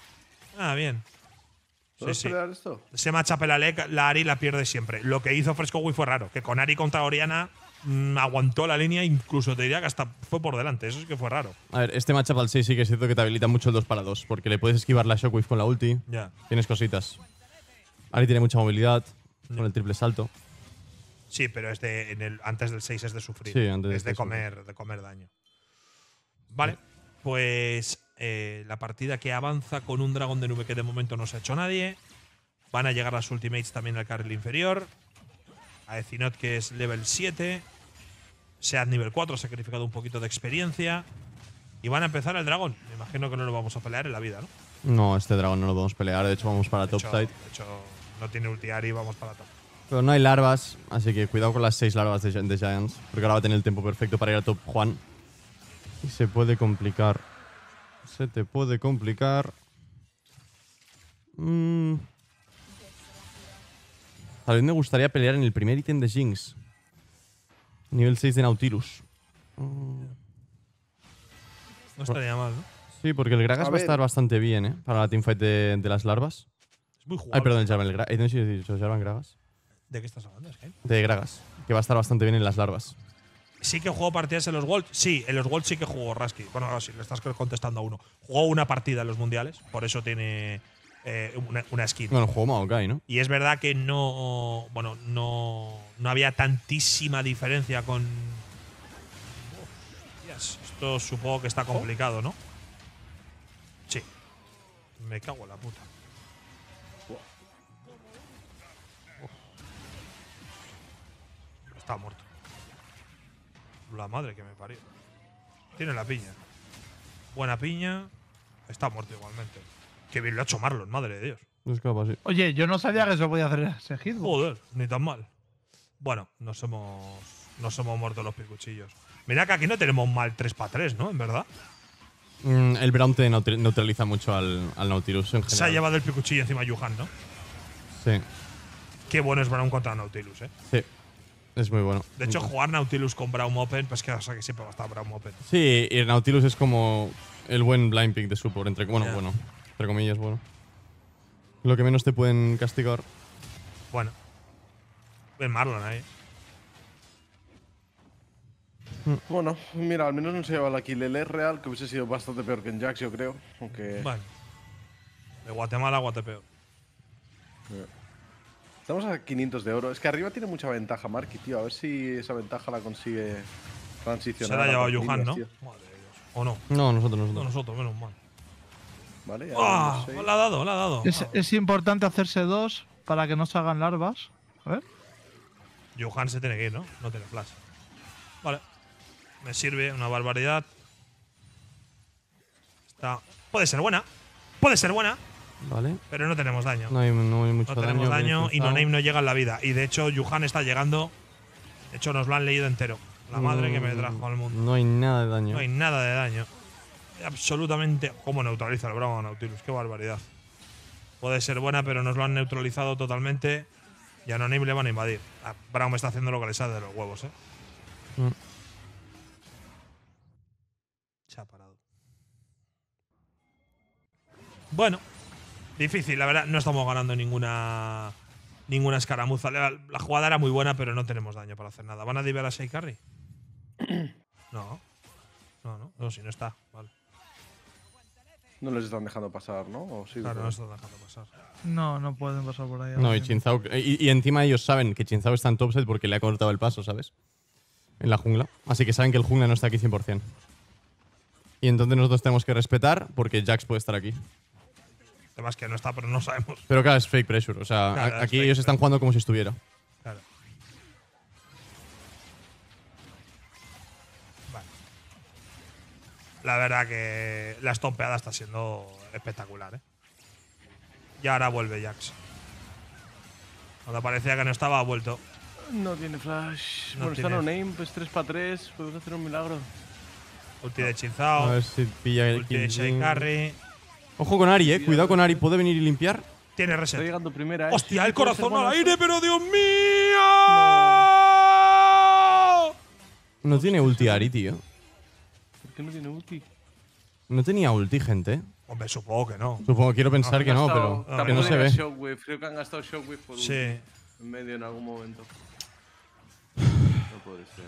Ah, bien. Sí, ¿Puedes sí. esto? Ese matchup la la Ari la pierde siempre. Lo que hizo Frescoway fue raro. Que con Ari contra Oriana mm, aguantó la línea, incluso te diría que hasta fue por delante. Eso sí que fue raro. a ver, este matchup al 6 sí que es cierto que te habilita mucho el 2 para 2. Porque le puedes esquivar la Shockwave con la ulti. Ya. Tienes cositas. Ari tiene mucha movilidad. Con el triple salto. Sí, pero es de, en el, antes del 6 es de sufrir. Sí, antes de es de comer, de comer daño. Vale, pues eh, la partida que avanza con un dragón de nube que de momento no se ha hecho nadie. Van a llegar las ultimates también al carril inferior. A Ecinot que es level 7. Sead nivel 4, sacrificado un poquito de experiencia. Y van a empezar el dragón. Me imagino que no lo vamos a pelear en la vida, ¿no? No, este dragón no lo podemos pelear. De hecho, vamos para De top hecho, side. de hecho, no tiene ultiar y vamos para top. Pero no hay larvas, así que cuidado con las 6 larvas de, Gi- de Giants. Porque ahora va a tener el tiempo perfecto para ir a top Juan. Y se puede complicar. Se te puede complicar. Mm. Tal vez me gustaría pelear en el primer ítem de Jinx. Nivel 6 de Nautilus. No estaría mal, ¿no? Sí, porque el Gragas A va a ver. estar bastante bien, ¿eh? Para la teamfight de, de las larvas. Es muy jugable. Ay, perdón, el Jarvan. El eh, no sé si he dicho Jarvan Gragas. ¿De qué estás hablando, Sky? De Gragas. Que va a estar bastante bien en las larvas. Sí que jugó partidas en los World. Sí, en los World sí que jugó Rasky. Bueno, sí, le estás contestando a uno. Jugó una partida en los mundiales, por eso tiene eh, una, una skin. Bueno, el juego Maokai, ¿no? Y es verdad que no. Bueno, no. No había tantísima diferencia con. Esto supongo que está complicado, ¿no? Sí. Me cago en la puta. Está muerto. La madre que me parió. Tiene la piña. Buena piña. Está muerto igualmente. Qué bien lo ha hecho Marlon, madre de Dios. Es. Oye, yo no sabía que se podía hacer ese hitbox. Joder, ni tan mal. Bueno, nos hemos, nos hemos muerto los picuchillos. Mira que aquí no tenemos mal 3 para 3, ¿no? En verdad. Mm, el Brown te neutraliza mucho al, al Nautilus en general. Se ha llevado el picuchillo encima Yuhan, ¿no? Sí, Qué bueno es Brown contra Nautilus, ¿eh? sí. Es muy bueno. De hecho, jugar Nautilus con Brown Open, pues que, o sea, que siempre va a estar Brown Open. Sí, y el Nautilus es como el buen blind pick de support. Entre, bueno, bueno. Entre comillas, bueno. Lo que menos te pueden castigar. Bueno. Ven Marlon ahí. Bueno, mira, al menos no se lleva la kill. El es real, que hubiese sido bastante peor que en Jax, yo creo. Aunque. Bueno. De Guatemala a Guatepeor. Estamos a 500 de oro. Es que arriba tiene mucha ventaja, Marky, tío. A ver si esa ventaja la consigue transicionar. Se la ha llevado Yuhan, ¿no? tío. Madre de Dios. ¿O no? No, nosotros, No, nosotros. nosotros, menos mal. Vale, ahí. La ha dado, la ha dado. Es, Ah. es importante hacerse dos para que no se hagan larvas. A ver. Johan se tiene que ir, ¿no? No tiene flash. Vale. Me sirve una barbaridad. Está. Puede ser buena. Puede ser buena, Vale. pero no tenemos daño. No hay, no hay mucho No daño. tenemos daño y. No Name no llega en la vida. Y de hecho, Yuhan está llegando. De hecho, nos lo han leído entero. La madre que me Mm, trajo al mundo. No hay nada de daño. No hay nada de daño. Absolutamente. ¿Cómo neutraliza el Bravo Nautilus? Qué barbaridad. Puede ser buena, pero nos lo han neutralizado totalmente. Y a No Name le van a invadir. A Brown está haciendo lo que le sale de los huevos, ¿eh? Mm. Se ha parado. Bueno, difícil, la verdad. No estamos ganando ninguna ninguna escaramuza. La, la jugada era muy buena, pero no tenemos daño para hacer nada. ¿Van a diver a Shea Carry? <clears throat> No. No, no. No, si no está. Vale. No les están dejando pasar, ¿no? ¿O sí? Claro, no está dejando pasar. No, no pueden pasar por ahí. No, y. Chinzao. Y, y encima ellos saben que Chinzao está en topset porque le ha cortado el paso, ¿sabes? En la jungla. Así que saben que el jungla no está aquí 100%. Y entonces nosotros tenemos que respetar porque Jax puede estar aquí. Además que no está, pero no sabemos. Pero claro, es fake pressure. O sea, Claro, aquí ellos están pressure. jugando como si estuviera. Claro. La verdad que la estompeada está siendo espectacular, ¿eh? Y ahora vuelve Jax. Cuando parecía que no estaba, ha vuelto. No tiene flash. No bueno, está no name, pues 3 para 3. Podemos hacer un milagro. Ulti de A Chinzao, ver si pilla el ulti de. Shea Carry. Ojo con Ari, eh. Cuidado con Ari. ¿Puede venir y limpiar? Tiene Está reset. llegando primera, ¿eh? ¡Hostia, el corazón al aire, pero Dios mío! No tiene ulti Ari, tío. ¿Por qué no tiene ulti? No tenía ulti, gente. Hombre, supongo que no. Supongo, quiero pensar que no, pero que no se ve. Shockwave. Creo que han gastado Shockwave por Sí. ulti en medio en algún momento. No puede ser.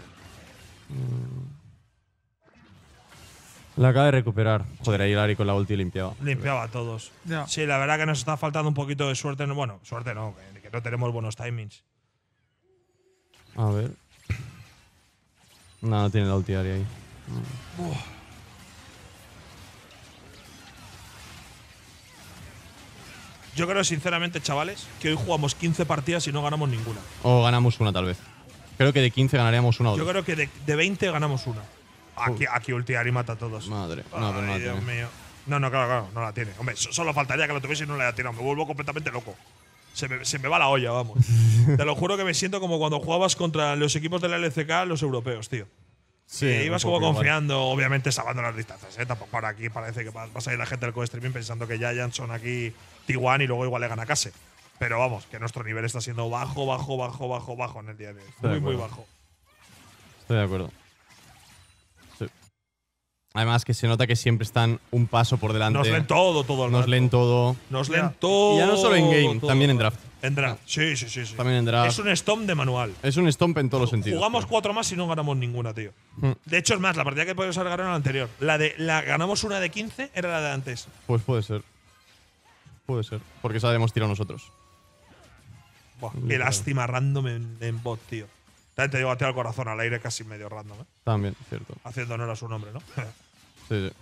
La acaba de recuperar. Joder, ahí el Ari con la ulti limpiaba. Limpiaba a todos. Ya. Sí, la verdad que nos está faltando un poquito de suerte. no- Bueno, suerte no, que, que no tenemos buenos timings. A ver. No, no tiene la ulti Ari ahí. Yo creo, sinceramente, chavales, que hoy jugamos 15 partidas y no ganamos ninguna. O ganamos una, tal vez. Creo que de 15 ganaríamos una o Yo creo que de, de 20 ganamos una. Aquí, aquí ultiar y mata a todos. Madre. No, pero no la Ay, Dios tiene. mío. No, no, claro, claro, no la tiene. Hombre, so- solo faltaría que lo tuviese y no la haya tirado. Me vuelvo completamente loco. Se me, se me va la olla, vamos. <laughs> Te lo juro que me siento como cuando jugabas contra los equipos de la LCK, los europeos, tío. Sí, Eh, ibas como igual. confiando, obviamente salvando las distancias, ¿eh? Tampoco ahora aquí parece que va va a salir la gente del co-streaming pensando que Giants son aquí T1 y luego igual le gana Case. Pero vamos, que nuestro nivel está siendo bajo, bajo, bajo, bajo, bajo en el día de hoy. Estoy de Muy, muy bajo. Estoy de acuerdo. Además que se nota que siempre están un paso por delante. Nos leen todo, todo el Nos rato. leen todo. Nos leen Ya. todo. Y ya no solo en game, todo también el en draft. En draft, sí, sí, sí. sí. También en draft. Es un stomp de manual. Es un stomp en todos los sentidos. Jugamos tío. cuatro más y no ganamos ninguna, tío. Mm. De hecho, es más, la partida que podemos haber ganado la anterior. La de la ganamos una de 15 era la de antes. Pues puede ser. Puede ser. Porque esa la hemos tirado nosotros. Buah, qué lástima random en, en bot, tío. También te digo a ti al corazón al aire casi medio random, ¿eh? También, cierto. Haciendo honor a su nombre, ¿no? <laughs> Sí, sí.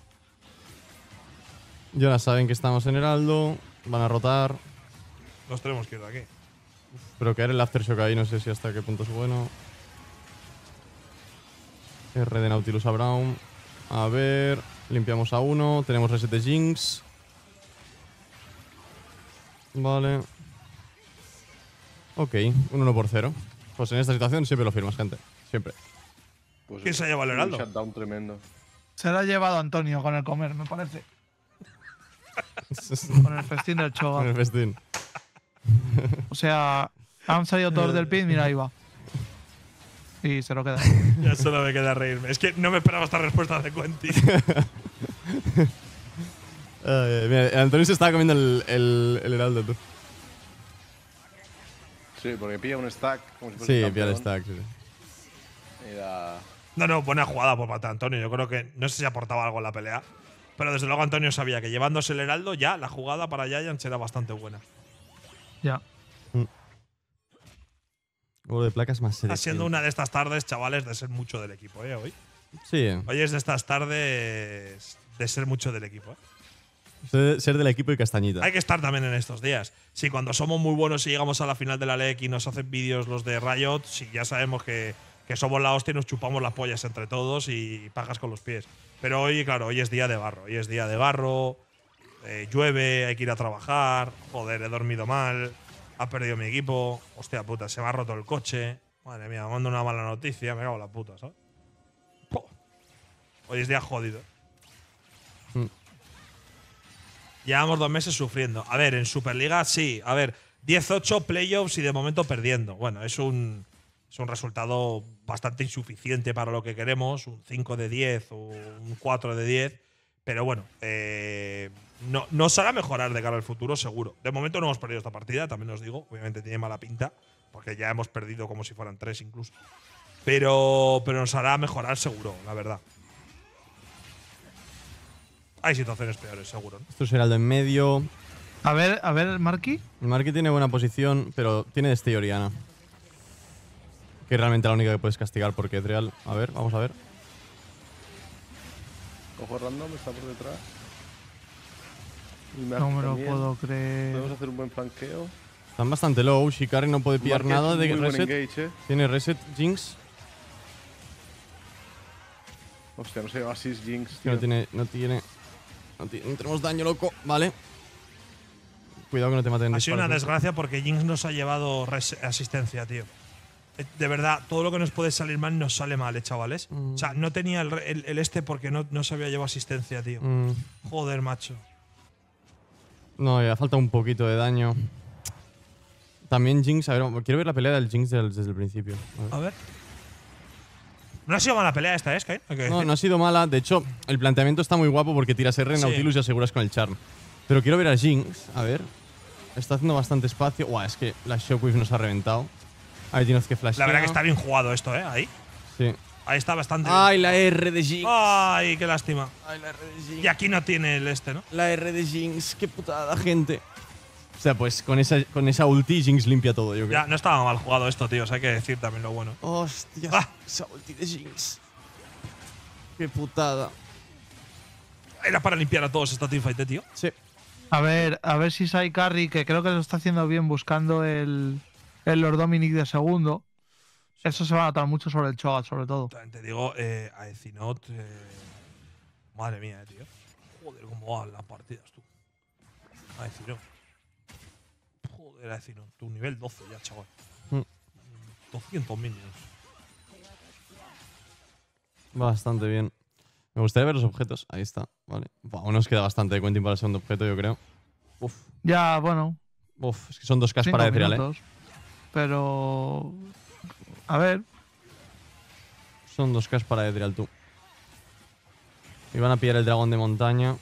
Y ahora saben que estamos en Heraldo. Van a rotar. Nos tenemos que ir de aquí. Pero caer el Aftershock ahí no sé si hasta qué punto es bueno. R de Nautilus a Brown. A ver. Limpiamos a uno. Tenemos reset de Jinx. Vale. Ok, un 1 por 0. Pues en esta situación siempre lo firmas, gente. Siempre. Pues ¿Quién se ha llevado el un heraldo? shutdown tremendo. Se la ha llevado Antonio con el comer, me parece. <laughs> Con el festín del Con Choga. el festín. O sea, han salido todos del pin, mira, ahí va. Y se lo queda. <laughs> ya solo me queda reírme. Es que no me esperaba esta respuesta de Quentin. <laughs> Mira, Antonio se estaba comiendo el, el, el Heraldo, tú. Sí, porque pilla un stack. Como si fuese Sí, un pilla el stack, sí, sí. Y da- no, no, buena jugada por parte de Antonio. Yo creo que no sé si aportaba algo en la pelea. pero desde luego Antonio sabía que llevándose el Heraldo ya la jugada para Giants era bastante buena. Ya. Juego de placas más Está selección. siendo una de estas tardes, chavales, de ser mucho del equipo, ¿eh? Hoy. Sí. Hoy es de estas tardes de ser mucho del equipo, ¿eh? Ser, ser del equipo y castañita. Hay que estar también en estos días. Si cuando somos muy buenos y llegamos a la final de la LEC y nos hacen vídeos los de Riot, si ya sabemos que, que somos la hostia y nos chupamos las pollas entre todos y pagas con los pies. Pero hoy, claro, hoy es día de barro. Hoy es día de barro, eh, llueve, hay que ir a trabajar. Joder, he dormido mal. Ha perdido mi equipo. Hostia puta, se me ha roto el coche. Madre mía, me mando una mala noticia. Me cago en la puta, ¿sabes? Hoy es día jodido. Mm. Llevamos dos meses sufriendo. A ver, en Superliga sí. A ver, 10-8 playoffs y de momento perdiendo. Bueno, es un, es un resultado bastante insuficiente para lo que queremos. Un 5 de 10 o un 4 de 10. Pero bueno, eh, no, nos hará mejorar de cara al futuro, seguro. De momento no hemos perdido esta partida, también os digo. Obviamente tiene mala pinta, porque ya hemos perdido como si fueran tres incluso. Pero, pero nos hará mejorar seguro, la verdad. Hay situaciones peores, seguro. ¿no? Esto es Heraldo en medio. A ver, a ver, Marky. El Marky tiene buena posición, pero tiene destello Oriana. Que es realmente la única que puedes castigar porque es real. A ver, vamos a ver. Ojo random, está por detrás. Y No me lo puedo Podemos creer. hacer un buen flanqueo. Están bastante low. Shikari no puede pillar Marquez, nada de reset. engage, eh. Tiene reset, Jinx. Hostia, no se lleva Jinx, Que no tío. tiene. No tiene. No, tiene- no tenemos daño, loco. Vale. Cuidado que no te maten. Ha sido una desgracia porque Jinx nos ha llevado asistencia, tío. De verdad, todo lo que nos puede salir mal nos sale mal, eh, chavales. O sea, no tenía el, re- el- el este porque no, no se había llevado asistencia, tío. Mm, Joder, macho. no, ya falta un poquito de daño. También Jinx. A ver, quiero ver la pelea del Jinx desde el principio. A ver. A ver. No ha sido mala pelea esta, ¿eh, Sky? No, no ha sido mala. De hecho, el planteamiento está muy guapo porque tiras R en Sí. Nautilus y aseguras con el Charm. Pero quiero ver a Jinx. A ver. Está haciendo bastante espacio. Guau, es que la Shockwave nos ha reventado. Ahí tienes que flashear. La verdad que está bien jugado esto, ¿eh? Ahí. Sí. Ahí está bastante bien. Ay, la R de Jinx. Ay, qué lástima. Ay, la R de Jinx. Y aquí no tiene el este, ¿no? La R de Jinx. Qué putada, gente. O sea, pues con esa, con esa ulti Jinx limpia todo, yo creo. Ya, no estaba mal jugado esto, tío. o sea, hay que decir también lo bueno. Hostia, Ah. esa ulti de Jinx. Qué putada. Era para limpiar a todos esta teamfight, eh, tío. Sí. A ver, a ver si Sai Carry, que creo que lo está haciendo bien buscando el, el Lord Dominic de segundo. Eso se va a notar mucho sobre el Chogat, sobre todo. También te digo, eh, a Ecinot. eh, madre mía, eh, tío. Joder, cómo van las partidas, tú. A Ecinot. Joder, a Ecinot. Tu nivel 12 ya, chaval. Mm. 200 minions. Bastante bien. Me gustaría ver los objetos. Ahí está. Vale. Buah, aún nos queda bastante de Quentin para el segundo objeto, yo creo. Uf. Ya, bueno, Uf, es que son dos Ks para Ethereal, ¿eh? Pero. A ver, Son dos Ks para Ethereal, tú. Y van a pillar el dragón de montaña.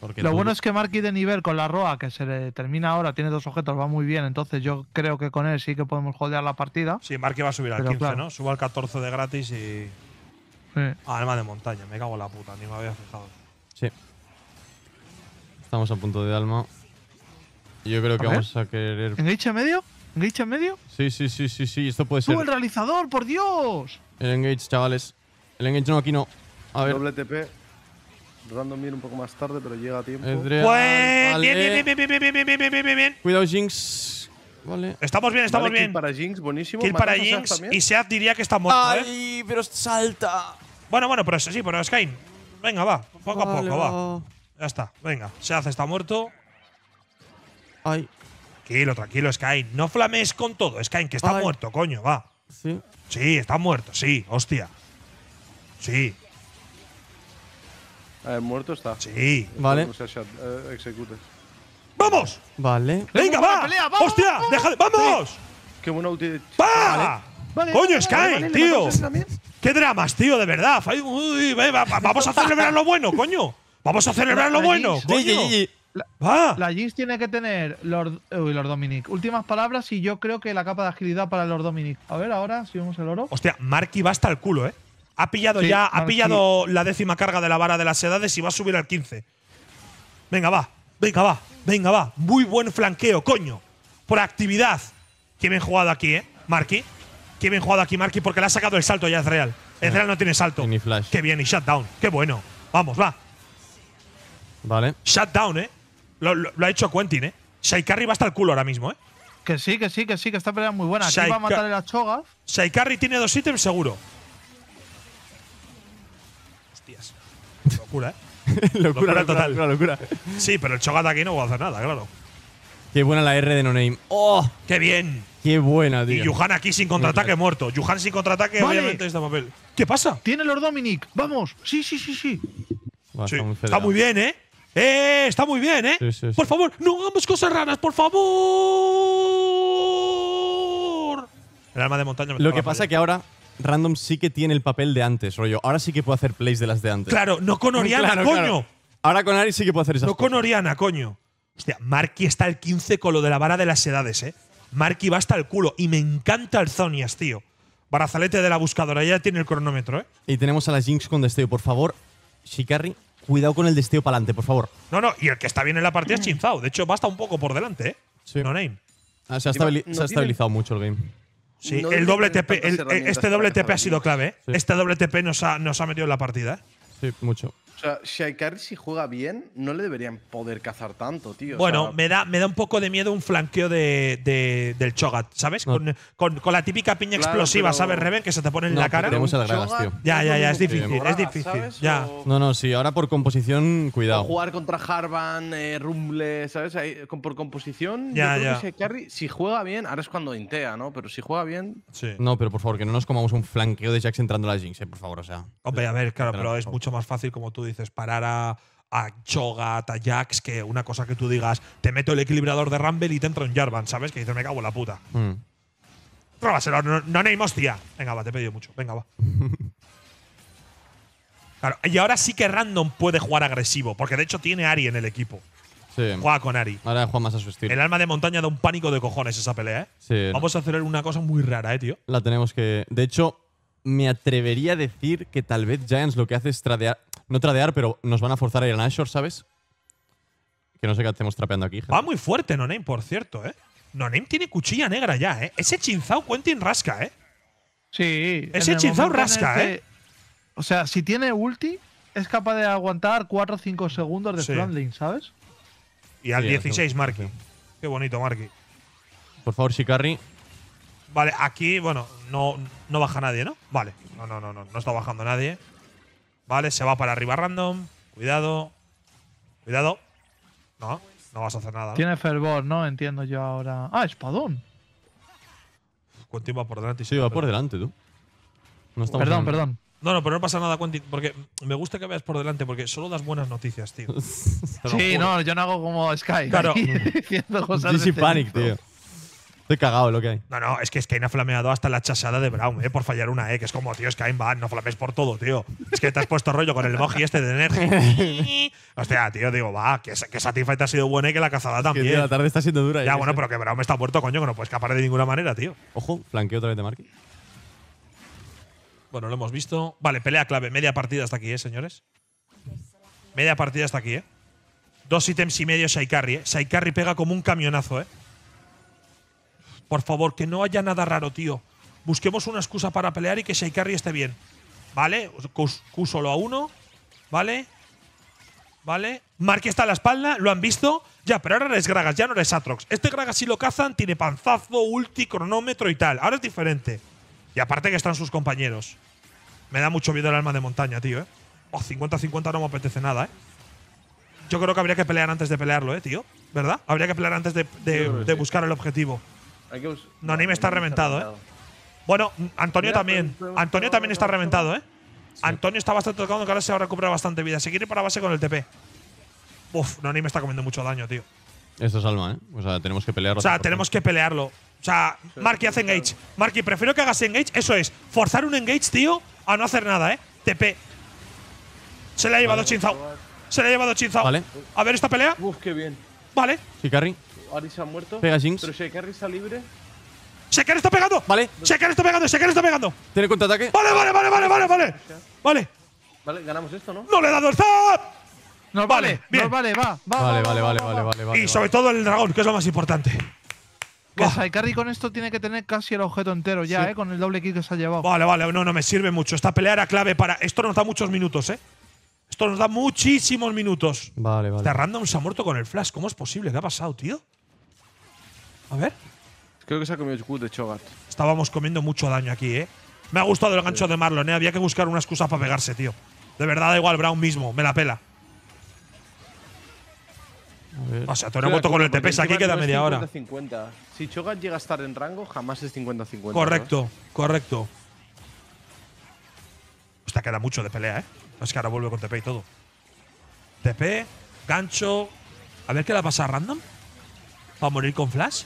Porque lo tú- bueno es que Marky de nivel con la Roa, que se le termina ahora, tiene dos objetos, va muy bien. Entonces yo creo que con él sí que podemos holdear la partida. Sí, Marque va a subir al Pero 15, claro. ¿no? Subo al 14 de gratis y. Sí. Ah, alma de montaña. Me cago en la puta, ni me había fijado. Sí. Estamos a punto de alma. Y yo creo que vamos a querer. ¿Engage en medio? ¿Engage en medio? Sí, sí, sí, sí, sí. Esto puede ser. ¡Tú, el realizador, por Dios! El engage, chavales. El engage no, aquí no. A ver. Doble TP. Random viene un poco más tarde, pero llega a tiempo. Ezreal, Pues. vale. Bien, bien, bien, bien, bien, bien, bien, bien, bien, bien, bien. Cuidado, Jinx. Vale. Estamos bien, estamos Vale, kill bien. para Jinx, buenísimo. Kill para ¿Matas a Shaq Jinx y Seat diría que está muerto, ¿eh? Ay, pero salta. Bueno, bueno, pero eso sí, pero Sky. Venga, va. Poco a poco, va. va. Ya está, venga. Seat está muerto. Ay, Tranquilo, tranquilo, Sky. No flames con todo, Sky, que está Ay. muerto, coño, va. sí. Sí, está muerto, sí, hostia. Sí, A ver, muerto está. sí. Vale. O sea, shot, eh, execute. ¡Vamos! Vale. ¡Venga, va! pelea, vamos, ¡Hostia! vamos. ¡Déjale! ¡Vamos! Qué buena ulti de ¡Va! Vale, ¡Coño, vale, Sky, vale, vale, ¿le tío! también? ¡Qué dramas, tío, de verdad! Ay, uy, ve, va- va- vamos a celebrar lo bueno, coño. Vamos a celebrar lo bueno, coño. GG. Va. La Jinx tiene que tener Lord, uy, Lord Dominic. Últimas palabras y yo creo que la capa de agilidad para Lord Dominic. A ver, ahora, si vemos el oro. Hostia, Marky va hasta el culo, ¿eh? Ha pillado Sí, ya, ha pillado la décima carga de la vara de las edades y va a subir al 15. Venga, va. Venga, va. Venga, va. Muy buen flanqueo, coño. Por actividad. Qué bien jugado aquí, ¿eh? Marky. Qué bien jugado aquí, Marky, porque le ha sacado el salto ya Ezreal. Ezreal no tiene salto. Ni flash. Qué bien, y shutdown. Qué bueno. Vamos, va. Vale. Shutdown, ¿eh? Lo, lo- lo ha hecho Quentin, ¿eh? Shaikari va hasta el culo ahora mismo, ¿eh? Que sí, que sí, que sí, que esta pelea es muy buena. Aquí va a matar a Cho'Gath. Shaikari tiene dos ítems seguro. Hostias. <laughs> Locura, ¿eh? locura, Locura total. Locura, locura. Sí, pero el Chogat aquí no va a hacer nada, claro. Qué buena la R de No Name. ¡Oh! ¡Qué bien! Qué buena, Y tío. Yuhan aquí sin contraataque muerto. Yuhan sin contraataque, Vale. obviamente, está papel. ¿Qué pasa? Tiene los Dominic. Vamos. Sí, sí, sí, sí. Buah, Sí, está, muy está federado. muy bien, ¿eh? ¡Eh! Está muy bien, ¿eh? Sí, sí, sí. Por favor, no hagamos cosas raras, por favor. El alma de montaña. me Lo que pasa polla. que ahora Random sí que tiene el papel de antes, rollo. Ahora sí que puede hacer plays de las de antes. Claro, no con Oriana, Claro, coño. claro. Ahora con Ari sí que puede hacer esas No con. Oriana, coño. Hostia, Marky está al 15 con lo de la vara de las edades, ¿eh? Marky va hasta el culo. Y me encanta el Zonias, tío. Barazalete de la buscadora, ya tiene el cronómetro, ¿eh? Y tenemos a la Jinx con desteo. Por favor, Shikari, cuidado con el desteo para adelante, por favor. No, no, y el que está bien en la partida es Chinzao. De hecho, va hasta un poco por delante, ¿eh? Sí. No name. Ah, se ha, Iba- estabili- no se ha tiene- estabilizado mucho el game. Sí, No el doble TP, tantas el- herramientas este doble TP ha sido clave, ¿eh? Sí. Este doble TP nos ha, nos ha metido en la partida, ¿eh? Sí, mucho. O sea, Shaikari si juega bien, no le deberían poder cazar tanto, tío. O Bueno, sea, me da, me da un poco de miedo un flanqueo de, de- del Chogat, ¿sabes? No. Con, con- con la típica piña Claro, explosiva, pero- ¿sabes, Reven? Que se te pone en No, la cara. tenemos el Gragas, tío. Ya, ya, ya, es difícil, es difícil, ya. O- No, no, sí. Ahora por composición, o cuidado. jugar contra Harvan, eh, Rumble, ¿sabes? Ahí, con- por composición. Ya, yo creo ya. que Shaikari, si juega bien, ahora es cuando intea, ¿no? Pero si juega bien. Sí. No, pero por favor, que no nos comamos un flanqueo de Jax entrando a la Jinx, eh, por favor, o sea. Hombre, a ver, claro, Pero, es mucho más fácil, como tú dices, parar a, a Chogat, a Jax, que una cosa que tú digas, te meto el equilibrador de Rumble y te entra un Jarvan, ¿sabes? Que dices, me cago en la puta. mm. Róbaselo, no, no name, hostia. Venga, va, te he pedido mucho. Venga, va. <laughs> Claro, y ahora sí que Random puede jugar agresivo, porque de hecho tiene Ari en el equipo. Sí. Juega con Ari. Ahora juega más a su estilo. El alma de montaña da un pánico de cojones esa pelea, ¿eh? Sí, Vamos a hacer una cosa muy rara, ¿eh, tío? La tenemos que. De hecho, me atrevería a decir que tal vez Giants lo que hace es tradear. No tradear, pero nos van a forzar a ir a Nashor, ¿sabes? Que no sé qué hacemos trapeando aquí. gente. Va muy fuerte Noname, por cierto, ¿eh? Noname tiene cuchilla negra ya, ¿eh? Ese chinzao Quentin rasca, ¿eh? Sí. Ese Chinzao rasca, ¿eh? O sea, si tiene ulti, es capaz de aguantar 4 o 5 segundos de Sí. frontline, ¿sabes? Y al Sí, 16, sí. Marky. Qué bonito, Marky. Por favor, Shikari. Vale, aquí, bueno, no, no baja nadie, ¿no? Vale. No, no, no, no. No está bajando nadie. Vale, se va para arriba random. Cuidado. Cuidado. No, no vas a hacer nada. ¿no? Tiene fervor, ¿no? Entiendo yo ahora. Ah, espadón. Quentin va por delante. y Sí, va por delante, tú. No estamos Perdón, en- perdón. No, no, pero no pasa nada, Quentin, porque me gusta que veas por delante, porque solo das buenas noticias, tío. <laughs> Sí, no, yo no hago como Sky. Claro. <laughs> diciendo cosas Panic, tío. Estoy cagado lo que hay. No, no, es que Skyn ha flameado hasta la chasada de Brown, eh, por fallar una, eh, que es como, tío, Skyn va, no flames por todo, tío. Es que te has puesto rollo con el emoji este de energía. <laughs> Hostia, tío, digo, va, que, que Satisfight ha sido buena y que la cazada Que, también. tío, la tarde está siendo dura. ya, yo bueno, sé. pero que Brown está muerto, coño, que no puede escapar de ninguna manera, tío. Ojo, flanqueo otra vez de Marky. Bueno, lo hemos visto. Vale, pelea clave. Media partida hasta aquí, ¿eh, señores? Media partida hasta aquí, ¿eh? Dos ítems y medio Shaikari, ¿eh? Shaikari pega como un camionazo, ¿eh? Por favor, que no haya nada raro, tío. Busquemos una excusa para pelear y que Shaikari esté bien. ¿Vale? Solo a uno. ¿Vale? ¿Vale? Marky está a la espalda, lo han visto. Ya, pero ahora eres Gragas, ya no eres Atrox. Este Gragas si lo cazan, tiene panzazo, ulti, cronómetro y tal. Ahora es diferente. Y aparte que están sus compañeros. Me da mucho miedo el alma de montaña, tío, ¿eh? Oh, 50-50 no me apetece nada, ¿eh? Yo creo que habría que pelear antes de pelearlo, ¿eh, tío? ¿Verdad? Habría que pelear antes de, buscar el objetivo. Hay que No, Nime está reventado, ¿eh? Bueno, Antonio también. Antonio también está reventado, ¿eh? Antonio está bastante tocado, que ahora se va a recuperar bastante vida. Se quiere ir para base con el TP. Uf, no, me está comiendo mucho daño, tío. Esto es alma, ¿eh? O sea, tenemos que pelearlo. O sea, tenemos que pelearlo. O sea, Marky hace engage. Marky, prefiero que hagas engage. Eso es, forzar un engage, tío, a no hacer nada, ¿eh? TP. Se le ha llevado Chinzao. Se le ha llevado Chinzao. Vale. A ver esta pelea. Uf, qué bien. Vale. Shikari. Ari se ha muerto. Pega Jinx. Pero Shaikari está libre. Sheker está pegando. Vale. Sheker está pegando. Sheker está pegando. Tiene contraataque. Vale, vale, vale, vale, vale, vale. Vale. Vale, ganamos esto, ¿no? No le he dado el zap. Nos Vale, vale, bien. nos vale, va, va. Vale, va, vale, va, vale, va, vale, va. vale, vale. y sobre todo el dragón, que es lo más importante. Saikari con esto tiene que tener casi el objeto entero ya, Sí. eh, con el doble kick que se ha llevado. Vale, vale, no, no me sirve mucho. Esta pelea era clave para. Esto nos da muchos minutos, ¿eh? Esto nos da muchísimos minutos. Vale, vale. Este random se ha muerto con el flash. ¿Cómo es posible? ¿Qué ha pasado, tío? A ver. Creo que se ha comido el Q de Chogat. Estábamos comiendo mucho daño aquí, ¿eh? Me ha gustado el gancho de Marlon, ¿eh? Había que buscar una excusa para pegarse, tío. De verdad, da igual, Brown mismo. Me la pela. A ver. O sea, te lo he muerto con el TP. Aquí queda media hora. 50 Si Chogat llega a estar en rango, jamás es 50-50. Correcto, correcto. Esta queda mucho de pelea, ¿eh? Es que ahora vuelve con TP y todo. TP, gancho. A ver qué le pasa a Random. ¿Va a morir con Flash?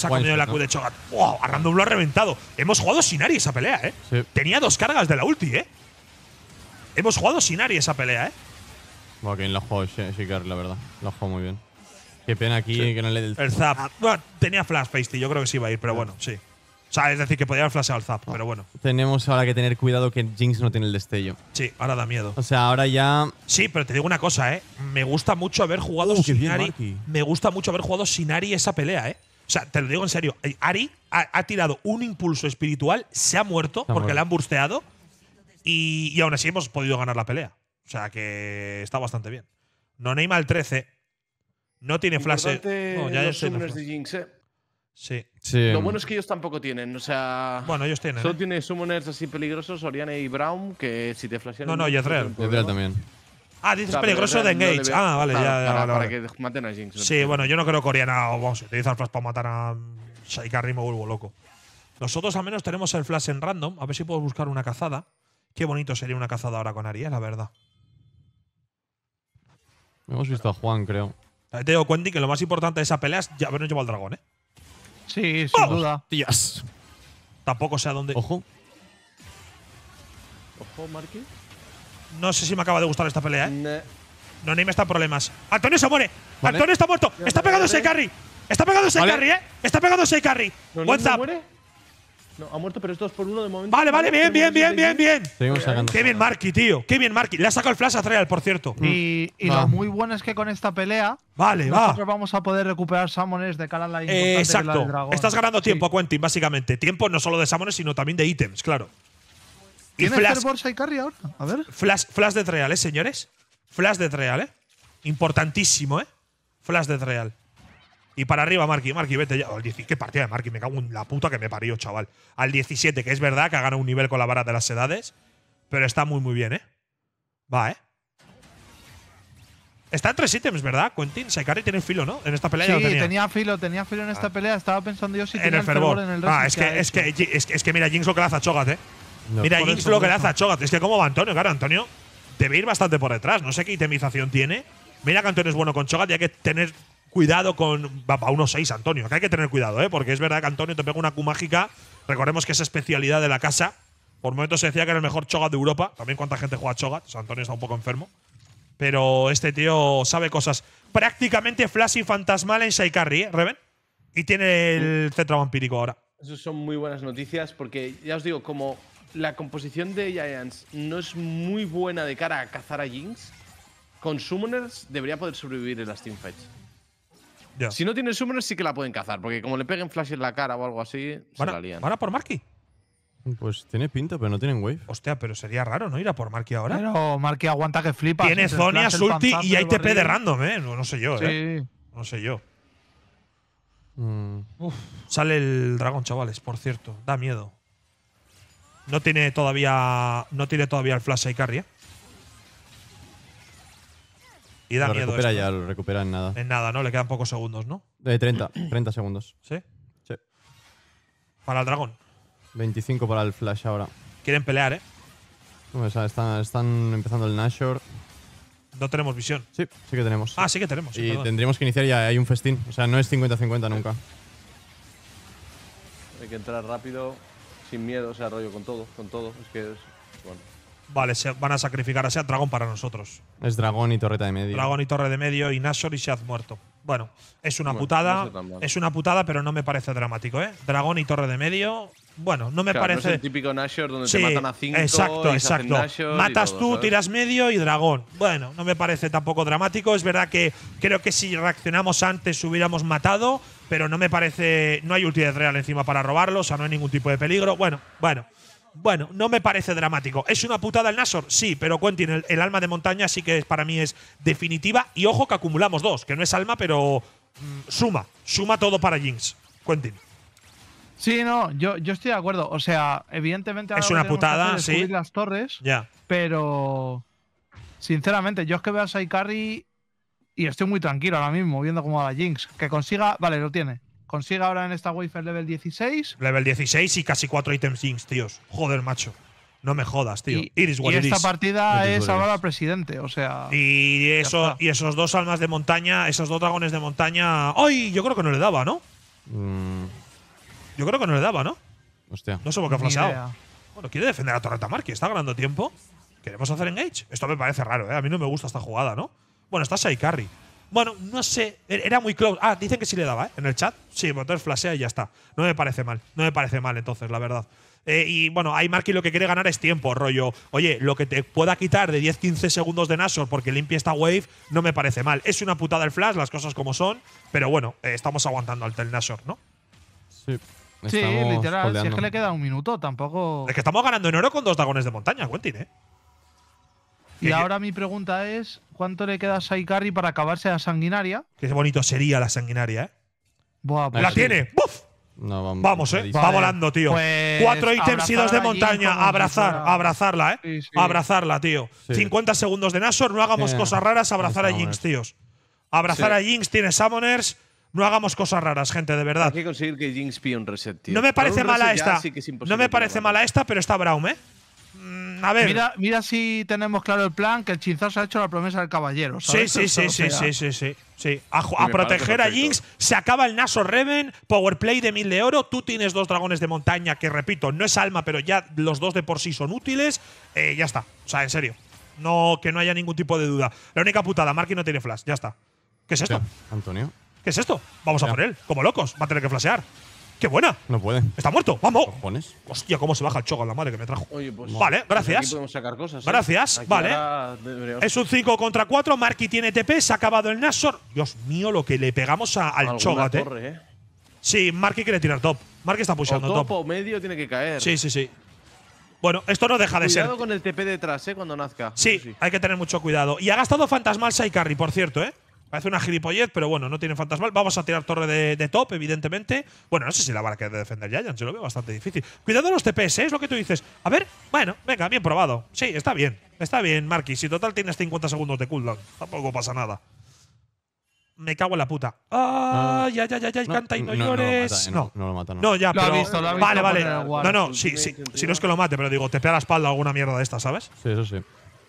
Se ha One comido la shot, Q de Chogat. ¡Wow! A Random lo ha reventado. Hemos jugado sin Ari esa pelea, ¿eh? Sí. Tenía dos cargas de la ulti, ¿eh? Hemos jugado sin Ari esa pelea, ¿eh? Bueno, bien la ha jugado Sh- Shikari, la verdad. La ha jugado muy bien. Qué pena aquí que no le dé el. El Zap. Bueno, tenía Flash Pasty, yo creo que sí iba a ir, pero bueno, sí. O sea, es decir, que podía haber flasheado el Zap, pero bueno. Tenemos ahora que tener cuidado que Jinx no tiene el destello. Sí, ahora da miedo. O sea, ahora ya. Sí, pero te digo una cosa, ¿eh? Me gusta mucho haber jugado Uh, sin Ari. Me gusta mucho haber jugado sin Ari esa pelea, ¿eh? O sea, te lo digo en serio. eh, Ari ha, ha tirado un impulso espiritual, se ha muerto porque muerto. le han bursteado y, y aún así hemos podido ganar la pelea. O sea, que está bastante bien. No Neymar al 13. No tiene flash. eh. No, ya los tiene summoners flash. de Jinx, eh. Sí. Sí. Lo bueno es que ellos tampoco tienen, o sea. Bueno, ellos tienen. Solo ¿eh? tiene summoners así peligrosos, Oriana y Brown, que si te flashean. No, no, Jezreel problema. también. Ah, dices O sea, pero peligroso de no Engage. ah, vale, claro, ya, ya, para, vale, para vale. que maten a Jinx. Sí, bueno, yo no creo que Oriana, vamos, utiliza el flash para matar a Shaikari me vuelvo loco. Nosotros al menos tenemos el flash en random. A ver si puedo buscar una cazada. Qué bonito sería una cazada ahora con Ari, eh, la verdad. Hemos visto a Juan, creo. Te digo, Quentin, que lo más importante de esa pelea es ya habernos llevado al dragón, ¿eh? Sí, sin duda. ¡Tías! Tampoco sé a dónde. Ojo. Ojo, Marky. No sé si me acaba de gustar esta pelea, ¿eh? No, ni me está problemas. ¡Antonio se muere! Vale. ¡Antonio está muerto! ¡Está pegando Shaikari! ¡Está pegando Shaikari, eh! ¡Está pegando Shaikari! ¿No, Buen no zap. muere? No, ha muerto, pero es 2 por 1 de momento. Vale, vale, bien, bien, bien, bien, bien. Seguimos sacando. Qué bien Marky, tío. Qué bien Marky. Le ha sacado el flash a Trial, por cierto. Y, y Va. lo muy bueno es que con esta pelea Vale, va. nosotros vamos a poder recuperar summoners de cara a la Eh, que es la exacto. del dragón. Estás ganando Sí. tiempo, Quentin, básicamente. Tiempo no solo de summoners, sino también de ítems, claro. Y ¿Tienes flash, ahora? A ver. flash, flash de Trial, ¿eh, señores? Flash de Trial, ¿eh? Importantísimo, ¿eh? Flash de Trial. Y para arriba, Marky. Marky, vete ya. Al 10 ¿Qué partida de Marky? Me cago en la puta que me parió, chaval. Al 17, que es verdad que ha ganado un nivel con la vara de las edades. Pero está muy, muy bien, ¿eh? Va, ¿eh? Está en tres ítems, ¿verdad? Quentin, Saikari tiene filo, ¿no? En esta pelea ya Sí, lo tenía. tenía filo, tenía filo en esta pelea. Estaba pensando yo si en tenía el fervor. en el ah, Resident es que es, que, es, que, es que mira Jinx lo que le hace a Chogat, ¿eh? No. Mira Jinx lo que le hace a Chogat. Es que cómo va Antonio, claro, Antonio debe ir bastante por detrás. No sé qué itemización tiene. Mira que Antonio es bueno con Chogat y hay que tener cuidado con. Va a 1-6, Antonio. Que hay que tener cuidado, ¿eh? Porque es verdad que Antonio te pega una Q mágica. Recordemos que es especialidad de la casa. Por momentos se decía que era el mejor Chogat de Europa. También cuánta gente juega Chogat. O sea, Antonio está un poco enfermo. Pero este tío sabe cosas. Prácticamente flash y fantasmal en Shaikari, ¿eh, Reven? Y tiene el cetro vampírico ahora. Eso son muy buenas noticias porque ya os digo, como la composición de Giants no es muy buena de cara a cazar a Jinx, con Summoners debería poder sobrevivir en las teamfights. Ya. Si no tiene Summoners sí que la pueden cazar, porque como le peguen flash en la cara o algo así, se ¿Van la lían. van a por Marky? Pues tiene pinta, pero no tienen wave. Hostia, pero sería raro, ¿no? Ir a por Marky ahora. Pero Marky aguanta que flipa. Tiene Zonia, ulti y hay TP de random, ¿eh? No, no sé yo, ¿eh? No sé yo. Mm, Sale el dragón, chavales, por cierto. Da miedo. No tiene todavía. No tiene todavía el flash Aikari, ¿eh? Y da lo miedo. recupera esto. ya, lo recupera en nada. En nada, ¿no? Le quedan pocos segundos, ¿no? Eh, 30, 30 segundos. ¿Sí? Sí. Para el dragón. 25 para el flash ahora. Quieren pelear, ¿eh? No, o sea, están, están empezando el Nashor. No tenemos visión. Sí, sí que tenemos. Ah, sí que tenemos. sí, y perdón. tendríamos que iniciar ya. Hay un festín. O sea, no es 50-50 nunca. Hay que entrar rápido, sin miedo, o sea, rollo con todo, con todo. Es que es. Bueno. Vale, se van a sacrificar a ese dragón para nosotros. Es dragón y torreta de medio. Dragón y torre de medio y Nashor y Shaz muerto. Bueno, es una Bueno, putada. no es una putada, pero no me parece dramático, ¿eh? Dragón y torre de medio. bueno, no me Claro, no es parece. el típico Nashor donde Sí, te matan a 5 exacto, y se hacen exacto. Nashor y Matas todo, tú, ¿sabes? tiras medio y dragón. Bueno, no me parece tampoco dramático. Es verdad que creo que si reaccionamos antes hubiéramos matado, pero no me parece. No hay utilidad real encima para robarlo, o sea, no hay ningún tipo de peligro. Bueno, bueno. Bueno, no me parece dramático. ¿Es una putada el Nashor? Sí, pero Quentin, el, el alma de montaña sí que es- para mí es definitiva. Y ojo que acumulamos dos, que no es alma, pero mm, suma. Suma todo para Jinx. Quentin. Sí, no, yo, yo estoy de acuerdo. O sea, evidentemente ahora Es una putada, sí. las torres, Ya. pero sinceramente, yo es que veo a Sai Carry y estoy muy tranquilo ahora mismo viendo cómo va la Jinx. Que consiga, vale, lo tiene. Consiga ahora en esta wafer level 16 Level 16 y casi 4 ítems Jinx, tíos. Joder, macho. No me jodas, tío. y, Iris what y it esta is. partida es salvar al presidente, o sea… Y, eso, y esos dos almas de montaña, esos dos dragones de montaña. ¡Ay! Yo creo que no le daba, ¿no? Mm, Yo creo que no le daba, ¿no? hostia. No sé por qué ha idea. Bueno, quiere defender a Torreta Marqui, está ganando tiempo. ¿Queremos hacer engage? Esto me parece raro, ¿eh? A mí no me gusta esta jugada, ¿no? Bueno, está Sai Carry. Bueno, no sé. e- Era muy close. Ah, dicen que sí le daba, ¿eh? En el chat. Sí, pues entonces flashea y ya está. No me parece mal. No me parece mal, entonces, la verdad. Eh, y bueno, ahí Marky lo que quiere ganar es tiempo, rollo. Oye, lo que te pueda quitar de 10-15 segundos de Nashor porque limpie esta wave no me parece mal. Es una putada el flash, las cosas como son. Pero bueno, eh, estamos aguantando al Tel Nashor, ¿no? Sí, Sí, literal. Si es que le queda un minuto, tampoco. Es que estamos ganando en oro con dos dragones de montaña, Quentin, ¿eh? Y ahora mi pregunta es: ¿cuánto le queda a Sai Carry para acabarse la sanguinaria? Qué bonito sería la sanguinaria, ¿eh? Buah, pues ¡La sí. tiene! ¡Buf! No, vamos, Vamos, eh. Va Vale, volando, tío. pues Cuatro ítems y dos de montaña. Abrazar, fuera- abrazarla, eh. Sí, sí. Abrazarla, tío. Sí. 50 segundos de Nashor, no hagamos Sí. cosas raras, abrazar a Jinx, tíos. Abrazar Sí. a Jinx, tiene Summoners. No hagamos cosas raras, gente, de verdad. Hay que conseguir que Jinx pille un reset, tío. No me parece mala esta. sí que es imposible no me parece mala esta, pero está Braum, eh. Mm, a ver. Mira, mira si tenemos claro el plan, que el Chinzar se ha hecho la promesa del caballero. Sí, ¿sabes? sí, sí, O sí, sea, sí, sí, sí, sí. A, proteger a. Jinx, se acaba el Nashor Reven, Powerplay de mil de oro, tú tienes dos dragones de montaña, que repito, no es alma, pero ya los dos de por sí son útiles, eh, ya está. O sea, en serio. No, que no haya ningún tipo de duda. La única putada, Marky no tiene flash, ya está. ¿Qué es esto? Antonio, ¿Qué es esto? Vamos a por él, como locos, va a tener que flashear. ¡Qué buena! no puede. ¡Está muerto! ¡Vamos! ¿Cojones? Hostia, cómo se baja el choco, la madre que me trajo. Oye, pues. Vale, pues gracias. Aquí podemos sacar cosas. ¿eh? Gracias, Aquí vale. Es un 5 contra 4, Marky tiene TP, se ha acabado el Nashor. Dios mío, lo que le pegamos a- al Chogat, eh. ¿eh? Sí, Marky quiere tirar top. Marky está O pushando top top. o medio tiene que caer. Sí, sí, sí. Bueno, esto no deja de Cuidado ser. con el TP detrás, ¿eh? Cuando nazca. Sí, Eso hay que tener mucho cuidado. Y ha gastado Fantasmal Sai Carry, por cierto, ¿eh? Parece una gilipollez, pero bueno, no tiene Fantasmal. Vamos a tirar torre de, de top, evidentemente. Bueno, no sé si la van a querer defender Giants, yo lo veo bastante difícil. Cuidado los TPS, ¿eh? es lo que tú dices. A ver, bueno, venga, bien probado. Sí, está bien. Está bien, Marky. Si total tienes 50 segundos de cooldown, tampoco pasa nada. Me cago en la puta. ¡Ah! Ya, ya, ya, ya, canta y no, no, llores. eh, no. no lo mata, no. No, ya, Lo ha pero. visto, lo ha visto vale, vale. No, no, sí, sí. Si no es que lo mate, pero digo, te pega la espalda alguna mierda de esta, ¿sabes? Sí, eso sí.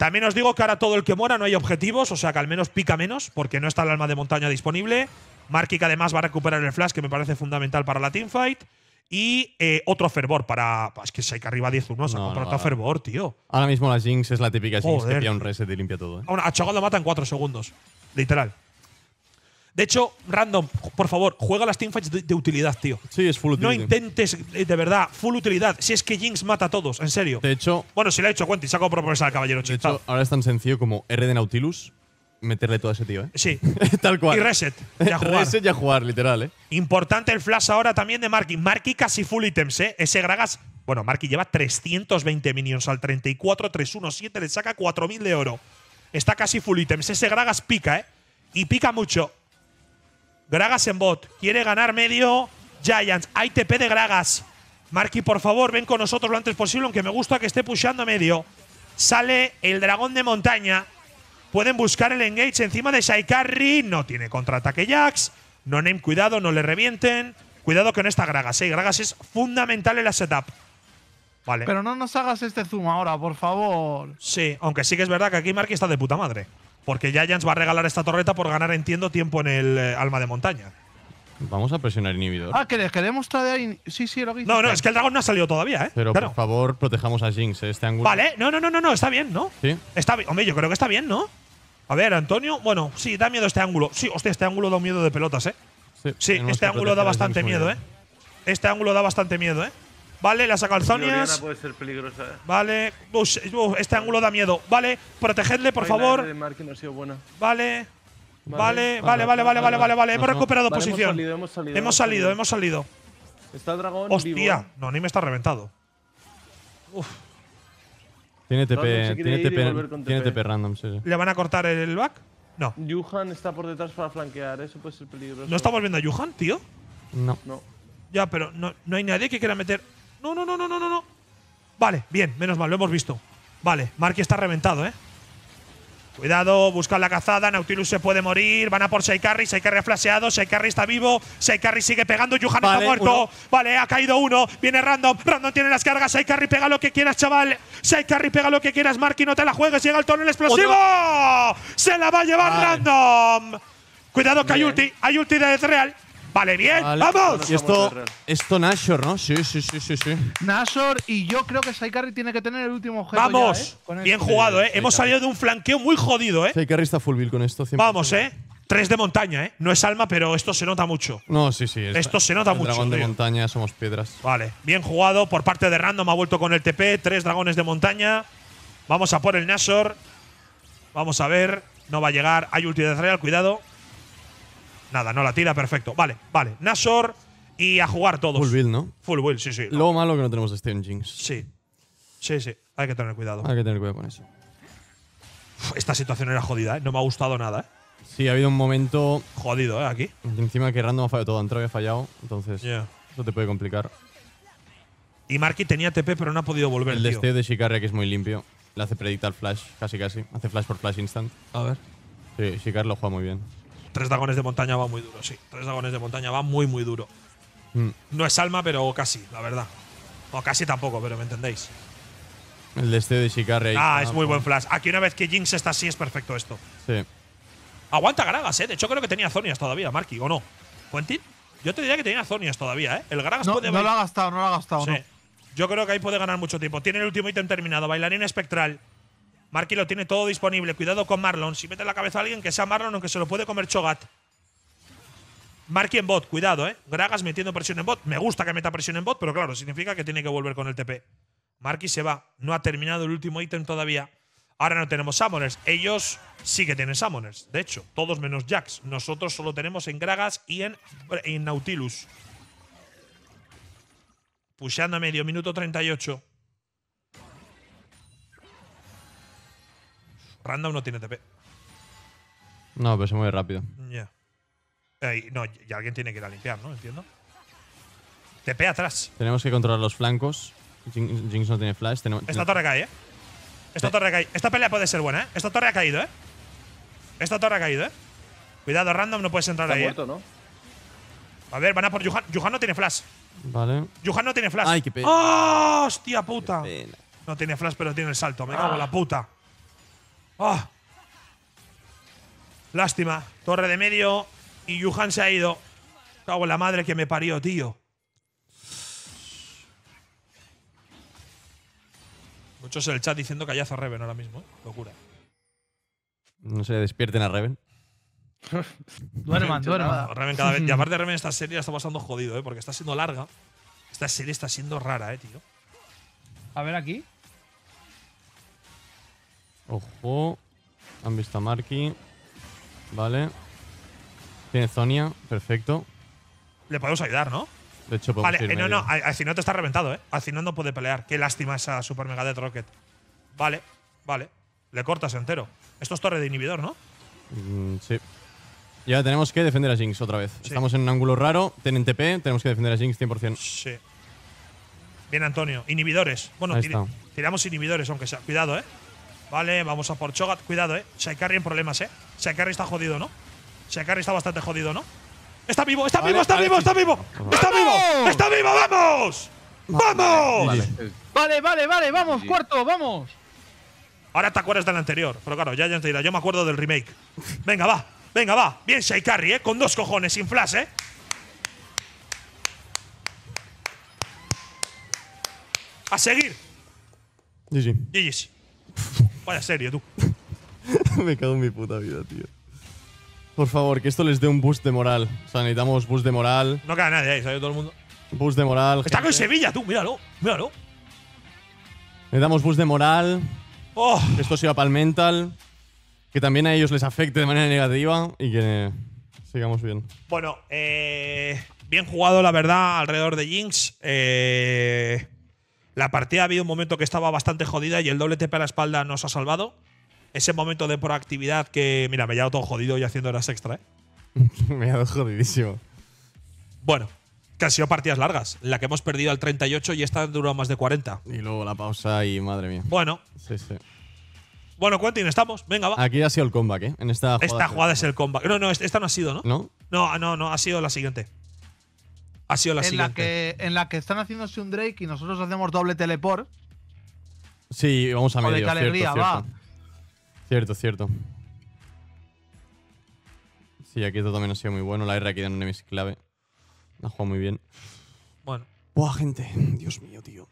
También os digo que ahora todo el que muera no hay objetivos, o sea que al menos pica menos, porque no está el alma de montaña disponible. Marky que además va a recuperar el flash, que me parece fundamental para la teamfight. Y eh, otro fervor para. Es que Saika arriba 10-1, se ha no, fervor, tío. Ahora mismo la Jinx es la típica Jinx Joder. que pilla un reset y limpia todo, ¿eh? A Chogat lo mata en 4 segundos. Literal. De hecho, random, por favor, juega las teamfights de, de utilidad, tío. Sí, es full No utility. intentes, eh, de verdad, full utilidad. Si es que Jinx mata a todos, en serio. De hecho, Bueno, si le ha hecho Quentin, saco promesa al caballero de hecho, ahora es tan sencillo como R de Nautilus meterle todo a ese tío, ¿eh? Sí. <laughs> Tal cual. Y reset. Ya <laughs> jugar. Reset y a jugar, literal, ¿eh? Importante el flash ahora también de Marky. Marky casi full items, ¿eh? Ese Gragas. Bueno, Marky lleva 320 minions al 34, 317, le saca 4000 de oro. Está casi full items. Ese Gragas pica, ¿eh? Y pica mucho. Gragas en bot. Quiere ganar medio. Giants. Hay TP de Gragas. Marky, por favor, ven con nosotros lo antes posible, aunque me gusta que esté pushando medio. Sale el dragón de montaña. Pueden buscar el engage encima de Shaikarri. No tiene contraataque Jax. No name, cuidado, no le revienten. Cuidado con esta Gragas, ¿eh? Gragas es fundamental en la setup. Vale. Pero no nos hagas este zoom ahora, por favor. sí, aunque sí que es verdad que aquí Marky está de puta madre. Porque Giants va a regalar esta torreta por ganar, entiendo, tiempo en el eh, alma de montaña. Vamos a presionar inhibidor. Ah, ¿que queremos tradear? Sí, sí, lo que No, no, es que el dragón no ha salido todavía, ¿eh? Pero Claro. por favor, protejamos a Jinx, ¿eh? Este ángulo. Vale, no, no, no, no, no, está bien, ¿no? Sí. Está bien. Hombre, yo creo que está bien, ¿no? A ver, Antonio. Bueno, sí, da miedo este ángulo. Sí, hostia, este ángulo da un miedo de pelotas, ¿eh? Sí, tenemos este que ángulo da a bastante Jinx muy miedo, ¿eh? bien. Este ángulo da bastante miedo, ¿eh? Vale, la saca el Gloriana Zonias. puede ser peligrosa, eh. Vale. Uf, uf, este ángulo da miedo. Vale, protegedle, por Ay, favor. de Marky no ha sido buena. Vale. Vale, Vale. vale, vale, vale, vale, vale. Hemos recuperado Vale, posición. Hemos salido, hemos salido. Hemos salido, hemos salido. Está el dragón. Hostia. vivo. No, ni me está reventado. Tiene TP, tiene TP, tiene random, sí, sí. ¿Le van a cortar el back? No. Yuhan está por detrás para flanquear, eso puede ser peligroso. ¿No estamos viendo a Yuhan, tío? No. No. Ya, pero no, no hay nadie que quiera meter. No, no, no, no, no, no, no. Vale, bien, menos mal, lo hemos visto. Vale, Marky está reventado, ¿eh? Cuidado, buscan la cazada, Nautilus se puede morir, van a por Shaikarri, Shaikarri ha flasheado, Shaikarri está vivo, Shaikarri sigue pegando, Yuhan Vale, está muerto. uno. Vale, ha caído uno, viene Random, Random tiene las cargas, Shaikarri pega lo que quieras, chaval. Shaikarri pega lo que quieras, Marky, no te la juegues, llega el tonel explosivo. Se la va a llevar Vale. Random. Cuidado que hay ulti, hay ulti de Real. Vale, bien, Vale. vamos. Y esto, esto Nashor, ¿no? Sí, sí, sí, sí, sí. Nashor y yo creo que Saikari tiene que tener el último objeto. Vamos, ya, ¿eh? Con bien esto. jugado, ¿eh? Hemos salido de un flanqueo muy jodido, ¿eh? Carry está full build con esto. 100%. Vamos, ¿eh? Tres de montaña, ¿eh? No es alma, pero esto se nota mucho. No, sí, sí. Esto se nota el mucho, Dragón de tío. montaña, somos piedras. Vale, bien jugado por parte de Random. Ha vuelto con el TP. Tres dragones de montaña. Vamos a por el Nashor. Vamos a ver. No va a llegar. Hay ulti de Real, cuidado. Nada, no la tira, perfecto. Vale, vale. Nashor y a jugar todos. Full build, ¿no? Full build, sí, sí. Lo malo que no tenemos Stone Jinx. Sí. Sí, sí. Hay que tener cuidado. Hay que tener cuidado con eso. Uf, Esta situación era jodida, ¿eh? No me ha gustado nada, ¿eh? Sí, ha habido un momento Jodido, ¿eh? Aquí. encima que Random ha fallado todo. Antra había fallado, entonces Ya. eso te puede complicar. Y Marky tenía TP, pero no ha podido volver, El desteo de Shikaria, que es muy limpio, le hace predictar flash, casi casi. Hace flash por flash instant. A ver. Sí, Shikar lo juega muy bien. Tres dragones de montaña va muy duro, sí. Tres dragones de montaña va muy, muy duro. Mm. No es alma, pero casi, la verdad. O casi tampoco, pero me entendéis. El desteo de Shikaria. Ah, es muy buen flash. Aquí una vez que Jinx está así es perfecto esto. Sí. Aguanta Gragas, ¿eh? De hecho creo que tenía Zonias todavía, Marky, ¿o no? ¿Quentin? Yo te diría que tenía Zonias todavía, ¿eh? El Gragas No, puede no lo ha gastado, no lo ha gastado. Sí. no. Yo creo que ahí puede ganar mucho tiempo. Tiene el último ítem terminado. Bailarina espectral. Marky lo tiene todo disponible. Cuidado con Marlon. Si mete la cabeza a alguien, que sea Marlon, aunque se lo puede comer Chogat. Marky en bot, cuidado, eh. Gragas metiendo presión en bot. Me gusta que meta presión en bot, pero claro, significa que tiene que volver con el TP. Marky se va. No ha terminado el último ítem todavía. Ahora no tenemos Summoners. Ellos sí que tienen Summoners. De hecho, todos menos Jax. Nosotros solo tenemos en Gragas y en, en Nautilus. Pusheando a medio, minuto 38. Random no tiene TP. No, pero se mueve rápido. Ya. Eh, y- no, y alguien tiene que ir a limpiar, ¿no? Entiendo. TP atrás. Tenemos que controlar los flancos. Jinx, Jinx no tiene flash. Tenemos, Esta torre cae, ¿eh? Esta torre cae. Esta pelea puede ser buena, ¿eh? Esta torre ha caído, ¿eh? Esta torre ha caído, ¿eh? Cuidado, random, no puedes entrar Está ahí, ¿eh? muerto, ¿no? A ver, van a por Yuhan. Yuhan no tiene flash. Vale. Yuhan no tiene flash. Ay, qué pena. ¡Ah! ¡Hostia puta! Pena. No tiene flash, pero tiene el salto. Me cago en la puta. ¡Ah! Lástima. Torre de medio. Y Yuhan se ha ido. Cago en la madre que me parió, tío. Muchos en el chat diciendo que hallazo a Reven ahora mismo. ¿eh? Locura. No se despierten a Reven. <laughs> Duerman, duerman. Reven cada vez. Y <laughs> aparte, Reven esta serie la está pasando jodido, ¿eh? Porque está siendo larga. Esta serie está siendo rara, ¿eh, tío? A ver aquí. Ojo. Han visto a Marky. Vale. Tiene Zonia. Perfecto. Le podemos ayudar, ¿no? De hecho, podemos Vale, eh, no, no, Alcinote está reventado, ¿eh? Alcinote no puede pelear. Qué lástima esa Super Mega Death Rocket. Vale, vale. Le cortas entero. Esto es torre de inhibidor, ¿no? Mm, sí. Y ahora tenemos que defender a Jinx otra vez. Estamos en un ángulo raro. Tienen TP. Tenemos que defender a Jinx 100%. Sí. Bien, Antonio. Inhibidores. Bueno, está. tiramos inhibidores, aunque sea. Cuidado, ¿eh? Vale, vamos a por Chogat. Cuidado, ¿eh? Shaikarri en problemas, ¿eh? Shaikarri está jodido, ¿no? Shaikarri está bastante jodido, ¿no? ¡Está vivo! ¡Está Vale, vivo! ¡Está vale, vivo! ¡Está vivo! ¡Está vivo! ¡Está vivo! ¡Vamos! ¡Vamos! Vale. Vale, vale, vale, vamos, cuarto, vamos. Ahora te acuerdas del anterior, pero claro, ya ya te dirá, yo me acuerdo del remake. Venga, va, venga, va. Bien Shaikarri, ¿eh? Con dos cojones, sin flash, ¿eh? A seguir. GG. GG's. <laughs> Vaya serio, tú. <laughs> Me cago en mi puta vida, tío. Por favor, que esto les dé un boost de moral. O sea, necesitamos boost de moral. No queda nadie ahí, ¿sabes? Todo el mundo. Boost de moral. Está con gente. Sevilla, tú, míralo, míralo. Damos boost de moral. Oh, Que esto sea para el mental. Que también a ellos les afecte de manera negativa. Y que sigamos bien. bueno, eh, bien jugado, la verdad, alrededor de Jinx. Eh, la partida ha habido un momento que estaba bastante jodida y el doble TP a la espalda nos ha salvado. Ese momento de proactividad que, mira, me he todo jodido y haciendo horas extra, ¿eh? <laughs> Me ha dado jodidísimo. Bueno, que han sido partidas largas. La que hemos perdido al 38 y esta ha durado más de 40. Y luego la pausa y madre mía. Bueno, Sí, sí. bueno, Quentin, estamos. Venga, va. Aquí ha sido el comeback, ¿eh? En esta jugada. Esta jugada es el comeback. No, no, esta no ha sido, ¿no? ¿No? No, no, no, ha sido la siguiente. Ha sido la en, la siguiente. que, en la que están haciéndose un Drake y nosotros hacemos doble teleport. Sí, vamos a Joder, medio. qué cierto, alegría, cierto. va. Cierto, cierto. Sí, aquí esto también ha sido muy bueno. La R aquí de un Nemesis clave. La ha jugado muy bien. Bueno, Buah, gente. Dios mío, tío.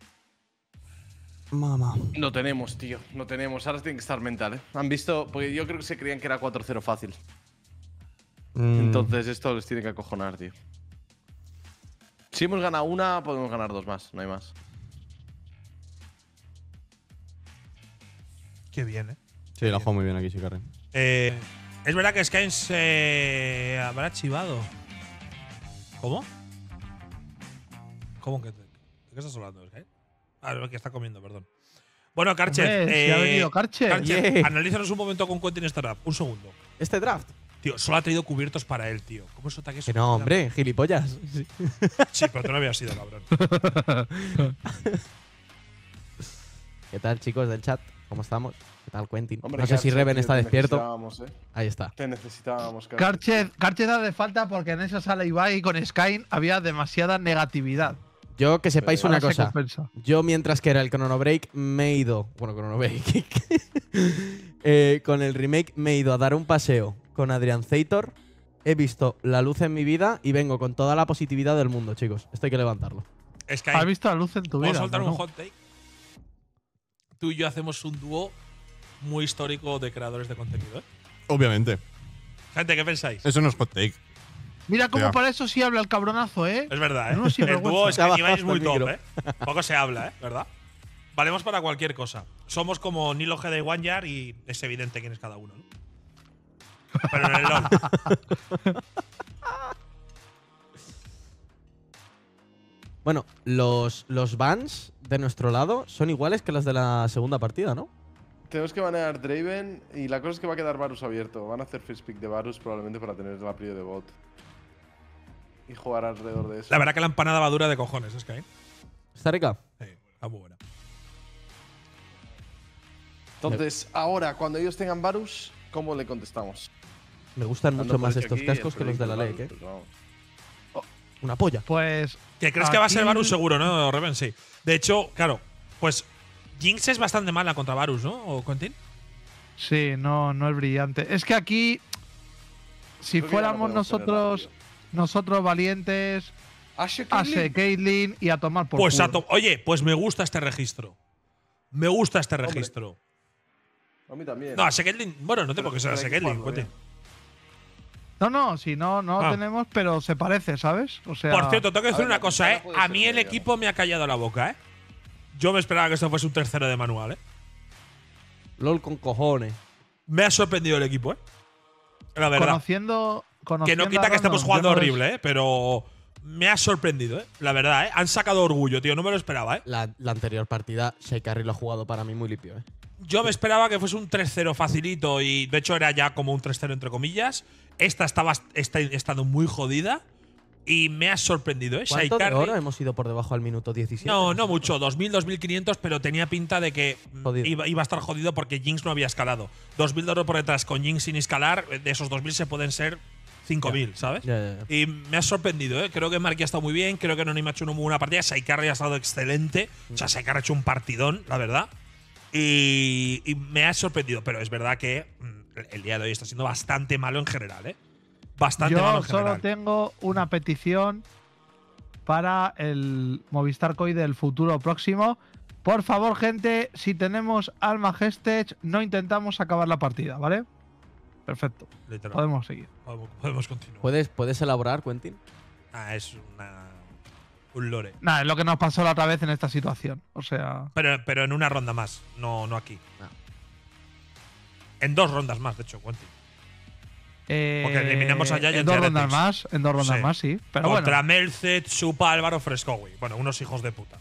Mamá. No tenemos, tío. No tenemos. Ahora tienen que estar mental, ¿eh? Han visto. Porque yo creo que se creían que era 4-0 fácil. Mm, Entonces esto les tiene que acojonar, tío. Si hemos ganado una, podemos ganar dos más. No hay más. qué bien, ¿eh? Sí, la ha jugado muy bien aquí, Sicarre. Eh, es verdad que Skyne se habrá chivado. ¿Cómo? ¿Cómo que te- ¿De qué estás hablando, Skyne? Ah, no, que está comiendo, perdón. Bueno, Karcher, si ha venido Karcher. Karcher, Yeah. analízanos un momento con Quentin Startup. Un segundo. Este draft. Tío, solo ha traído cubiertos para él, tío. ¿Cómo es ataque Que no, hombre, gilipollas. Sí. <laughs> Sí, pero tú no habías sido, cabrón. ¿Qué tal, chicos del chat? ¿Cómo estamos? ¿Qué tal, Quentin? Hombre, no sé si Reven está te despierto. necesitábamos, ¿eh? Ahí está. Te necesitábamos, Karcher. Karcher, Karcher hace falta porque en esa sala Ibai con Skyne había demasiada negatividad. Yo que sepáis una cosa. Yo, mientras que era el Chrono Break, me he ido. Bueno, Chrono Break. <laughs> Eh, con el remake me he ido a dar un paseo con Adrian Zeitor. He visto la luz en mi vida y vengo con toda la positividad del mundo, chicos. Esto hay que levantarlo. ¿Has visto la luz en tu ¿puedo vida? soltar no? un hot take? Tú y yo hacemos un dúo muy histórico de creadores de contenido, ¿eh? Obviamente. Gente, ¿qué pensáis? Eso no es hot take. Mira cómo para eso sí habla el cabronazo, ¿eh? Es verdad, ¿eh? No, sí, el dúo es que es <laughs> muy el top. ¿eh? Poco se habla, ¿eh? ¿Verdad? Valemos para cualquier cosa. Somos como Nilo G de One Yard y es evidente quién es cada uno, ¿no? Pero en el LoL. <laughs> Bueno, los, los bans de nuestro lado son iguales que los de la segunda partida, ¿no? Tenemos que banear Draven y la cosa es que va a quedar Varus abierto. Van a hacer first pick de Varus probablemente para tener la prio de bot. Y jugar alrededor de eso. La verdad que la empanada va dura de cojones, es que ¿eh? ¿Está rica? Sí, está muy buena. Entonces, ahora, cuando ellos tengan Varus, ¿cómo le contestamos? Me gustan mucho más estos cascos que los de la ley, ¿eh? pues vamos. Una polla. Pues ¿Que crees que va a ser Varus seguro, no, Reven? Sí. De hecho, claro, pues Jinx es bastante mala contra Varus, ¿no? ¿O Quentin? sí, no, no es brillante. Es que aquí, si Creo fuéramos nosotros, nosotros valientes, Ashe Caitlyn. Y a tomar por Pues a culo. to- Oye, pues me gusta este registro. Me gusta este Hombre. A mí también. No, a Seketlin. Bueno, no tengo que ser a jugarlo, Quentin. No, no, si no, no Ah. lo tenemos, pero se parece, ¿sabes? O sea, Por cierto, tengo que decir ver, una cosa, ¿eh? A mí el equipo me ha callado la boca, ¿eh? Yo me esperaba que esto fuese un tercero de manual, ¿eh? LOL con cojones. Me ha sorprendido el equipo, ¿eh? La verdad. conociendo, Que no quita que estemos jugando no horrible, ¿eh? Pero me ha sorprendido, ¿eh? La verdad, ¿eh? Han sacado orgullo, tío. No me lo esperaba, ¿eh? La, la anterior partida, Shea Carry lo ha jugado para mí muy limpio, ¿eh? Yo me esperaba que fuese un 3-0 facilito y de hecho era ya como un 3-0 entre comillas. Esta estaba está estando muy jodida y me ha sorprendido, ¿eh? ¿Cuánto de Shaikarri- oro hemos ido por debajo al minuto 17? No, no mucho, 2000, 2500, pero tenía pinta de que mm, iba, iba a estar jodido porque Jinx no había escalado. 2000 de oro por detrás con Jinx sin escalar, de esos 2000 se pueden ser 5000, ¿sabes? Ya, ya, ya. Y me ha sorprendido, ¿eh? Creo que Marky ha estado muy bien, creo que Noni me ha hecho una muy buena partida. Saikarri ha estado excelente. O sea, Saikarri ha hecho un partidón, la verdad. Y, y me ha sorprendido, pero es verdad que mm, el día de hoy está siendo bastante malo en general, ¿eh? Bastante malo Yo en solo general. tengo una petición para el Movistar Coin del futuro próximo. Por favor, gente, si tenemos Alma Gestech, no intentamos acabar la partida, ¿vale? Perfecto. Literal. Podemos seguir. Podemos, podemos continuar. ¿Puedes, ¿Puedes elaborar, Quentin? Ah, es una. Un lore. Nada, es lo que nos pasó la otra vez en esta situación. O sea. Pero, pero en una ronda más, no, no aquí. No. En dos rondas más, de hecho, Quentin. eh, Porque eliminamos a Giants En dos rondas Heretics. más, en dos rondas Sí. más, sí. Pero Contra bueno. Supa, Álvaro, Frescowi. Bueno, unos hijos de puta.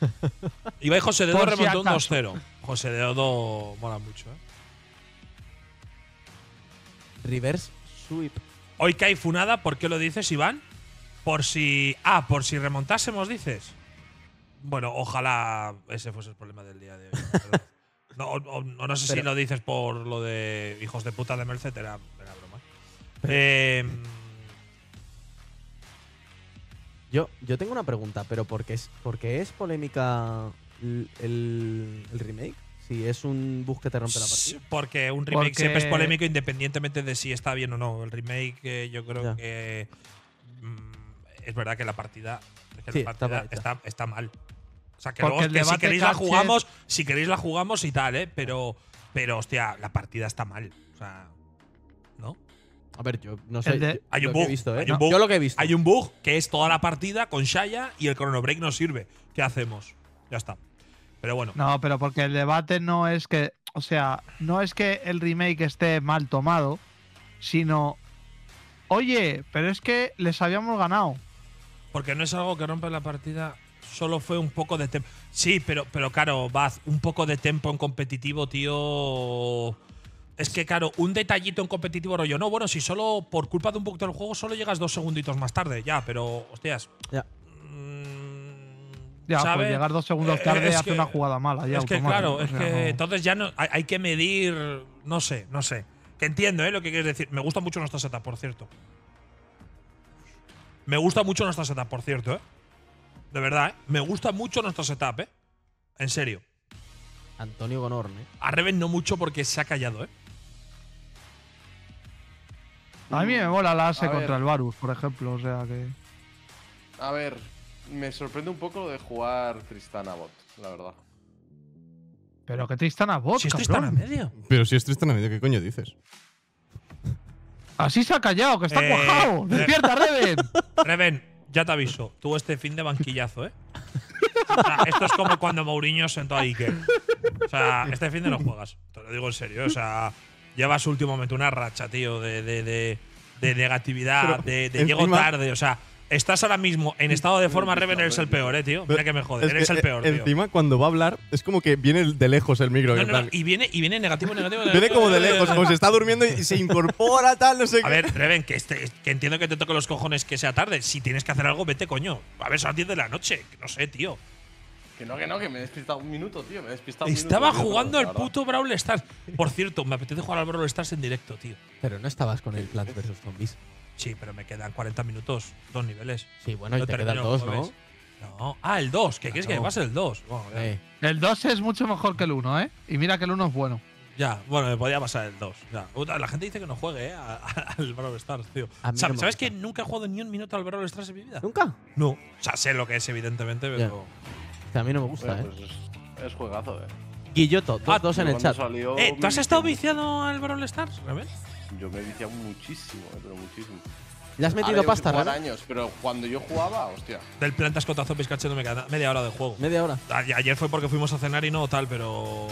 <laughs> Ibai José Dedo si remontó un acaso. 2-0. José Dedo mola mucho, ¿eh? Reverse sweep. Hoy cae Funada, ¿por qué lo dices, Iván? Por si. Ah, por si remontásemos, dices. Bueno, ojalá ese fuese el problema del día de hoy. <laughs> no, o- o- o no sé si Pero- lo dices por lo de hijos de puta de Merced, era, era broma. Eh, Yo, yo tengo una pregunta, pero ¿por qué es, por qué es polémica el, el- el remake? Si es un bug que te rompe la partida. Porque un remake Porque- siempre es polémico independientemente de si está bien o no. El remake, eh, yo creo Ya. que. mm, es verdad que la partida, es que Sí, la está partida mal hecha. está, está mal. O sea, que, Porque luego, que si queréis la jugamos, si queréis la jugamos y tal, ¿eh? Pero, pero hostia, la partida está mal. O sea, ¿no? A ver, yo no sé. De- yo- Hay un lo que he bug, visto, ¿eh? hay un No, bug. Yo lo que he visto. Hay un bug que es toda la partida con Shaya y el chrono break no sirve. ¿Qué hacemos? Ya está. Pero bueno. No, pero porque el debate no es que. O sea, no es que el remake esté mal tomado, sino. Oye, pero es que les habíamos ganado. Porque no es algo que rompe la partida. Solo fue un poco de tempo. Sí, pero, pero claro, Baz, un poco de tempo en competitivo, tío. Es que, claro, un detallito en competitivo rollo. No, bueno, si solo por culpa de un bug del juego solo llegas dos segunditos más tarde, ya, pero, hostias. Ya. Ya, pues llegar dos segundos tarde es hace que- una jugada mala. Ya es que, claro, o es sea, que no- entonces ya no, hay, hay que medir. No sé, no sé. Que entiendo, ¿eh? Lo que quieres decir. Me gusta mucho nuestra setup, por cierto. Me gusta mucho nuestra setup, por cierto, ¿eh? De verdad, ¿eh? Me gusta mucho nuestra setup, ¿eh? En serio. Antonio Gonorn, ¿eh? A Reven no mucho porque se ha callado, ¿eh? A mí me mola la ASE ver. contra el Varus, por ejemplo. O sea que. A ver, me sorprende un poco lo de jugar Tristana bot, la verdad. Pero que Tristana bot, si está en medio. Pero si es Tristan a medio, ¿qué coño dices? Así se ha callado, que está Eh, cuajado. ¡Despierta, Reven! <laughs> Reven, ya te aviso. Tú este fin de banquillazo, ¿eh? O sea, esto es como cuando Mourinho sentó a Iker. O sea, este fin de no juegas. Te lo digo en serio. O sea, llevas últimamente una racha, tío, de, de, de, de negatividad, Pero de, de llego tarde. O sea, estás ahora mismo en estado de forma, Reven, eres el peor, ¿eh, tío? Mira que me jode. Es Eres el peor, tío. Encima, cuando va a hablar, es como que viene de lejos el micro. No, y viene, y viene negativo, negativo, viene negativo, como de lejos, como se está durmiendo y se incorpora, tal, no sé A qué. ver, Reven, que, este, que entiendo que te toque los cojones que sea tarde. Si tienes que hacer algo, vete, coño. A ver, son las 10 de la noche. No sé, tío. Que no, que no, que me he despistado un minuto, tío. Me he despistado un Estaba minuto, jugando verdad. puto Brawl Stars. Por cierto, me apetece jugar al Brawl Stars en directo, tío. Pero no estabas con el Plants vs Zombies. Sí, pero me quedan 40 minutos, dos niveles. Sí, bueno, y No te quedan dos, ¿no? Ah, el 2. ¿Qué quieres que Claro. pase el 2? Bueno, ya. Eh, El 2 es mucho mejor que el 1, ¿eh? Y mira que el 1 es bueno. Ya, bueno, me podía pasar el 2. Ya. La gente dice que no juegue, ¿eh? a- a- Al Brawl Stars, tío. Me ¿Sabes gusta. que nunca he jugado ni un minuto al Brawl Stars en mi vida? ¿Nunca? No. O sea, sé lo que es, evidentemente, pero. Que a mí no me gusta, Oye, ¿eh? pues es, es juegazo, eh. Guilloto, dos, Ah, dos en el chat. salió, Eh, ¿tú me has estado viciado al Brawl Stars, Rebel? Yo me he viciado muchísimo, eh, pero muchísimo. ¿Le has Ahora metido llevo pasta, sin jugar Rebel? años, pero cuando yo jugaba, hostia. Del Plantas contra Zombies Caché no me queda media hora de juego. Media hora. A- Ayer fue porque fuimos a cenar y no tal, pero.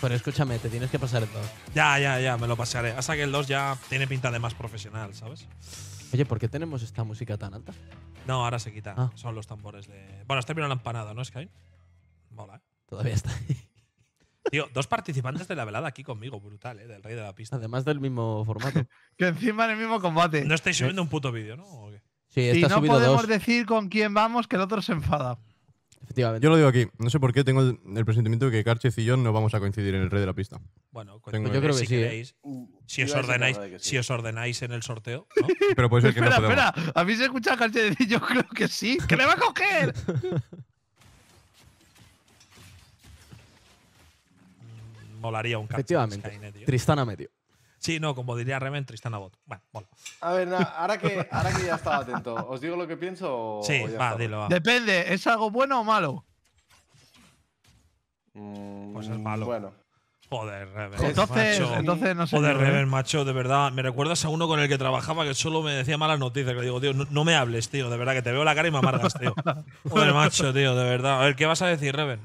Pero escúchame, te tienes que pasar el dos. Ya, ya, ya, me lo pasaré. Hasta que el 2 ya tiene pinta de más profesional, ¿sabes? Oye, ¿por qué tenemos esta música tan alta? No, ahora se quita. Ah. Son los tambores de. Bueno, está bien la empanada, ¿no, Sky? Mola, ¿eh? Todavía está ahí. Tío, dos participantes de la velada aquí conmigo, brutal, ¿eh? Del rey de la pista. Además del mismo formato. <laughs> Que encima en el mismo combate. No estáis subiendo un puto vídeo, ¿no? ¿O qué? Sí, y no subido podemos dos. decir con quién vamos, que el otro se enfada. Efectivamente. Yo lo digo aquí, no sé por qué tengo el, el presentimiento de que Karchez y yo no vamos a coincidir en el rey de la pista. Bueno, Tengo- yo creo que si sí, ¿eh? queréis. Si os, ordenáis, que sí. si os ordenáis en el sorteo, ¿no? <laughs> Pero puede ser que espera, no podamos. espera. A mí se escucha a Carche decir, yo creo que sí, que le va a coger. <laughs> Molaría un Efectivamente. Skynet, tío. Tristana medio. Sí, no, como diría Reven, Tristana Bot. Bueno, mola. A ver, na, ahora, que, ahora que ya estaba atento, ¿os digo lo que pienso? o Sí, ya va, dilo, va. Depende, ¿es algo bueno o malo? Mm, Pues es malo. Bueno. Joder, Reven. Entonces, macho. entonces no sé. Joder, ¿eh? Reven, macho, de verdad. Me recuerdas a uno con el que trabajaba que solo me decía malas noticias. Que le digo, tío, no, no me hables, tío. De verdad, que te veo la cara y me amargas, tío. <laughs> Joder, macho, tío, de verdad. A ver, ¿qué vas a decir, Reven?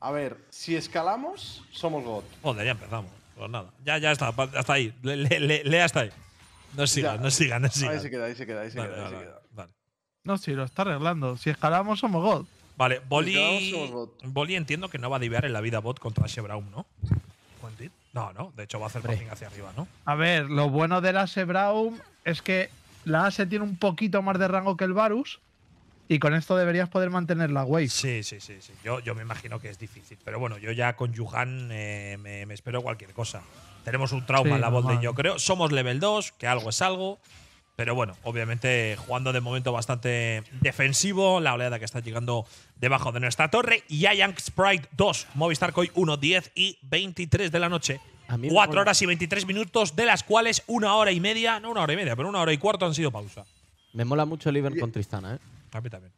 A ver, si escalamos, somos God. Joder, ya empezamos. Pues nada. Ya, ya está. Hasta ahí. Le, le- le- lee hasta ahí. No sigas, Ya. no sigas, no Ahí sigas. se queda, ahí se queda, ahí se Vale, queda, ahí vale, se queda. vale. No, sí, lo está arreglando. Si escalamos, somos God. Vale, Boli. Boli entiendo que no va a divear en la vida bot contra Ashe Brown, ¿no? No, no. De hecho, va a hacer popping hacia arriba, ¿no? A ver, lo bueno del Ase Brown es que la Ase tiene un poquito más de rango que el Varus. Y con esto deberías poder mantener la wave. Sí, sí, sí. sí. Yo, yo me imagino que es difícil. Pero bueno, yo ya con Yuhan eh, me, me espero cualquier cosa. Tenemos un trauma Sí, en la normal. yo creo. Somos level 2, que algo es algo. Pero bueno, obviamente jugando de momento bastante defensivo. La oleada que está llegando debajo de nuestra torre. Y Young Sprite 2, Movistar Coin 1, 10 y 23 de la noche. A mí me 4 mola. horas y 23 minutos, de las cuales una hora y media, no una hora y media, pero una hora y cuarto han sido pausa. Me mola mucho el Ivern con Tristana, ¿eh? A mí también.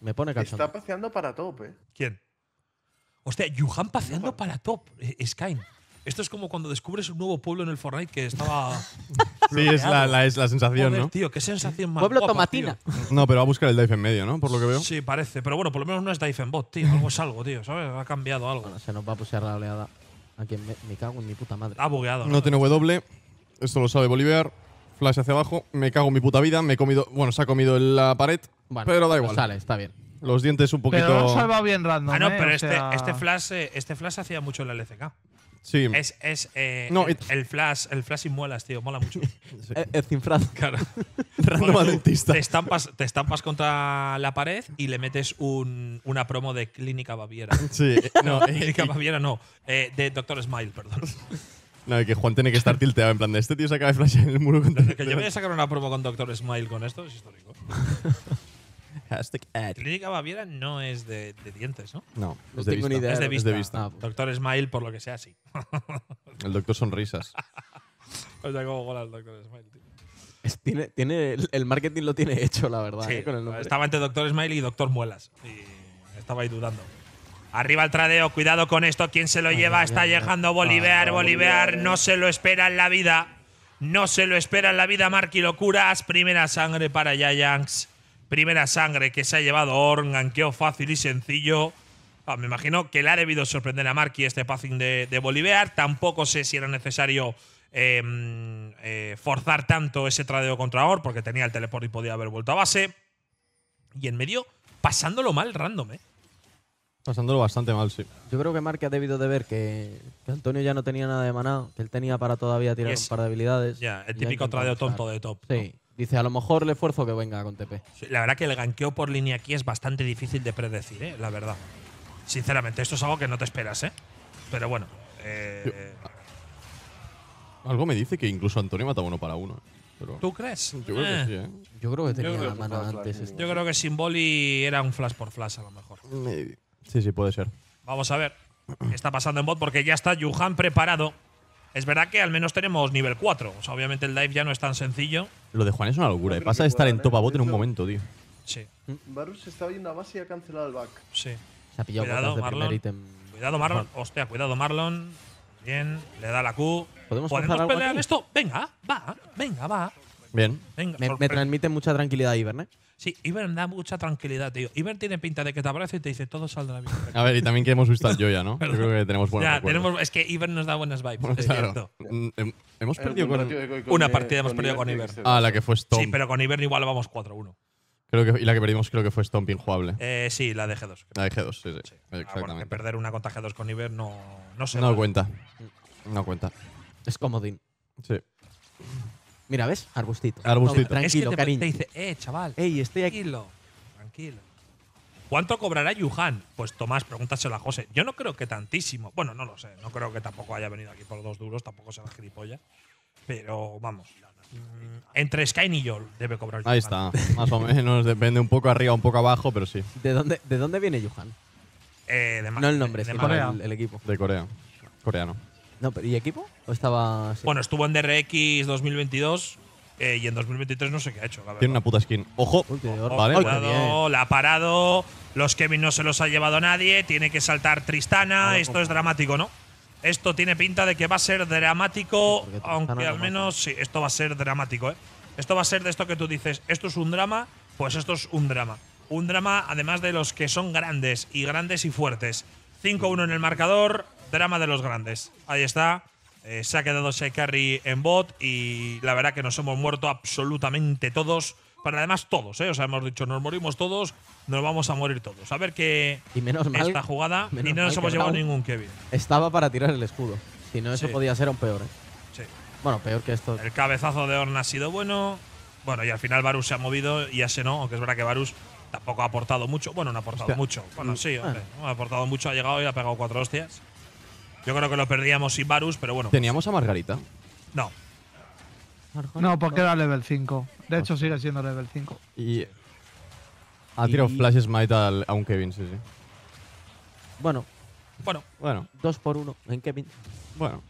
Me pone cachondo. Está paseando para top, eh. ¿Quién? Hostia, Yuhan paseando para top, eh, Skyne. Esto es como cuando descubres un nuevo pueblo en el Fortnite que estaba. <laughs> Sí, es la, la- es la sensación, Joder, ¿no? tío, qué sensación más. Pueblo guapa, Tomatina. tío. No, pero va a buscar el dive en medio, ¿no? Por lo que veo. Sí, parece. Pero bueno, por lo menos no es Bot, tío. Algo es algo, tío. ¿Sabes? Ha cambiado algo. Bueno, se nos va a pusear la oleada. A quien me, me cago en mi puta madre. Ha bugueado. No tiene W. Esto lo sabe Bolívar. Flash hacia abajo. Me cago en mi puta vida. Me he comido. Bueno, se ha comido en la pared. Bueno, pero da pues igual. Sale, está bien. Los dientes un poquito. Pero han salvado bien random. Ah, no, ¿eh? pero O este, sea, este flash eh, este flash hacía mucho en la LCK. Sí. Es, es eh, No, el, it- el flash, el flash sin muelas, tío, mola mucho. <laughs> Eh, El cifrado. claro. <laughs> Random dentista. Te estampas, te estampas contra la pared y le metes un, una promo de Clínica Baviera. Sí. eh, No, eh, <laughs> Clínica Baviera no, eh, de Doctor Smile, perdón. No, que Juan tiene que estar tilteado. En plan, de este tío se acaba de flashear en el muro. Desde que yo voy a sacar una promo con Doctor Smile con esto es histórico. <laughs> Hashtag ad. Clínica Baviera no es de, de dientes, ¿no? No, No es de tengo vista. ni idea. Es de Es vista. de vista. Ah, pues. Doctor Smile, por lo que sea, sí. <laughs> El doctor sonrisas. o sea, cómo mola el Doctor Smile, tío. Es- tiene, tiene, el- marketing lo tiene hecho, la verdad. Sí, eh, con el nombre. estaba entre Doctor Smile y Doctor Muelas. Y estaba ahí dudando. Arriba el tradeo, cuidado con esto. ¿Quién se lo lleva? Está llegando Bolivar. Ah, Bolivar no se lo espera en la vida. No se lo espera en la vida, Marky Locuras. Primera sangre para Giants. Primera sangre que se ha llevado Orn. Ganqueo fácil y sencillo. Ah, me imagino que le ha debido sorprender a Marky este passing de, de Bolivar. Tampoco sé si era necesario eh, eh, forzar tanto ese tradeo contra Orn, porque tenía el teleport y podía haber vuelto a base. Y en medio, pasándolo mal random, ¿eh? Pasándolo bastante mal, sí. Yo creo que Mark ha debido de ver que, que Antonio ya no tenía nada de maná, que él tenía para todavía tirar Yes. un par de habilidades. Ya, el típico tradeo tonto de top. ¿no? Sí. Dice, a lo mejor le esfuerzo que venga con TP. Sí, La verdad que el ganqueo por línea aquí es bastante difícil de predecir, ¿eh? La verdad. Sinceramente, esto es algo que no te esperas, ¿eh? Pero bueno. eh, Algo me dice que incluso Antonio mata uno para uno. eh. Pero ¿Tú crees? yo creo Eh, que sí, ¿eh? Yo creo que tenía la flash antes. este. Yo creo que Simboli era un flash por flash, a lo mejor. Maybe. Sí, sí, puede ser. Vamos a ver qué está pasando en bot, porque ya está Yuhan preparado. Es verdad que al menos tenemos nivel 4. O sea, obviamente el dive ya no es tan sencillo. Lo de Juan es una locura. No eh. Pasa de estar en top a bot en un momento, tío. Sí, Varus estaba yendo a base y ha cancelado el back. sí. Se ha pillado Cuidado, Marlon. primer ítem. Cuidado, Marlon. Hostia, cuidado, Marlon. Bien, le da la Q. ¿Podemos forzar algo pelear esto? Venga, va, venga, va. Bien. Venga, Me, me transmite mucha tranquilidad Ivern, ¿eh? Sí, Ivern da mucha tranquilidad, tío. Ivern tiene pinta de que te abraza y te dice todo saldrá bien. A ver, y también que hemos visto al Joya, ¿no? <laughs> Yo creo que tenemos buenos ya, tenemos, es que Ivern nos da buenas vibes. Bueno, es claro. cierto. Mm, hem- Hemos perdido con. Koi Una con- partida hemos con perdido con Iber. Ah, la que fue Stomp. Sí, pero con Ivern igual vamos 4-1. creo que, y la que perdimos creo que fue Stomp injugable. Eh, sí, la de G2. La de G2, sí, sí. Sí. Ah, bueno, que Exactamente. perder una contra G2 con Ivern no, no se no vale. cuenta. No cuenta. Es comodín. Sí. Mira, ¿ves? Arbustito. Arbustito. No, Es que tranquilo, te, cariño. te dice, eh, chaval. Ey, estoy aquí. Tranquilo, tranquilo. ¿Cuánto cobrará Yuhan? Pues Tomás, pregúntaselo a José. Yo no creo que tantísimo. Bueno, no lo sé. No creo que tampoco haya venido aquí por dos duros. Tampoco será gilipollas. Pero vamos. mm, Entre Sky y yo debe cobrar Ahí Yuhan. está. <laughs> Más o menos. Depende un poco arriba, un poco abajo, pero sí. ¿De dónde, ¿De dónde viene Johan? Eh, de No el nombre, de sino ma- Corea. el, el equipo. De Corea. Coreano. No, pero ¿y equipo? ¿O estaba así? Bueno, estuvo en DRX 2022. eh, y en 2023 no sé qué ha hecho, la verdad. Tiene una puta skin. Ojo. Vale. Cuidado, la ha parado. Los Kevin no se los ha llevado nadie. Tiene que saltar Tristana. Esto es dramático, ¿no? Esto tiene pinta de que va a ser dramático. Aunque al menos sí, esto va a ser dramático, ¿eh? Esto va a ser de esto que tú dices, esto es un drama, pues esto es un drama. Un drama, además de los que son grandes y grandes y fuertes. 5-1 en el marcador, drama de los grandes. Ahí está. Eh, se ha quedado Shai Carry en bot y la verdad que nos hemos muerto absolutamente todos. Pero además todos, ¿eh? O sea, hemos dicho, nos morimos todos, nos vamos a morir todos. A ver que Y menos mal. esta jugada menos y no nos hemos llevado ningún Kevin. Estaba para tirar el escudo. Si no, eso Sí. podía ser aún peor, ¿eh? Sí. Bueno, peor que esto. El cabezazo de Orn ha sido bueno. Bueno, y al final Varus se ha movido y ese no, aunque es verdad que Varus tampoco ha aportado mucho. Bueno, no ha aportado Hostia. mucho. Bueno, sí, hombre, no ha aportado mucho, ha llegado y ha pegado cuatro hostias. Yo creo que lo perdíamos sin Varus, pero bueno. Teníamos a Margarita. No. No, porque era level 5. De hecho, sigue siendo level 5. Y. Ha tirado Y- Flash Smite al- a un Kevin, sí, sí. Bueno, Bueno. Bueno, dos por uno en Kevin. bueno.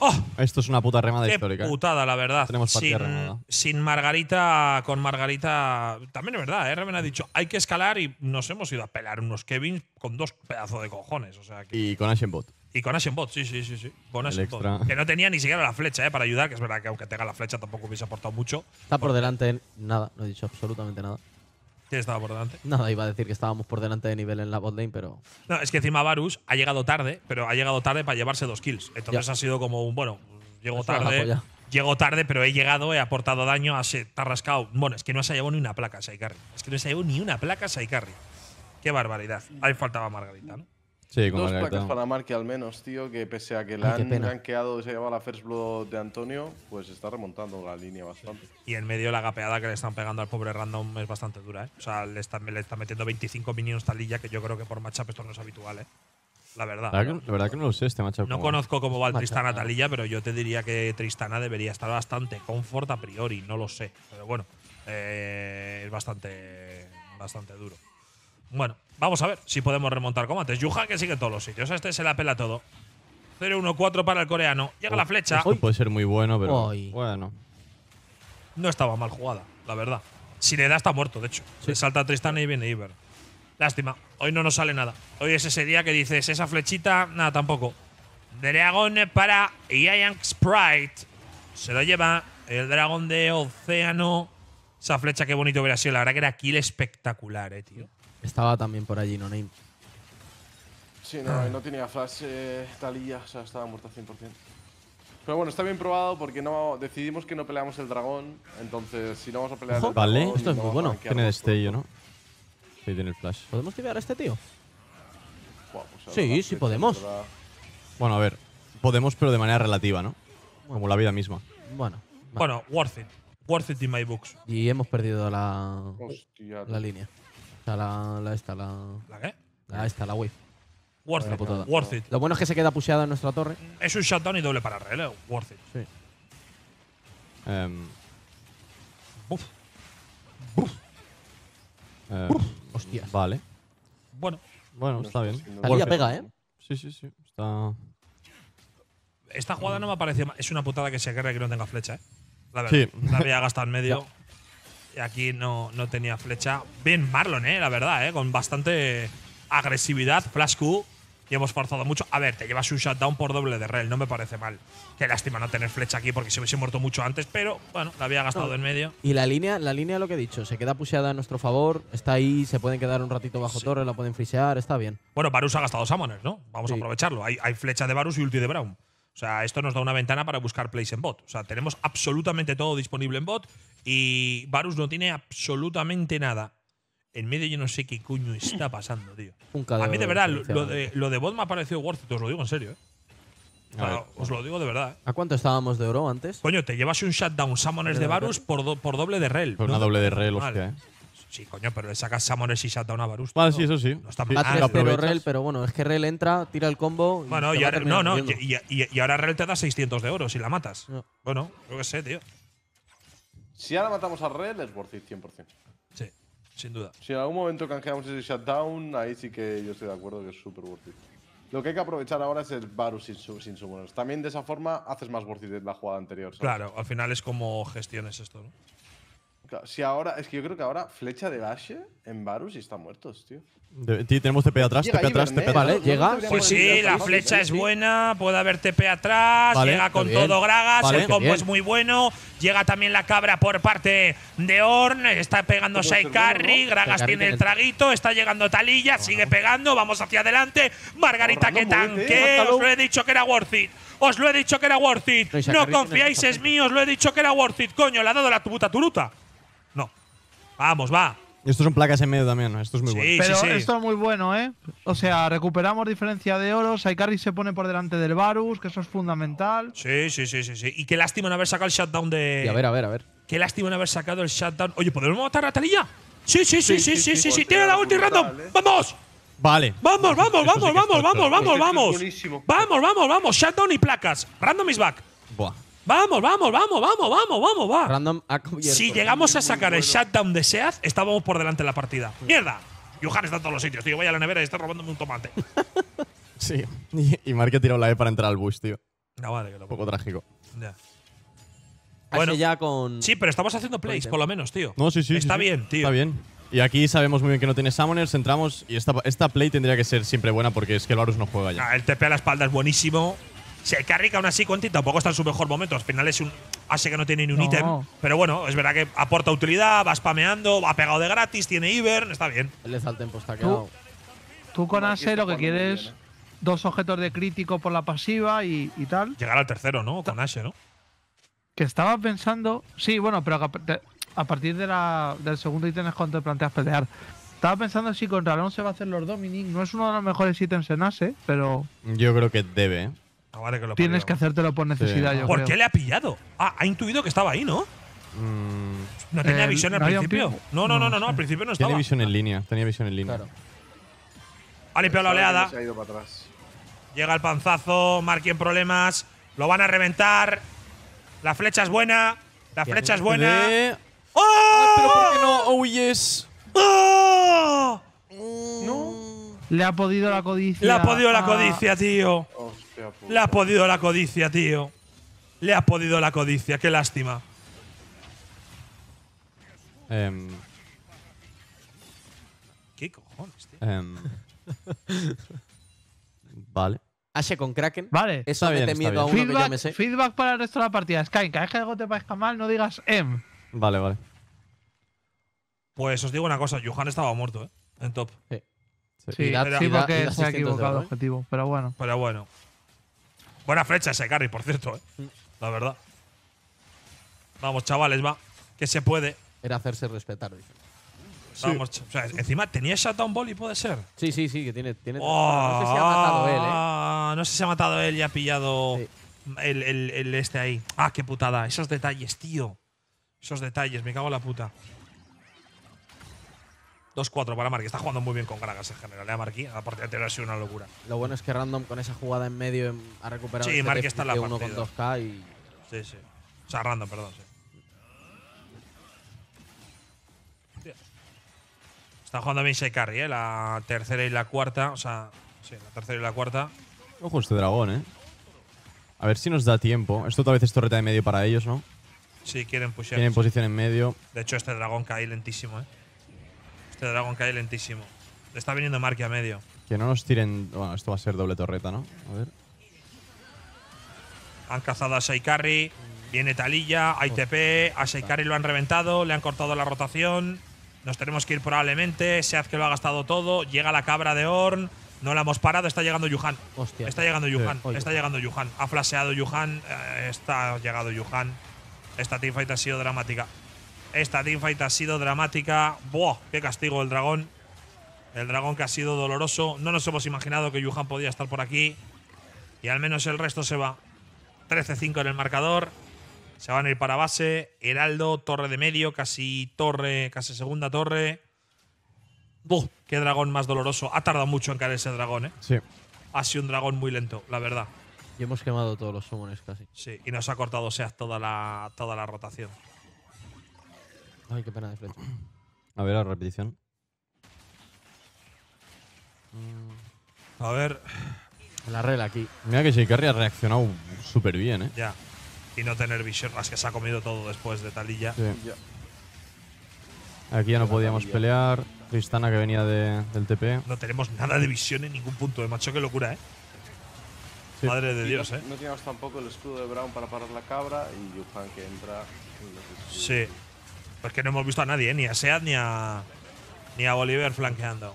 ¡Oh! Esto es una puta remada Qué histórica. ¿eh? putada, la verdad. Tenemos partida sin, remada. sin Margarita, con Margarita. También es verdad, ¿eh? Reven ha dicho, hay que escalar y nos hemos ido a pelar unos Kevin con dos pedazos de cojones. O sea, que- Y con Ashen Bot. Y con Ashen Bot, sí, sí, sí, sí. Con El Ashen Bot. extra. Que no tenía ni siquiera la flecha, ¿eh? Para ayudar, que es verdad que aunque tenga la flecha tampoco hubiese aportado mucho. Está por delante en nada, no he dicho absolutamente nada. ¿Quién estaba por delante? Nada, iba a decir que estábamos por delante de nivel en la bot lane, pero. No, es que encima Varus ha llegado tarde, pero ha llegado tarde para llevarse dos kills. Entonces Ya. ha sido como un, bueno, llego tarde. Llego tarde, pero he llegado, he aportado daño, ha se- te rascado. Bueno, es que no se ha llevado ni una placa Saikarri. Es que no se ha llevado ni una placa Saikarri. Qué barbaridad. Ahí faltaba Margarita, ¿no? Sí, con Dos placas para Marque al menos, tío, que pese a que Ay, qué han y se lleva la first blood de Antonio, pues está remontando la línea bastante. Y en medio la gapeada que le están pegando al pobre random es bastante dura, ¿eh? O sea, le están, le están metiendo 25 minions talilla, que yo creo que por matchup esto no es habitual, ¿eh? La verdad. La verdad, que, la verdad que no lo sé este matchup. No conozco cómo va el Tristana. Talilla, pero yo te diría que Tristana debería estar bastante confort a priori, no lo sé. Pero bueno, eh, es bastante, bastante duro. Bueno, vamos a ver si podemos remontar combates. Yuhan que sigue en todos los sitios. A este se la pela todo. 0-1-4 para el coreano. Llega la flecha. Esto puede ser muy bueno, pero. Uy. Bueno. No estaba mal jugada, la verdad. Si le da, está muerto, de hecho. Le salta Tristana y viene Iber. Lástima. Hoy no nos sale nada. Hoy es ese día que dices, esa flechita, nada, tampoco. Dragón para Giant Sprite. Se lo lleva el dragón de Océano. Esa flecha, qué bonito hubiera sido. La verdad que era kill espectacular, eh, tío. Estaba también por allí, no name. Sí, no, y no tenía flash eh, Talilla, o sea, estaba muerta 100%. Pero bueno, está bien probado porque no decidimos que no peleamos el dragón, entonces si no vamos a pelear Ojo, el vale, dragón, esto es no muy bueno. Tiene destello. ¿no? Sí, tiene el flash. ¿Podemos tirar a este tío? Pues Sí, sí podemos. Bueno, a ver. Podemos, pero de manera relativa, ¿no? Como la vida misma. Bueno. Bueno, worth it. Worth it in my books. Y hemos perdido la, Hostia, la línea. La, la esta, la, ¿La qué? la esta, la wave. Worth it. putada. Worth it. Lo bueno es que se queda pusheada en nuestra torre. Es un shutdown y doble para relé. Worth it. Sí. Em, Buf. eh, Hostias. Vale. Bueno, Bueno, No está bien. it. pega, ¿eh? Sí, sí, sí. Está. esta jugada no me ha parecido mal. Es una putada que se agarre que no tenga flecha, ¿eh? La verdad. Sí. La había gastado en medio. Aquí no, no tenía flecha. Bien Marlon, ¿eh? La verdad, ¿eh? Con bastante agresividad. Flash Q. Y hemos forzado mucho. A ver, te llevas un shutdown por doble de rel. No me parece mal. Qué lástima no tener flecha aquí porque se hubiese muerto mucho antes. Pero, bueno, la había gastado en medio. Y la línea, la línea, lo que he dicho, se queda pusheada a nuestro favor. Está ahí, se pueden quedar un ratito bajo torre, la pueden frisear, está bien. Bueno, Varus ha gastado Summoners, ¿no? Vamos a aprovecharlo. Hay, hay flecha de Varus y ulti de Brown. O sea, esto nos da una ventana para buscar plays en bot. O sea, tenemos absolutamente todo disponible en bot y Varus no tiene absolutamente nada. En medio yo no sé qué coño está pasando, tío. Un A mí de verdad, lo, de, lo de bot me ha parecido worth it, os lo digo en serio. ¿eh? O sea, ver. os lo digo de verdad. ¿eh? ¿A cuánto estábamos de oro antes? Coño, te llevas un shutdown Summoners de Varus por, do- por doble de rel. Por No una doble de rel, hostia, ¿eh? Sí, coño, pero le sacas y shutdown a Varus. Vale, sí, eso sí. No está Sí, mal. Va Ah, 3 lo 0 aprovechas. Rel, pero bueno, es que Rel entra, tira el combo. y Bueno, y ahora, no, no, y, y- y- y ahora Rel te da 600 de oro si la matas. No. Bueno, yo qué sé, tío. Si ahora matamos a Rel, es worth it 100%. Sí, sin duda. Si en algún momento canjeamos ese shutdown, ahí sí que yo estoy de acuerdo que es súper worth it. Lo que hay que aprovechar ahora es el Varus sin, su- sin summoners. También de esa forma haces más worth it la jugada anterior. ¿sabes? Claro, al final es como gestiones esto, ¿no? Claro, Si ahora, es que yo creo que ahora flecha de Bashe en Varus y están muertos, tío. De- tí- tenemos TP atrás, Llega TP atrás, TP ¿eh? Vale, No- no llega. Pues sí, la flecha ¿eh? es buena, puede haber TP atrás, Vale, llega con bien. todo Gragas, Vale, el combo es muy bueno, llega también la cabra por parte de Orn, está pegando Sai bueno. Gragas tiene el traguito, está llegando Talilla, sigue pegando, vamos hacia adelante, Margarita que Random, muévete, tanque, os lo he dicho que era worth it. Os lo he dicho que era worth it. No, No confiáis, es mío, os lo he dicho que era worth it. Coño, le ha dado la puta turuta. Vamos, va. Estos son placas en medio también, ¿no? Esto es muy Sí, bueno. Pero sí, sí. esto es muy bueno, ¿eh? O sea, recuperamos diferencia de oro. Saikari se pone por delante del Varus, que eso es fundamental. Sí, sí, sí, sí, sí. Y qué lástima no haber sacado el shutdown de. Y a ver, a ver, a ver. Qué lástima no haber sacado el shutdown. Oye, ¿podemos matar a Talilla? Sí, sí, sí, sí, sí, sí, sí. Tiene la ulti random. eh. ¡Vamos! Vale. ¡Vamos, vamos, vamos, vamos, vamos, vamos, vamos! Vamos, vamos, vamos. Shutdown y placas. Random is back. Buah. Vamos, vamos, vamos, vamos, vamos, vamos, va. Random ha cubierto. Si llegamos a sacar el shutdown de Seath, estábamos por delante en la partida. ¡Mierda! Yuhan está en todos los sitios, tío. Voy a la nevera y está robándome un tomate. <laughs> Sí. Y, y Mark ha tirado la E para entrar al bush, tío. No, vale, que lo Un poco trágico. Ya. Bueno, ya con. Sí, pero estamos haciendo plays, por lo menos, tío. No, sí, sí. Está sí, sí. bien, tío. Está bien. Y aquí sabemos muy bien que no tiene summoners, entramos y esta, esta play tendría que ser siempre buena porque es que el Varus no juega ya. Ah, el TP a la espalda es buenísimo. Se carrica aún así, Conti tampoco está en su mejor momento. Al final es un Ashe que no tiene ni un No. ítem. Pero bueno, es verdad que aporta utilidad, va spameando, va pegado de gratis, tiene Ivern, está bien. El Lethal Tempo está quedado. Tú con está lo que quieres bien, ¿eh? dos objetos de crítico por la pasiva y, y tal. Llegar al tercero, ¿no? Con Ashe, ¿no? Que estaba pensando. Sí, bueno, pero a, partir de la, del segundo ítem es cuando te planteas pelear. Estaba pensando si contra Alonso se va a hacer los Dominic. No es uno de los mejores ítems en Ase, pero Yo creo que debe, ¿eh? Vale, que lo tienes parió. que hacértelo por necesidad, yo ¿Por creo. qué le ha pillado? Ah, ha intuido que estaba ahí, ¿no? Mm, No tenía Eh, visión al ¿no principio. No, no, no, No no, no, al principio no tiene estaba. visión en línea. Tenía visión en línea. Claro. Ha limpiado la oleada. Se ha ido para atrás. Llega el panzazo, Marky en problemas. Lo van a reventar. La flecha es buena. La flecha es buena. De- ¡Oh! Ah, pero ¿por qué no? Oh, yes. ¡Oh! Le ha podido la codicia. Le ha podido la codicia, tío. Puta. Le ha podido la codicia, tío. Le ha podido la codicia, qué lástima. Em, ¿Qué cojones, tío? em. <laughs> vale. Ashe con Kraken. Vale. Eso Está mete bien, está miedo a uno que yo Feedback, me sé. feedback para el resto de la partida. Sky, cada vez que algo te parezca mal, no digas em. Vale, vale. Pues os digo una cosa, Johan estaba muerto, ¿eh? En top. Sí, sí, y da- y porque se ha 600 de equivocado el objetivo. Pero bueno. Pero bueno. Buena flecha ese carry, por cierto, ¿eh? La verdad. Vamos, chavales, va. Que se puede. Era hacerse respetar. dice. Vamos, ch- o sea, encima tenía Shutdown Ball y puede ser. Sí, sí, sí, que tiene. tiene Oh, no sé si ha matado él, ¿eh? ah, No sé si ha matado él y ha pillado Sí. el, el- el este ahí. Ah, qué putada. Esos detalles, tío. Esos detalles, me cago en la puta. 2-4 para Marquis. Está jugando muy bien con Gragas en general. ¿eh? Marquis, la partida anterior ha sido una locura. Lo bueno es que Random con esa jugada en medio em, ha recuperado Sí, este está en la de uno con partida. 2K y. Sí, sí. O sea, random, perdón, sí. Está jugando bien Shea Carry, ¿eh? La tercera y la cuarta. O sea, sí, la tercera y la cuarta. Ojo este dragón, ¿eh? A ver si nos da tiempo. Esto tal vez es torreta de medio para ellos, ¿no? Sí, quieren pushear. Tienen posición en medio. De hecho, este dragón cae lentísimo, ¿eh? Este dragón cae lentísimo. Le está viniendo Marky a medio. Que no nos tiren. Bueno, esto va a ser doble torreta, ¿no? A ver. Han cazado a Shaikari. Viene Talilla, hay TP. A Shaikari lo han reventado, le han cortado la rotación. Nos tenemos que ir probablemente. Seaz que lo ha gastado todo. Llega la cabra de Orn. No la hemos parado. Está llegando Yuhan. Hostia. Está llegando Yuhan. Está llegando Yuhan. Ha flasheado Yuhan. eh, está llegado Yuhan. Esta teamfight ha sido dramática. Esta teamfight ha sido dramática. ¡Buah! ¡Qué castigo el dragón! El dragón que ha sido doloroso. No nos hemos imaginado que Yuhan podía estar por aquí. Y al menos el resto se va. 13-5 en el marcador. Se van a ir para base. Heraldo, torre de medio, casi torre, casi segunda torre. ¡Buh! ¡Qué dragón más doloroso! Ha tardado mucho en caer ese dragón, ¿eh? Sí. Ha sido un dragón muy lento, la verdad. Y hemos quemado todos los summons casi. Sí, y nos ha cortado Seaz toda la, toda la rotación. Ay, qué pena de flecha. A ver la repetición. A ver. La regla aquí. Mira que Shikari ha reaccionado súper bien, ¿eh? Ya. Y no tener visión. Es que se ha comido todo después de talilla. Sí. Ya. Aquí ya no podíamos pelear. Tristana que venía de- del TP. No tenemos nada de visión en ningún punto, eh, macho. Qué locura, ¿eh? Sí. Madre de Y Dios, no, ¿eh? no teníamos tampoco el escudo de Brown para parar la cabra y Yuhan que entra. escudos. Sí. Pues que no hemos visto a nadie, ¿eh? ni a Seat ni a. ni a Bolívar flanqueando.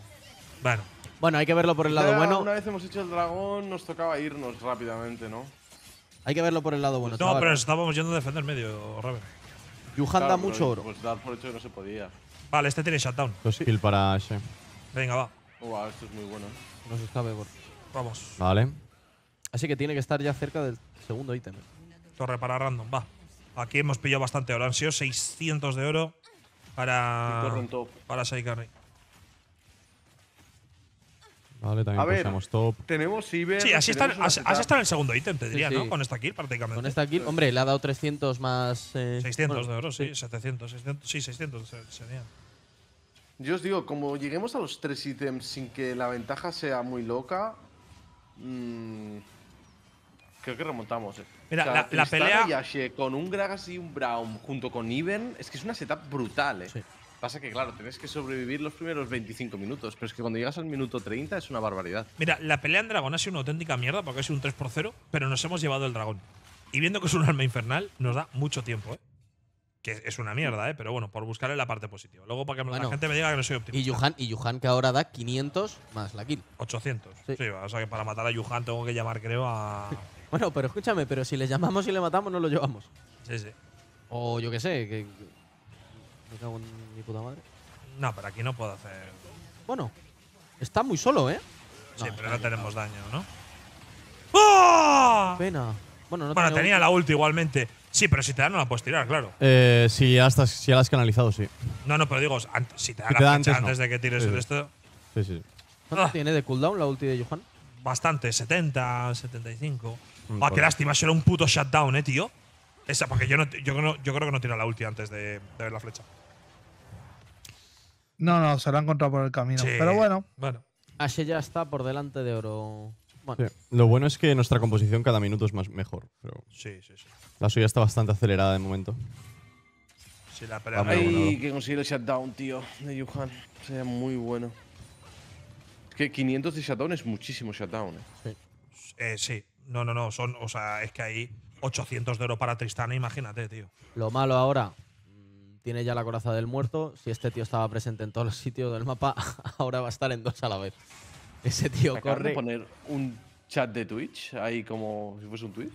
Bueno, Bueno, hay que verlo por el lado Ya bueno. Una vez hemos hecho el dragón, nos tocaba irnos rápidamente, ¿no? Hay que verlo por el lado bueno. no, chaval. pero estábamos yendo a defender medio, Raven. Yuhan Claro, da mucho oro. Pues dar por hecho que no se podía. Vale, este tiene shutdown. Dos kill para Ashe. Venga, va. Wow, esto es muy bueno. No se escape por. Vamos. Vale. Así que tiene que estar ya cerca del segundo ítem. Torre para random, va. Aquí hemos pillado bastante oro. Han sido 600 de oro para. Para Saikari. Vale, A también ver. puseamos top. Tenemos Iber. Sí, así está, así, así está en el segundo ítem, te diría, sí. ¿no? Con esta kill prácticamente. Con esta kill, hombre, le ha dado 300 más. eh, 600 bueno, de oro, sí, 700, 600, sí, 600 se- serían. Yo os digo, como lleguemos a los tres ítems sin que la ventaja sea muy loca, mm, creo que remontamos. Eh. Mira, la- pelea- y Ashe con un Gragas y un Brown junto con Iben, es que es una setup brutal, ¿eh? Sí. Pasa que, claro, tenés que sobrevivir los primeros 25 minutos, pero es que cuando llegas al minuto 30 es una barbaridad. Mira, la pelea en dragón ha sido una auténtica mierda porque ha sido un 3 por 0, pero nos hemos llevado el dragón. Y viendo que es un arma infernal, nos da mucho tiempo, ¿eh? Que es una mierda, ¿eh? Pero bueno, por buscarle la parte positiva. Luego, para que Bueno. la gente me diga que no soy Y optimista. Yuhan, y Yuhan que ahora da 500 más la kill. 800. Sí. Sí. o sea que para matar a Yuhan tengo que llamar, creo, a. <laughs> Bueno, pero escúchame, pero si le llamamos y le matamos, no lo llevamos. Sí, sí. O yo qué sé, que. Me cago en mi puta madre. No, pero aquí no puedo hacer. Bueno, está muy solo, ¿eh? Sí, No, pero está no tenemos daño, ¿no? ¡Oh! Pena. Bueno, no Bueno, tenía la ulti igualmente. Sí, pero si te da no la puedes tirar, claro. Eh, si, ya estás, si ya la has canalizado, sí. No, no, pero digo, ant- si te da Si la te da flecha antes, no. antes de que tires Sí, el sí. esto, Sí, sí. ¿Cuánto Ah. tiene de cooldown la ulti de Yuhan? bastante, 70, 75. Ah, qué lástima, eso era un puto shutdown, eh, tío. Esa, porque yo, no, yo, no- yo creo que no tira la ulti antes de, de ver la flecha. No, no, se lo ha encontrado por el camino. Sí. Pero bueno, Bueno, Ashe ya está por delante de oro. Bueno, Sí. Lo bueno es que nuestra composición cada minuto es más mejor. Pero sí, sí, sí. la suya está bastante acelerada de momento. Sí, la pelea. Hay que conseguir el shutdown, tío, de Yuhan. Sería muy bueno. Es que 500 de shutdown es muchísimo shutdown, eh. Eh, sí. No, no, no. Son, o sea, es que hay 800 de oro para Tristana, imagínate, tío. lo malo ahora. mm, Tiene ya la coraza del muerto. Si este tío estaba presente en todos los sitios del mapa, <laughs> ahora va a estar en dos a la vez. Ese tío acaban de corre. poner un chat de Twitch ahí como si fuese un tweet.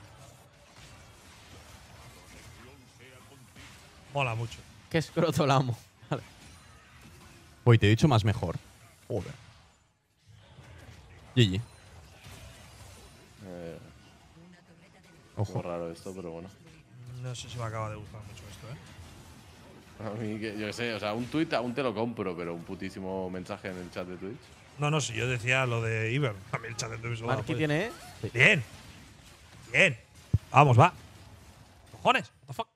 Mola mucho. Qué escroto la amo. Vale. Uy, te he dicho más mejor. Joder. GG. Ojo. Raro esto, pero bueno. No sé si me acaba de gustar mucho esto, ¿eh? A mí, que, yo qué sé, o sea, un tweet aún te lo compro, pero un putísimo mensaje en el chat de Twitch. No, no, si yo decía lo de Iber. A mí el chat de Twitch lo pues. tiene, ¿eh? Sí. Bien. Bien. Vamos, va. Cojones. What the fuck.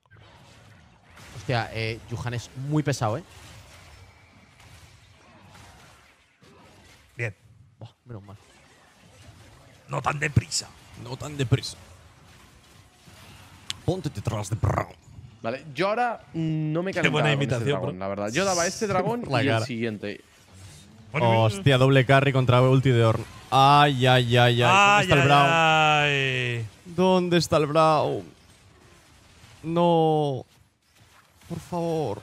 Hostia, eh, Yuhan es muy pesado, ¿eh? Bien. Buah, menos mal. No tan deprisa. No tan deprisa. Ponte detrás de Brown. Vale, yo ahora no me Qué calentaba buena con este imitación, dragón, la verdad. Yo daba este dragón <laughs> y el siguiente. Hostia, doble carry contra ulti de Orn. Ay, ay, ay, ay. Ay, ¿Dónde está el Brown? ay. ¿Dónde está el Brown? No. Por favor.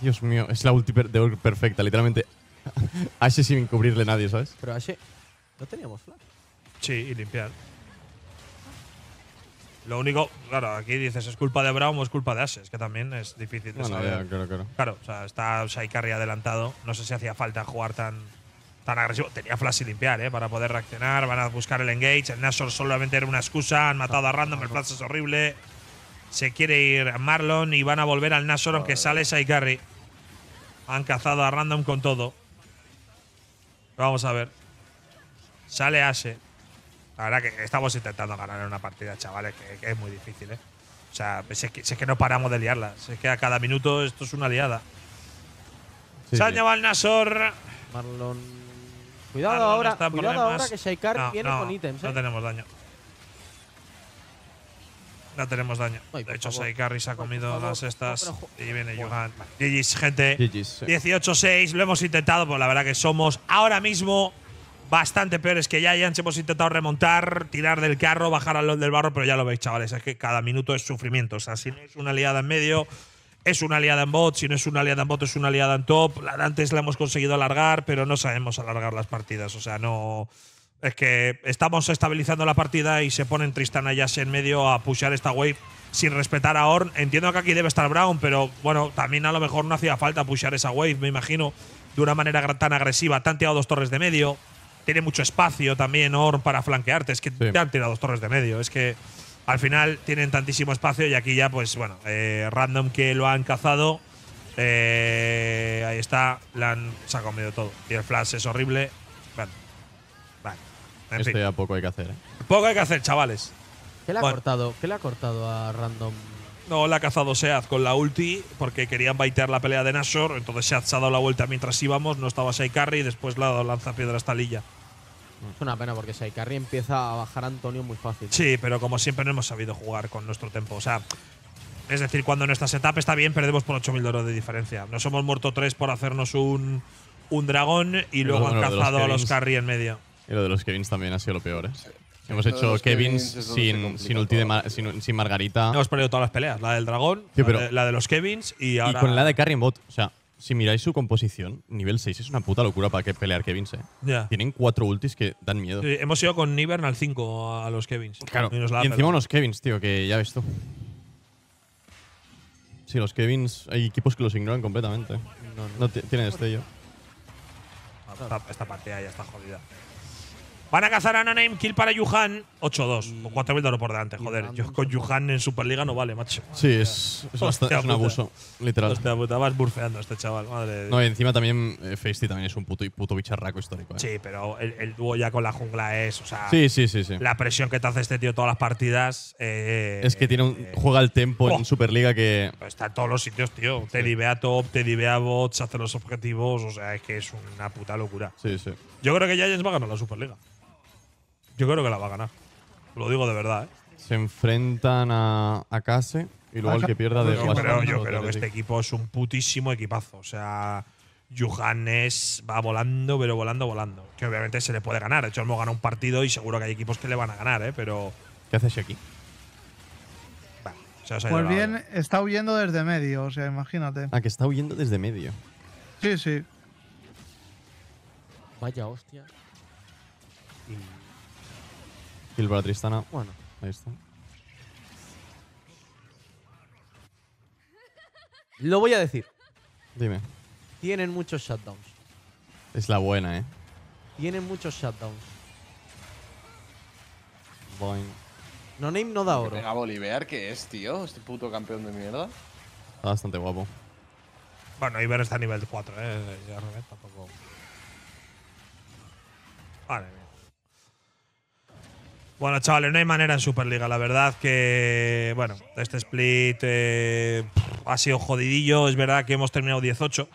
Dios mío, es la ulti de Orn perfecta, literalmente. <laughs> Ashe sin cubrirle nadie, ¿sabes? Pero Ashe, no teníamos flash. Sí, y limpiar. Lo único, claro, aquí dices, ¿es culpa de Brown o es culpa de Ashes? Que también es difícil de Bueno, saber. ya, claro, claro. Claro, o sea, está Saikari adelantado. No sé si hacía falta jugar tan, tan agresivo. Tenía flash y limpiar, ¿eh? Para poder reaccionar. Van a buscar el engage. El Nashor solamente era una excusa. Han matado a Random. El flash es horrible. Se quiere ir Marlon y van a volver al Nashor, aunque sale Saikari. Han cazado a Random con todo. Vamos a ver. Sale Ashe. La verdad que estamos intentando ganar una partida, chavales, que, que es muy difícil, ¿eh? O sea, si es, que, si es que no paramos de liarla. Si es que a cada minuto esto es una liada. Sí, Se ha sí. llevado el Nasor. Marlon. Cuidado ahora, en cuidado problemas. ahora que Shaikar No, viene no, con ítems, No ¿eh? tenemos daño. No tenemos daño. Ay, de hecho, favor. Saikari se ha comido favor. las estas No, pero y viene Johan. GG's, gente. GG's, sí. 18-6, lo hemos intentado, pues la verdad que somos ahora mismo bastante peores que Giants. Hemos intentado remontar, tirar del carro, bajar al del barro, pero ya lo veis, chavales, es que cada minuto es sufrimiento. O sea, si no es una liada en medio, es una liada en bot. Si no es una liada en bot, es una liada en top. Antes la hemos conseguido alargar, pero no sabemos alargar las partidas. O sea, no. Es que estamos estabilizando la partida y se ponen Tristana y en medio a pushear esta wave sin respetar a Orn. Entiendo que aquí debe estar Brown, pero bueno, también a lo mejor no hacía falta pushear esa wave, me imagino, de una manera tan agresiva. Te han tirado dos torres de medio. Tiene mucho espacio también Orn para flanquearte. Es que te han tirado dos torres de medio. Es que al final tienen tantísimo espacio y aquí ya, pues bueno, eh, random que lo han cazado. eh, ahí está, le han, se ha comido todo. Y el flash es horrible. Bueno, vale. En Esto fin, ya poco hay que hacer. ¿eh? poco hay que hacer, chavales. ¿Qué le ha Bueno. cortado? ¿Qué le ha cortado a Random? No, le ha cazado Seaz con la ulti porque querían baitear la pelea de Nashor. Entonces Seaz se ha dado la vuelta mientras íbamos. No estaba Carry y después le ha dado lanzapiedra hasta Lilla. Es una pena porque Shaikari empieza a bajar a Antonio muy fácil. Sí, pero como siempre no hemos sabido jugar con nuestro tempo. O sea, es decir, cuando nuestra setup está bien, perdemos por 8.000 de oro de diferencia. Nos hemos muerto tres por hacernos un, un dragón y luego bueno, han cazado a los Kevins. carry en medio. Y lo de los Kevins también ha sido lo peor, ¿eh? Hemos Lo hecho Kevins sin, sin ulti de. Mar- sin, sin Margarita. Hemos perdido todas las peleas. La del dragón, Sí, la, de, la de los Kevins y y ahora. con la de carry en bot. O sea, si miráis su composición, nivel 6 es una puta locura para que pelear Kevins, ¿eh? Ya. Tienen cuatro ultis que dan miedo. Sí, hemos ido con Nivern al 5 a los Kevins. Claro. Y, nos la ha Y encima unos Kevins, tío, que ya ves tú. Sí, los Kevins, hay equipos que los ignoran completamente. No, ti- tienen destello. Esta, esta partida ya está jodida. Van a cazar a No Name, kill para Yuhan. 8-2. Con 4.000 de oro por delante, joder. Yo con Yuhan en Superliga no vale, macho. Sí, es, es, Hostia bastante- es un abuso, literal. Hostia puta, vas burfeando este chaval, madre de No, y encima también eh, Feisty también es un puto, puto bicharraco histórico. ¿eh? Sí, pero el, el dúo ya con la jungla es. O sea, sí, sí, sí. sí. la presión que te hace este tío todas las partidas. eh, es que tiene un, eh, juega el tempo oh. en Superliga que. Está en todos los sitios, tío. Te divea top, te divea bots, hace los objetivos. O sea, es que es una puta locura. Sí, sí. Yo creo que Giants va a ganar la Superliga. Yo creo que la va a ganar. Lo digo de verdad, ¿eh? Se enfrentan a, a Case y luego el que pierda de. Yo creo, yo creo que este equipo es un putísimo equipazo. O sea, Johannes va volando, pero volando, volando. Que obviamente se le puede ganar. De hecho, hemos ganado un partido y seguro que hay equipos que le van a ganar, ¿eh? Pero. ¿Qué hace Shaki? Bueno, se os ha ido Pues bien, está huyendo desde medio, o sea, imagínate. Ah, que está huyendo desde medio. Sí, sí. Vaya hostia. Kill para Tristana. Bueno, Ahí está. lo voy a decir. Dime. Tienen muchos shutdowns. Es la buena, ¿eh? Tienen muchos shutdowns. Boing. No name no da oro. Venga, Bolivar, ¿qué es, tío? Este puto campeón de mierda. Está bastante guapo. Bueno, Iber está a nivel 4, ¿eh? Ya Rubén tampoco. Vale. Bueno, chavales, no hay manera en Superliga. La verdad que, bueno, este split eh, ha sido jodidillo. Es verdad que hemos terminado 18,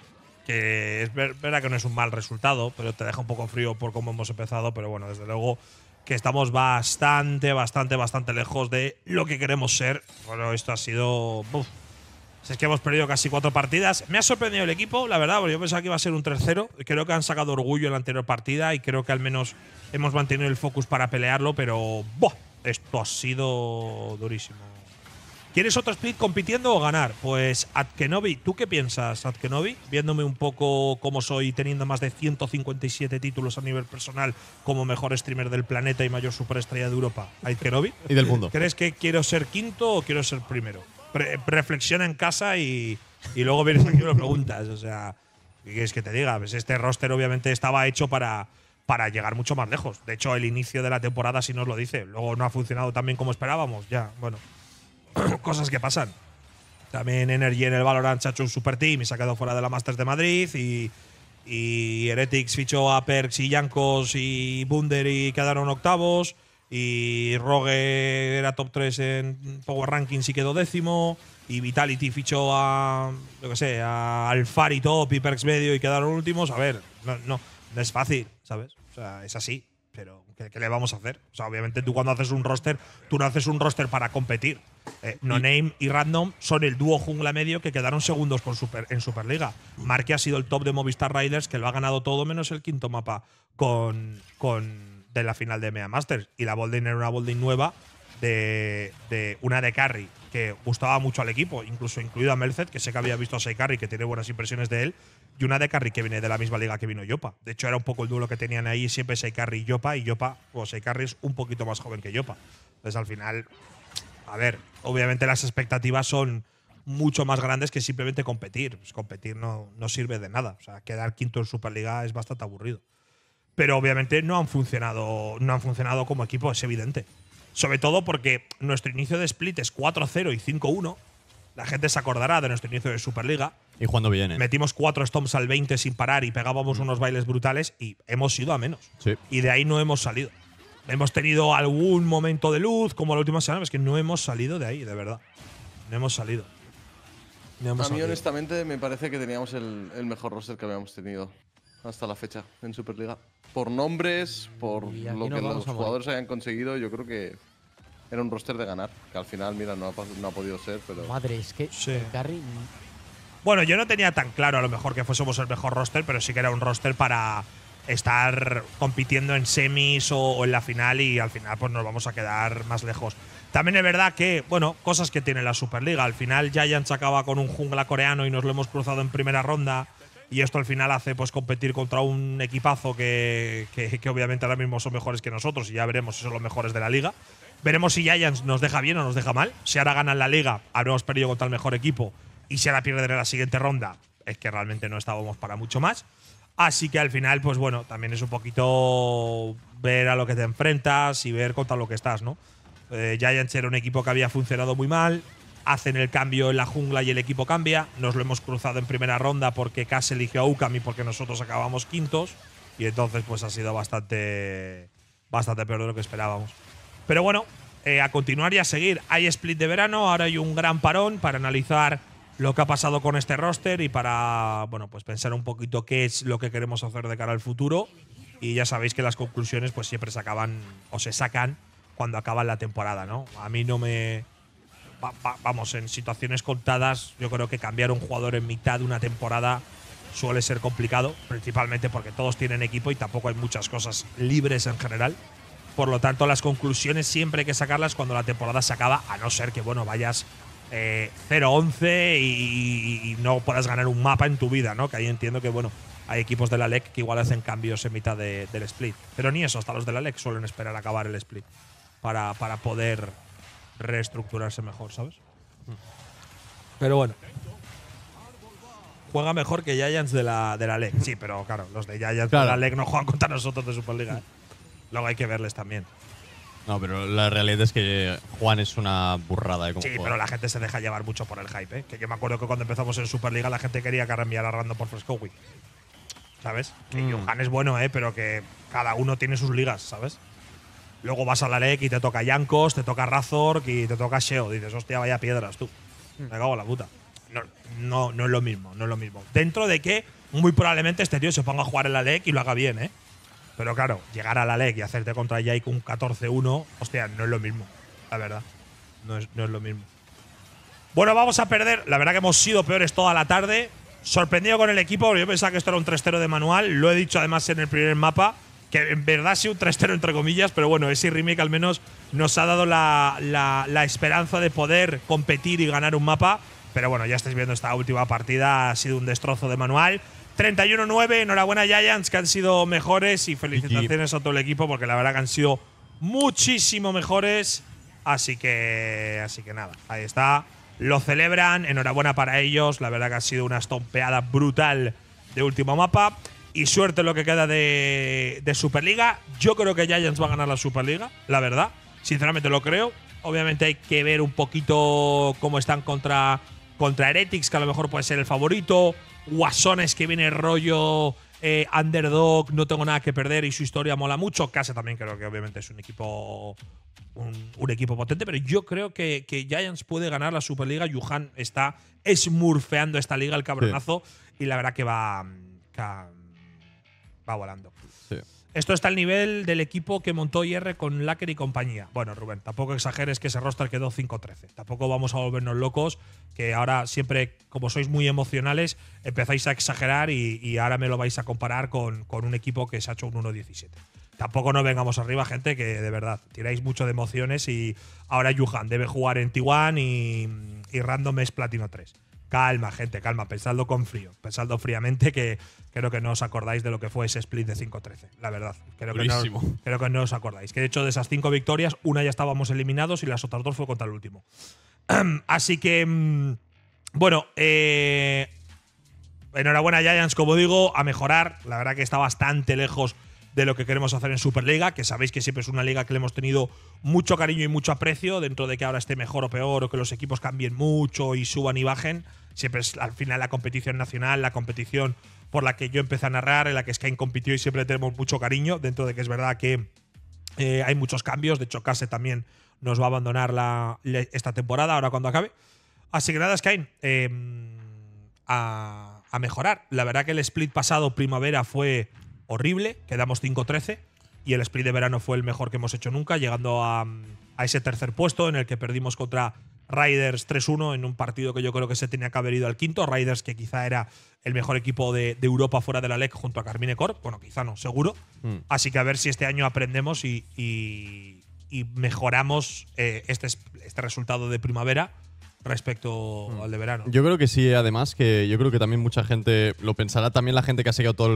que es ver- verdad que no es un mal resultado, pero te deja un poco frío por cómo hemos empezado. Pero bueno, desde luego que estamos bastante, bastante, bastante lejos de lo que queremos ser. Bueno, esto ha sido. Si es que hemos perdido casi cuatro partidas. Me ha sorprendido el equipo, la verdad, porque yo pensaba que iba a ser un 3-0. Creo que han sacado orgullo en la anterior partida y creo que al menos hemos mantenido el focus para pelearlo, pero ¡buah! esto ha sido durísimo. ¿Quieres otro split compitiendo o ganar? Pues Adkenobi, ¿tú qué piensas, Adkenobi? Viéndome un poco cómo soy, teniendo más de 157 títulos a nivel personal como mejor streamer del planeta y mayor superestrella de Europa. Adkenobi. Y del mundo. ¿Crees que quiero ser quinto o quiero ser primero? Reflexiona en casa y, y luego vienes aquí y lo preguntas. O sea, ¿qué quieres que te diga? Pues este roster obviamente estaba hecho para, para llegar mucho más lejos. De hecho, el inicio de la temporada sí nos lo dice. Luego no ha funcionado tan bien como esperábamos. Ya, bueno. <clears throat> Cosas que pasan. También Energy en el Valorant se ha hecho un super team y se ha quedado fuera de la Masters de Madrid. Y, y Heretics fichó a Perks y Yankos y Bunder y quedaron octavos. Y Rogue era top 3 en Power Rankings y quedó décimo. Y Vitality fichó a, yo que sé, a Alfari top y Perks medio y quedaron últimos. A ver, no, no, no es fácil, ¿sabes? O sea, es así. Pero, ¿qué, qué le vamos a hacer? O sea, obviamente tú cuando haces un roster, tú no haces un roster para competir. Eh, no Name y Random son el dúo jungla medio que quedaron segundos super, en Superliga. Marque ha sido el top de Movistar Riders, que lo ha ganado todo menos el quinto mapa con, con de la final de Mea Masters. Y la Bolding era una Bolding nueva de, de una de Carry que gustaba mucho al equipo, incluso incluido a Melcet, que sé que había visto a Carry, que tiene buenas impresiones de él, y una de Carry que viene de la misma liga que vino Yopa. De hecho, era un poco el duelo que tenían ahí siempre Carry y Yopa, y Yopa, o Carry es un poquito más joven que Yopa. Entonces, al final, a ver, obviamente las expectativas son mucho más grandes que simplemente competir. Pues competir no, no sirve de nada. O sea, quedar quinto en Superliga es bastante aburrido. Pero obviamente no han funcionado, no han funcionado como equipo, es evidente. Sobre todo porque nuestro inicio de split es 4-0 y 5-1. La gente se acordará de nuestro inicio de Superliga. Y jugando bien, ¿eh? Metimos cuatro stomps al 20 sin parar y pegábamos unos bailes brutales y hemos ido a menos. Sí. Y de ahí no hemos salido. Hemos tenido algún momento de luz, como la última semana, es que no hemos salido de ahí, de verdad. No hemos salido. No hemos A mí, salido. honestamente, me parece que teníamos el, el mejor roster que habíamos tenido hasta la fecha en Superliga. Por nombres, por lo que los jugadores hayan conseguido, yo creo que era un roster de ganar. Que al final, mira, no ha, no ha podido ser, pero. Madre, es que Sí. el carry. Bueno, yo no tenía tan claro a lo mejor que fuésemos el mejor roster, pero sí que era un roster para estar compitiendo en semis o, o en la final y al final pues nos vamos a quedar más lejos. También es verdad que, bueno, cosas que tiene la Superliga. Al final Giants acaba con un jungla coreano y nos lo hemos cruzado en primera ronda. Y esto al final hace pues competir contra un equipazo que, que- obviamente ahora mismo son mejores que nosotros y ya veremos si son los mejores de la liga. Veremos si Giants nos deja bien o nos deja mal. Si ahora ganan la liga, habremos perdido contra el mejor equipo. Y si ahora pierden en la siguiente ronda, es que realmente no estábamos para mucho más. Así que al final, pues bueno, también es un poquito ver a lo que te enfrentas y ver contra lo que estás, ¿no? Eh, Giants era un equipo que había funcionado muy mal. Hacen el cambio en la jungla y el equipo cambia. Nos lo hemos cruzado en primera ronda porque Cass eligió a Ukami porque nosotros acabamos quintos. Y entonces, pues ha sido bastante, bastante peor de lo que esperábamos. Pero bueno, eh, a continuar y a seguir. Hay split de verano, ahora hay un gran parón para analizar lo que ha pasado con este roster y para bueno, pues pensar un poquito qué es lo que queremos hacer de cara al futuro. Y ya sabéis que las conclusiones pues siempre se acaban o se sacan cuando acaba la temporada, ¿no? A mí no me va- va- vamos, en situaciones contadas, yo creo que cambiar un jugador en mitad de una temporada suele ser complicado, principalmente porque todos tienen equipo y tampoco hay muchas cosas libres en general. Por lo tanto, las conclusiones siempre hay que sacarlas cuando la temporada se acaba, a no ser que bueno vayas eh, 0-11 y, no puedas ganar un mapa en tu vida, ¿no? Que ahí entiendo que bueno hay equipos de la LEC que igual hacen cambios en mitad de- del split. Pero ni eso, hasta los de la LEC suelen esperar a acabar el split para, para poder reestructurarse mejor, ¿sabes? Pero bueno. Juega mejor que Giants de la, de la LEC. Sí, pero claro, los de Giants Claro. de la LEC no juegan contra nosotros de Superliga. ¿eh? Luego hay que verles también. No, pero la realidad es que Juan es una burrada, ¿eh? Sí, pero la gente se deja llevar mucho por el hype. ¿eh? Que yo me acuerdo que cuando empezamos en Superliga la gente quería que enviara a Random por Fresco Week. ¿Sabes? Que Mm. Johan es bueno, ¿eh? pero que cada uno tiene sus ligas, ¿sabes? Luego vas a la LEC y te toca Yankos, te toca Razork y te toca Sheo. Dices, hostia, vaya piedras tú. Me cago en la puta. No, no, no es lo mismo, no es lo mismo. Dentro de que muy probablemente este tío se ponga a jugar en la LEC y lo haga bien, ¿eh? Pero claro, llegar a la LEC y hacerte contra Jake un 14-1, hostia, no es lo mismo, la verdad. No es, no es lo mismo. Bueno, vamos a perder. La verdad que hemos sido peores toda la tarde. Sorprendido con el equipo, porque yo pensaba que esto era un 3-0 de manual. Lo he dicho además en el primer mapa, que en verdad ha sido un 3-0 entre comillas, pero bueno, ese remake al menos nos ha dado la, la- la esperanza de poder competir y ganar un mapa. Pero bueno, ya estáis viendo esta última partida, ha sido un destrozo de manual. 31-9, enhorabuena Giants, que han sido mejores y felicitaciones a todo el equipo, porque la verdad que han sido muchísimo mejores. Así que, así que nada, ahí está. Lo celebran, enhorabuena para ellos. La verdad que ha sido una estompeada brutal de último mapa. Y suerte lo que queda de, de Superliga. Yo creo que Giants va a ganar la Superliga, la verdad. Sinceramente lo creo. Obviamente hay que ver un poquito cómo están contra, contra Heretics, que a lo mejor puede ser el favorito. Guasones que viene rollo eh, underdog, no tengo nada que perder y su historia mola mucho. Case también creo que obviamente es un equipo un, un equipo potente, pero yo creo que, que Giants puede ganar la Superliga. Yuhan está smurfeando esta liga, el cabronazo, y la verdad que va, que va volando. Sí. Esto está al nivel del equipo que montó IR con Lacker y compañía. Bueno, Rubén, tampoco exageres que ese roster quedó 5-13. Tampoco vamos a volvernos locos, que ahora siempre, como sois muy emocionales, empezáis a exagerar y, y ahora me lo vais a comparar con, con un equipo que se ha hecho un 1-17. Tampoco no vengamos arriba, gente, que de verdad tiráis mucho de emociones y ahora Yuhan debe jugar en T1 y, y Random es Platino 3. Calma, gente, calma, pensadlo con frío, pensadlo fríamente que creo que no os acordáis de lo que fue ese split de 5-13, la verdad. Creo que, no, creo que no os acordáis. Que de hecho de esas cinco victorias, una ya estábamos eliminados y las otras dos fue contra el último. <clears throat> Así que, mm, bueno, eh, enhorabuena Giants, como digo, a mejorar. La verdad que está bastante lejos de lo que queremos hacer en Superliga, que sabéis que siempre es una liga que le hemos tenido mucho cariño y mucho aprecio, dentro de que ahora esté mejor o peor, o que los equipos cambien mucho y suban y bajen. Siempre es al final la competición nacional, la competición por la que yo empecé a narrar, en la que Sky compitió y siempre tenemos mucho cariño, dentro de que es verdad que eh, hay muchos cambios. De hecho, Case también nos va a abandonar la- esta temporada, ahora cuando acabe. Así que nada, Sky, a, a mejorar. La verdad que el split pasado, primavera, fue horrible. Quedamos 5-13. Y el split de verano fue el mejor que hemos hecho nunca, llegando a, a ese tercer puesto en el que perdimos contra Riders 3-1 en un partido que yo creo que se tenía que haber ido al quinto. Riders, que quizá era el mejor equipo de, de Europa fuera de la LEC junto a Carmine Corp. Bueno, quizá no, seguro. Mm. Así que a ver si este año aprendemos y, y- y mejoramos eh, este, este resultado de primavera respecto al de verano. Yo creo que sí, además, que yo creo que también mucha gente lo pensará, también la gente que ha seguido todo el,